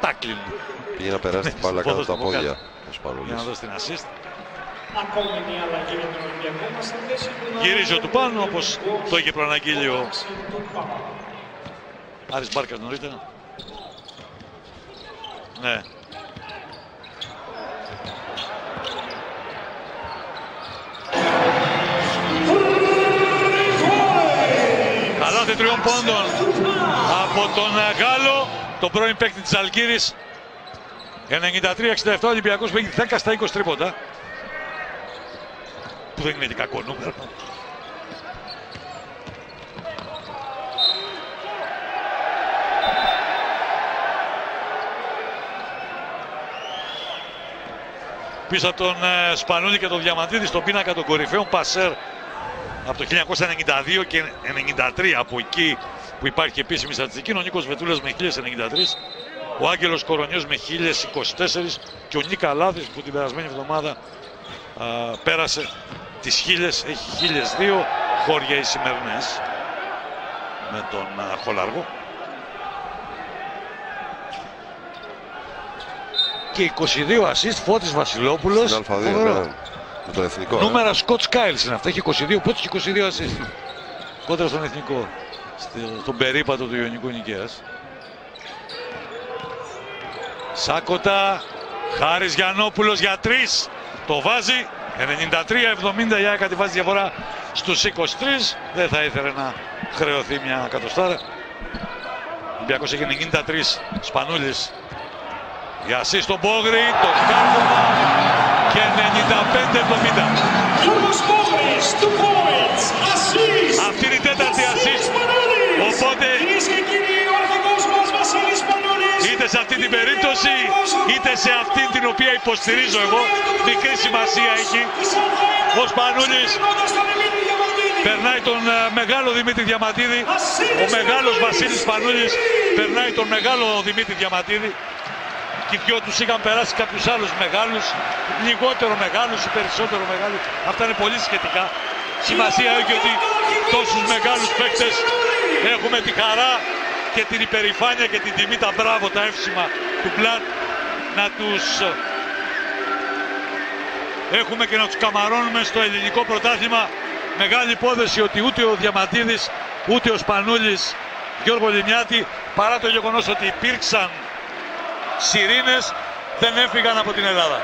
Και τάκλιν. Πήγε να περάσει την μπάλα κάτω τα πόδια. Ο Σπανούλης. Για να δώσει την assist. Γυρίζει ο του πάνω όπως το είχε προαναγγείλει ο Άρης Μπάρκας νωρίτερα. Ναι, Καλάθι τριών πόντων από τον Γάλλο, τον πρώην παίκτη της Αλγύρης. 93-67 ο Ολυμπιακός που έχει 10 στα 20 τρίποντα. Που δεν είναι και κακό νούμερο. πίσω από τον ε, Σπανούλη και τον Διαμαντίδη στον πίνακα των κορυφαίων Πασέρ από το 1992 και 1993 από εκεί που υπάρχει επίσημη στατιστική. Ο Νίκος Βετούλας με 1093, ο Άγγελος Κορονιός με 1024 και ο Νίκα Λάδης που την περασμένη εβδομάδα α, πέρασε τις 1000, έχει 1002 χώρια οι σημερινές με τον α, Χολαργό. και 22 assist Φώτης Βασιλόπουλος. Στην Α2, ναι. Με τον εθνικό. ε. Νούμερα Σκοτ Σκάιλς είναι αυτά. Έχει 22 πόντους και 22 assist. Κόντρα στον εθνικό. Στο- Στον περίπατο του Ιωνικού Νικαίας. Σάκοτα. Χάρης Γιαννόπουλος για 3. Το βάζει. 93-70 η ΑΕΚ τη βάζει διαφορά στους 23. Δεν θα ήθελε να χρεωθεί μια κατοστάρα. Ο Ολυμπιακός έχει 93. Σπανούλης για ασύ στον Πόγρη, το κάρτωμα και 95-70. Αυτή σε αυτή την περίπτωση είτε σε αυτή την οποία υποστηρίζω εγώ μικρή σημασία έχει ο Σπανούλης περνάει τον ε, μεγάλο Δημήτρη Διαματίδη ο μεγάλος Βασίλης Σπανούλης περνάει τον μεγάλο Δημήτρη Διαματίδη και οι δυο τους είχαν περάσει κάποιους άλλους μεγάλους, λιγότερο μεγάλους ή περισσότερο μεγάλους. Αυτά είναι πολύ σχετικά. Σημασία έχει ότι τόσους μεγάλους παίκτες έχουμε τη χαρά και την υπερηφάνεια και την τιμή, τα μπράβο, τα εύσημα του Μπλατ να τους έχουμε και να τους καμαρώνουμε στο ελληνικό πρωτάθλημα. Μεγάλη υπόθεση ότι ούτε ο Διαμαντίδης ούτε ο Σπανούλης Γιώργο Λιμιάτη παρά το γεγονός ότι υπήρξαν σιρήνες δεν έφυγαν από την Ελλάδα.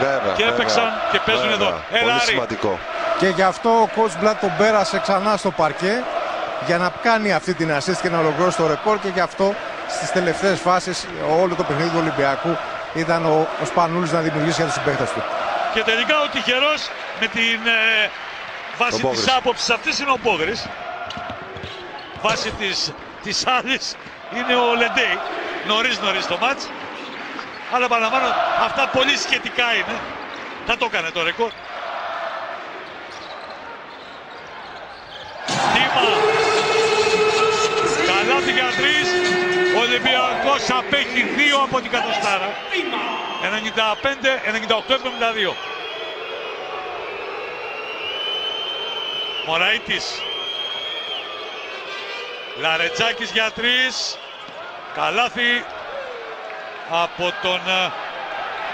Βέβαια, Και έπαιξαν βέβαια. και παίζουν Βέβαια. εδώ. Έλα, Πολύ Άρη. σημαντικό. Και γι' αυτό ο coach Blatt τον πέρασε ξανά στο παρκέ για να κάνει αυτή την assist και να ολοκληρώσει το ρεκόρ και γι' αυτό στις τελευταίες φάσεις όλο το παιχνίδι του Ολυμπιακού ήταν ο, ο Σπανούλης να δημιουργήσει για τους συμπαίκτες του. Και τελικά ο τυχερός με την ε, βάση Ο της Πόγρης. άποψης αυτής είναι ο Πόγρης. Βάση της, της άλλης είναι ο Λεντέι. Νωρίς νωρίς το μάτς. Αλλά παραλαμβάνω αυτά πολύ σχετικά είναι. Θα το έκανε το ρεκόρ. Τίμα. Καλάθι για τρεις. Ο Ολυμπιακός απέχει δύο από την κατοστάρα. 95-98-72. Μωραΐτης. Λαρετζάκης για τρεις. Καλάθι από τον ε,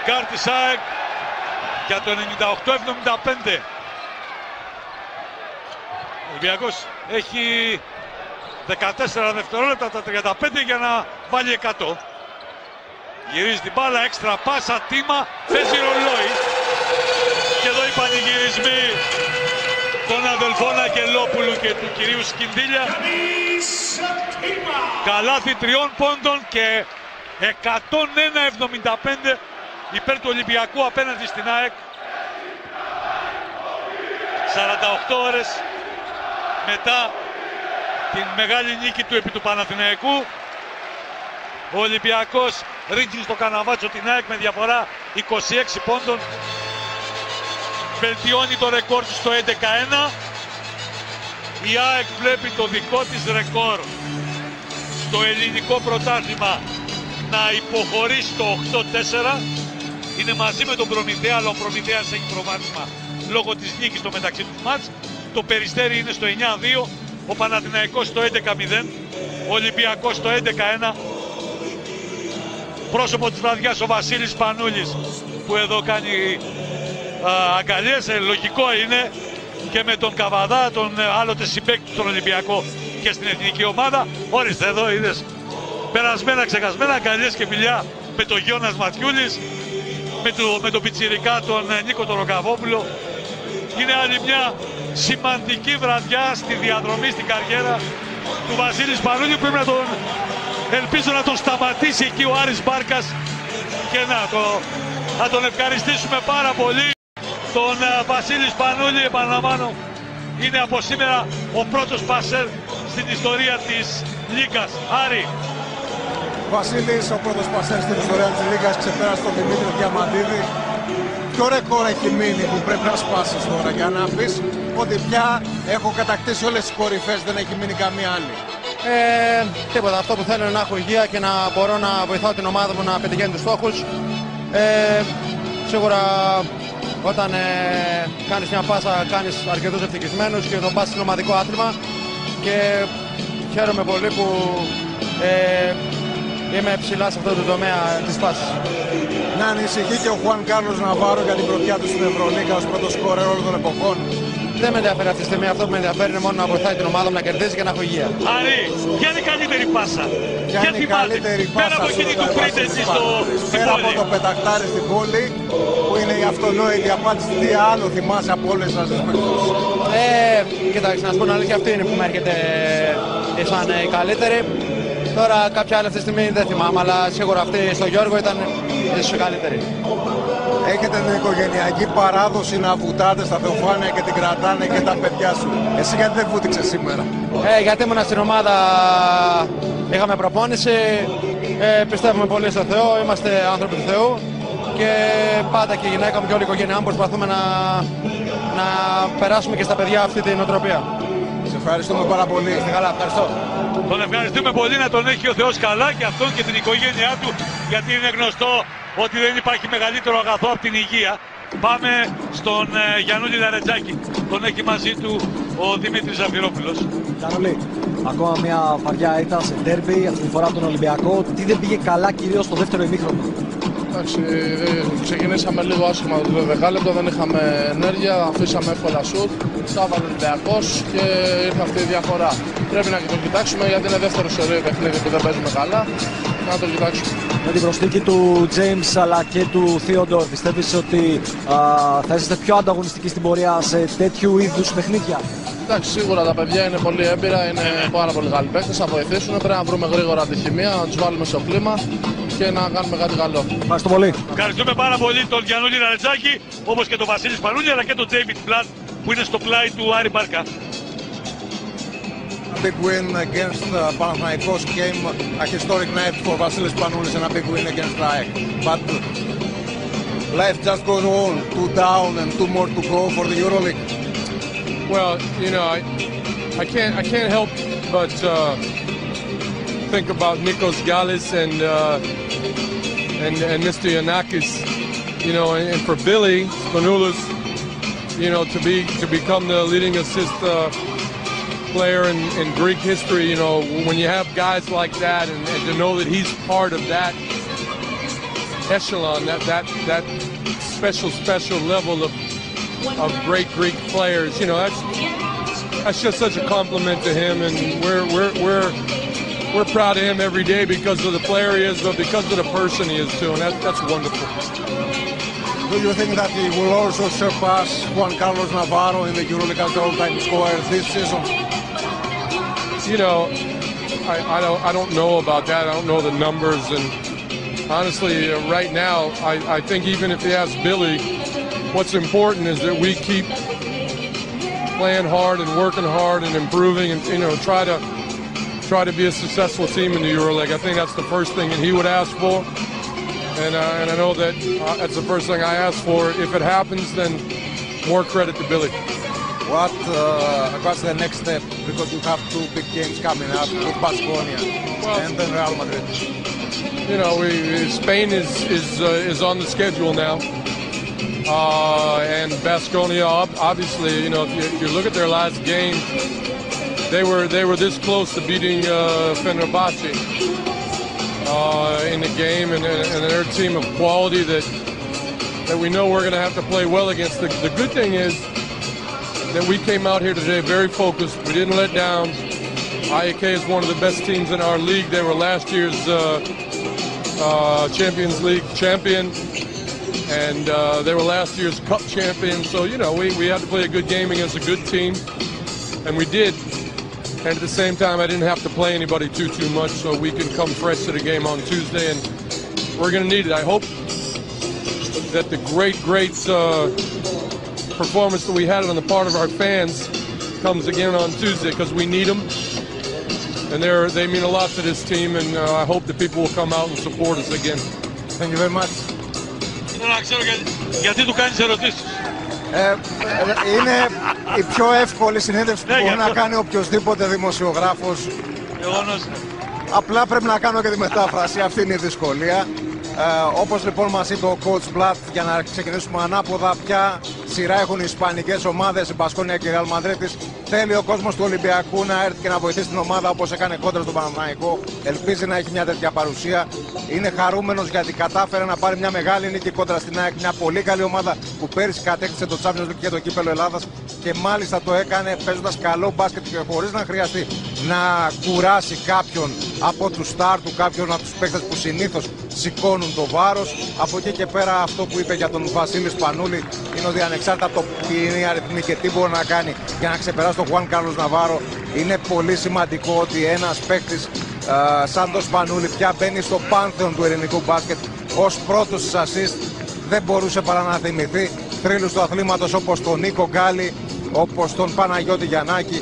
Γκάρτη Σάεκ για το 98-75. Ο Ολυμπιακός έχει 14 δευτερόλεπτα από τα 35 για να βάλει 100. Γυρίζει την μπάλα, έξτρα πάσα, τίμα, παίζει ρολόι. Και εδώ οι πανηγυρισμοί των αδελφών Αγγελόπουλου και του κυρίου Σκινδύλια. Καλάθι τριών πόντων και 101-75 υπέρ του Ολυμπιακού απέναντι στην ΑΕΚ. 48 ώρες μετά την μεγάλη νίκη του επί του Παναθηναϊκού. Ο Ολυμπιακός ρίχνει στο καναβάτσο την ΑΕΚ με διαφορά 26 πόντων. Βελτιώνει το ρεκόρ του στο 11-1. Η ΑΕΚ βλέπει το δικό της ρεκόρ στο ελληνικό πρωτάθλημα να υποχωρεί στο 8-4. Είναι μαζί με τον Προμηθέα, αλλά ο Προμηθέας έχει προβάδισμα λόγω της νίκης στο μεταξύ τους μάτς. Το Περιστέρι είναι στο 9-2, ο Παναθηναϊκός στο 11-0, ο Ολυμπιακός στο 11-1. Πρόσωπο της βραδιάς ο Βασίλης Πανούλης που εδώ κάνει α, αγκαλιές, ε, λογικό είναι και με τον Καβαδά, τον ε, άλλοτε συμπέκτη του στον Ολυμπιακό και στην εθνική ομάδα. Όριστε εδώ είδες περασμένα, ξεχασμένα, αγκαλιές και φιλιά με τον Γιώνας Ματιούλης, με, το, με τον Πιτσιρικά τον ε, Νίκο τον Ροκαβόπουλο. Είναι άλλη μια σημαντική βραδιά στη διαδρομή, στην καριέρα του Βασίλης Σπανούλη πρέπει να τον ελπίζω να τον σταματήσει εκεί ο Άρης Μπάρκας και να, το, να τον ευχαριστήσουμε πάρα πολύ τον ε, Βασίλης Σπανούλη επαναλαμβάνω είναι από σήμερα ο πρώτος πασέρ στην ιστορία της Λίγκας. Άρη. Βασίλης, ο πρώτος πασέρ στην ιστορία της Λίγκας ξεπέρασε τον Δημήτρη Διαμαντίδη. Ποιο ρεκόρ έχει μείνει που πρέπει να σπάσεις τώρα για να πεις ότι πια έχω κατακτήσει όλες τις κορυφές, δεν έχει μείνει καμία άλλη. Ε, τίποτα. Αυτό που θέλω είναι να έχω υγεία και να μπορώ να βοηθάω την ομάδα μου να πετυχαίνει τους στόχους. Ε, σίγουρα όταν ε, κάνεις μια πάσα κάνεις αρκετούς ευτυχισμένους και το πας είναι ομαδικό άθλημα και χαίρομαι πολύ που ε, είμαι ψηλάς σε αυτό το τομέα της πάσης. Να ανησυχεί και ο Χουάν Κάρλος Ναβάρο για την πρωτιά του στην Ευρωλίγα ως πρώτος σκόρερ όλων των εποχών. Δεν με ενδιαφέρει αυτή τη στιγμή. Αυτό που με ενδιαφέρει είναι μόνο να βοηθάει την ομάδα μου να κερδίζει και να έχω υγεία. Άρη, ποια είναι η καλύτερη πάσα. Ποια είναι η καλύτερη πάσα πέρα από εκείνη του Πρίτεση στο Πέρα από το πετακτάρι στην πόλη που είναι η αυτονόητη απάντηση. Τι άλλο θυμάσαι από όλες σας τις περιπτώσεις. Ε, κοιτάξτε, να σου πω την αλήθεια, αυτή είναι που με έρχεται σαν η καλύτερη. Τώρα κάποια άλλη αυτή τη στιγμή δεν θυμάμαι, αλλά σίγουρα αυτή στο Γιώργο ήταν ίσως η καλύτερη. Έχετε την οικογενειακή παράδοση να βουτάτε στα θεοφάνεια και την κρατάνε και τα παιδιά σου. Εσύ γιατί δεν βούτυξες σήμερα; Ε, γιατί ήμουν στην ομάδα, είχαμε προπόνηση, ε, πιστεύουμε πολύ στο Θεό, είμαστε άνθρωποι του Θεού και πάντα και η γυναίκα μου και όλη η οικογένειά μου προσπαθούμε να, να περάσουμε και στα παιδιά αυτή την οτροπία. Σε ευχαριστούμε πάρα πολύ. Είστε καλά, ευχαριστώ. Τον ευχαριστούμε πολύ να τον έχει ο Θεός καλά και αυτόν και την οικογένειά του γιατί είναι γνωστό ότι δεν υπάρχει μεγαλύτερο αγαθό από την υγεία. Πάμε στον ε, Γιαννούλη Λαρετζάκη. Τον έχει μαζί του ο Δημήτρης Ζαφυρόπουλος. Γιάννουλη, ακόμα μια βαριά ήττα σε ντέρμπι, αυτή τη φορά από τον Ολυμπιακό. Τι δεν πήγε καλά κυρίως στο δεύτερο ημίχρονο. Εντάξει, ε, ξεκινήσαμε λίγο άσχημα το δεκάλεπτο, δεν είχαμε ενέργεια, αφήσαμε εύκολα σουτ, τα έβαλε ο Ολυμπιακός και ήρθε αυτή η διαφορά. Πρέπει να το κοιτάξουμε γιατί είναι δεύτερο σε ωραίο παιχνίδι που δεν παίζουμε καλά, να το κοιτάξουμε. Με την προσθήκη του James αλλά και του Theodore, πιστεύεις ότι α, θα είσαστε πιο ανταγωνιστικοί στην πορεία σε τέτοιου είδους παιχνίδια; Εντάξει, σίγουρα τα παιδιά είναι πολύ έμπειρα, είναι πάρα πολύ καλοί παίκτες, θα βοηθήσουν. Πρέπει να βρούμε γρήγορα τη χημεία, να τους βάλουμε στο κλίμα και να κάνουμε κάτι καλό. Ευχαριστώ πολύ. Ευχαριστούμε πάρα πολύ τον Γιαννούλη Λαρετζάκη, όπως και τον Βασίλη Σπανούλη, αλλά και τον David Blatt που είναι στο πλάι του Άρη Μπάρκα. A big win against uh, Panathinaikos came a historic night for Vasilis Panoulis and a big win against RAEK. But life just goes on, two down and two more to go for the EuroLeague. Well, you know, I, I can't I can't help but uh, think about Nikos Galis and uh, and and Mr. Yanakis, you know, and, and for Billy Spanoulis, you know, to be to become the leading assist uh, player in, in Greek history, you know, when you have guys like that and, and to know that he's part of that echelon, that that that special special level of of great Greek players, you know, that's that's just such a compliment to him, and we're we're we're we're proud of him every day because of the player he is, but because of the person he is too, and that, that's wonderful. Do you think that he will also surpass Juan Carlos Navarro in the EuroLeague all-time scorer this season? You know, I, I don't I don't know about that. I don't know the numbers, and honestly, uh, right now, I, I think even if you ask Billy, what's important is that we keep playing hard and working hard and improving, and you know, try to try to be a successful team in the EuroLeague. I think that's the first thing that he would ask for, and uh, and I know that uh, that's the first thing I ask for. If it happens, then more credit to Billy. What uh, what's the next step? Because you have two big games coming up with Basconia and then Real Madrid. You know, we, Spain is is uh, is on the schedule now, uh, and Basconia obviously. You know, if you, if you look at their last game, they were they were this close to beating uh, Fenerbahce uh, in the game, and, and they're a team of quality that that we know we're going to have to play well against. The, the good thing is that we came out here today very focused. We didn't let down. IAK is one of the best teams in our league. They were last year's uh, uh, Champions League champion, and uh, they were last year's Cup champion. So you know we, we had to play a good game against a good team, and we did. And at the same time, I didn't have to play anybody too, too much so we can come fresh to the game on Tuesday. And we're going to need it. I hope that the great, great uh, performance that we had on the part of our fans comes again on Tuesday because we need them. And they're, they mean a lot to this team, and uh, I hope that people will come out and support us again. Thank you very much. Θέλω να ξέρω γιατί, γιατί του κάνεις ερωτήσεις. Ε, είναι η πιο εύκολη συνέντευξη που Ναι, μπορεί γι' να αυτό. κάνει οποιοδήποτε δημοσιογράφος. Γεγονός. Απλά πρέπει να κάνω και τη μετάφραση. Αυτή είναι η δυσκολία. Ε, Όπως λοιπόν μας είπε ο coach Blatt, για να ξεκινήσουμε ανάποδα, ποια σειρά έχουν οι Ισπανικές ομάδες, η Μπασκόνια και η Real Madrid. Θέλει ο κόσμος του Ολυμπιακού να έρθει και να βοηθήσει την ομάδα όπως έκανε κόντρα στον Παναθηναϊκό. Ελπίζει να έχει μια τέτοια παρουσία. Είναι χαρούμενος γιατί κατάφερε να πάρει μια μεγάλη νίκη κόντρα στην ΑΕΚ. Μια πολύ καλή ομάδα που πέρυσι κατέκτησε το Champions League και το κύπελο Ελλάδας. Και μάλιστα το έκανε παίζοντας καλό μπάσκετ και χωρίς να χρειαστεί να κουράσει κάποιον από τους στάρ του, κάποιον από τους παίκτες που συνήθως σηκώνουν το βάρος. Από εκεί και πέρα αυτό που είπε για τον Βασίλη Σπανούλη είναι ότι ανεξάρτητα από το ποιοι είναι οι αριθμοί και τι μπορεί να κάνει για να ξεπεράσει τον Χουάν Κάρλος Ναβάρο, είναι πολύ σημαντικό ότι ένας παίκτης σαν τον Σπανούλη πια μπαίνει στο πάνθεον του ελληνικού μπάσκετ ως πρώτος τη assist. Δεν μπορούσε παρά να θυμηθεί θρύλους του αθλήματος όπως τον Νίκο Γκάλι, όπως τον Παναγιώτη Γιαννάκη.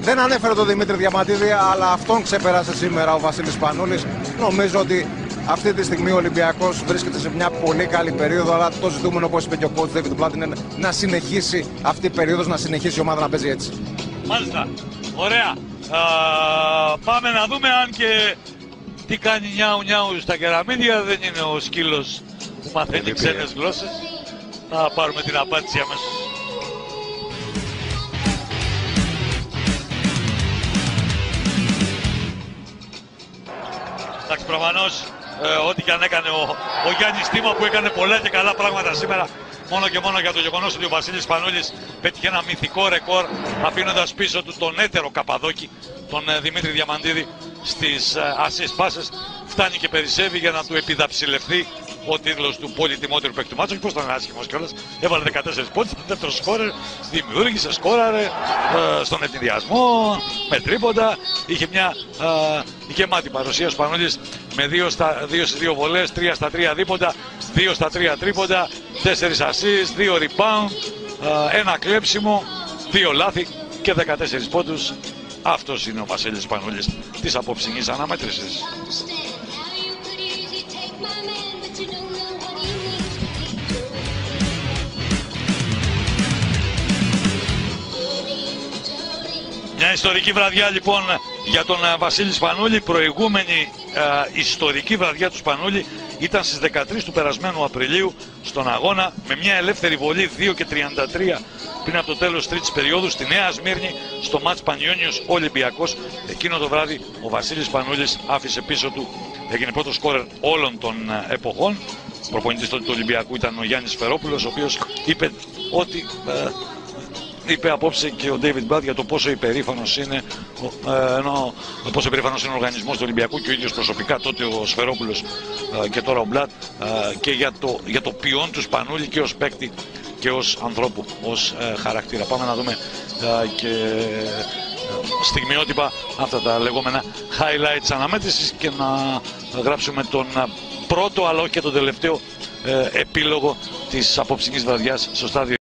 Δεν ανέφερε τον Δημήτρη Διαμαντίδη, αλλά αυτόν ξεπέρασε σήμερα ο Βασίλης Πανούλης. Νομίζω ότι αυτή τη στιγμή ο Ολυμπιακός βρίσκεται σε μια πολύ καλή περίοδο, αλλά το ζητούμενο, όπως είπε και ο coach David Blatt, είναι να συνεχίσει αυτή η περίοδος, να συνεχίσει η ομάδα να παίζει έτσι. Μάλιστα. Ωραία. Α, πάμε να δούμε αν και τι κάνει νιάου νιάου στα κεραμίδια. Δεν είναι ο σκύλος που μαθαίνει ξένες γλώσσες. Θα πάρουμε την απάντηση αμέσως. Εντάξει, προφανώ ό,τι και αν έκανε ο, ο Γιάννης Τίμα που έκανε πολλά και καλά πράγματα σήμερα. Μόνο και μόνο για το γεγονός ότι ο Βασίλης Πανούλης πέτυχε ένα μυθικό ρεκόρ αφήνοντας πίσω του τον έτερο Καπαδόκη, τον ε, Δημήτρι Διαμαντίδη στις assist passes. Φτάνει και περισσεύει για να του επιδαψιλευθεί ο τίτλος του πολυτιμότερου παίκτη του μάτσου. Και πώ ήταν άσχημος κιόλας. Έβαλε 14 πόντους, ήταν δεύτερος σκόρερ, δημιούργησε, σκόραρε ε, στον ευνηδιασμό, με τρίποντα. Είχε μια ε, γεμάτη παρουσίας ο Σπανούλη με 2 στα 2 στις 2 βολές, 3 στα 3 δίποντα, 2 στα 3 τρίποντα, 4 assists, 2 rebound, ε, ένα κλέψιμο, 2 λάθη και 14 πόντους. Αυτός είναι ο Βασίλης Σπανούλης της απόψινής αναμέτρησης. Μια ιστορική βραδιά λοιπόν για τον ε, Βασίλη Σπανούλη. Προηγούμενη ε, ιστορική βραδιά του Σπανούλη ήταν στις 13 του περασμένου Απριλίου στον αγώνα με μια ελεύθερη βολή 2 και 33 πριν από το τέλος τρίτης περίοδου στη Νέα Σμύρνη στο μάτς Πανιόνιος Ολυμπιακός. Εκείνο το βράδυ ο Βασίλης Σπανούλης άφησε πίσω του, έγινε πρώτο σκόρερ όλων των ε, εποχών. Προπονητής τότε του Ολυμπιακού ήταν ο Γιάννης Φερόπουλος ο οποίος είπε ότι ε, είπε απόψε και ο David Blatt για το πόσο υπερήφανος είναι, ε, ενώ, πόσο υπερήφανος είναι ο οργανισμός του Ολυμπιακού και ο ίδιος προσωπικά τότε ο Σφερόπουλος ε, και τώρα ο Μπλατ ε, και για το, για το ποιόν τους Σπανούλη και ως παίκτη και ως ανθρώπου, ως ε, χαρακτήρα. Πάμε να δούμε ε, και ε, στιγμιότυπα αυτά τα λεγόμενα highlights αναμέτρησης και να γράψουμε τον ε, πρώτο αλλά όχι και τον τελευταίο ε, επίλογο της απόψινής βραδιάς στο στάδιο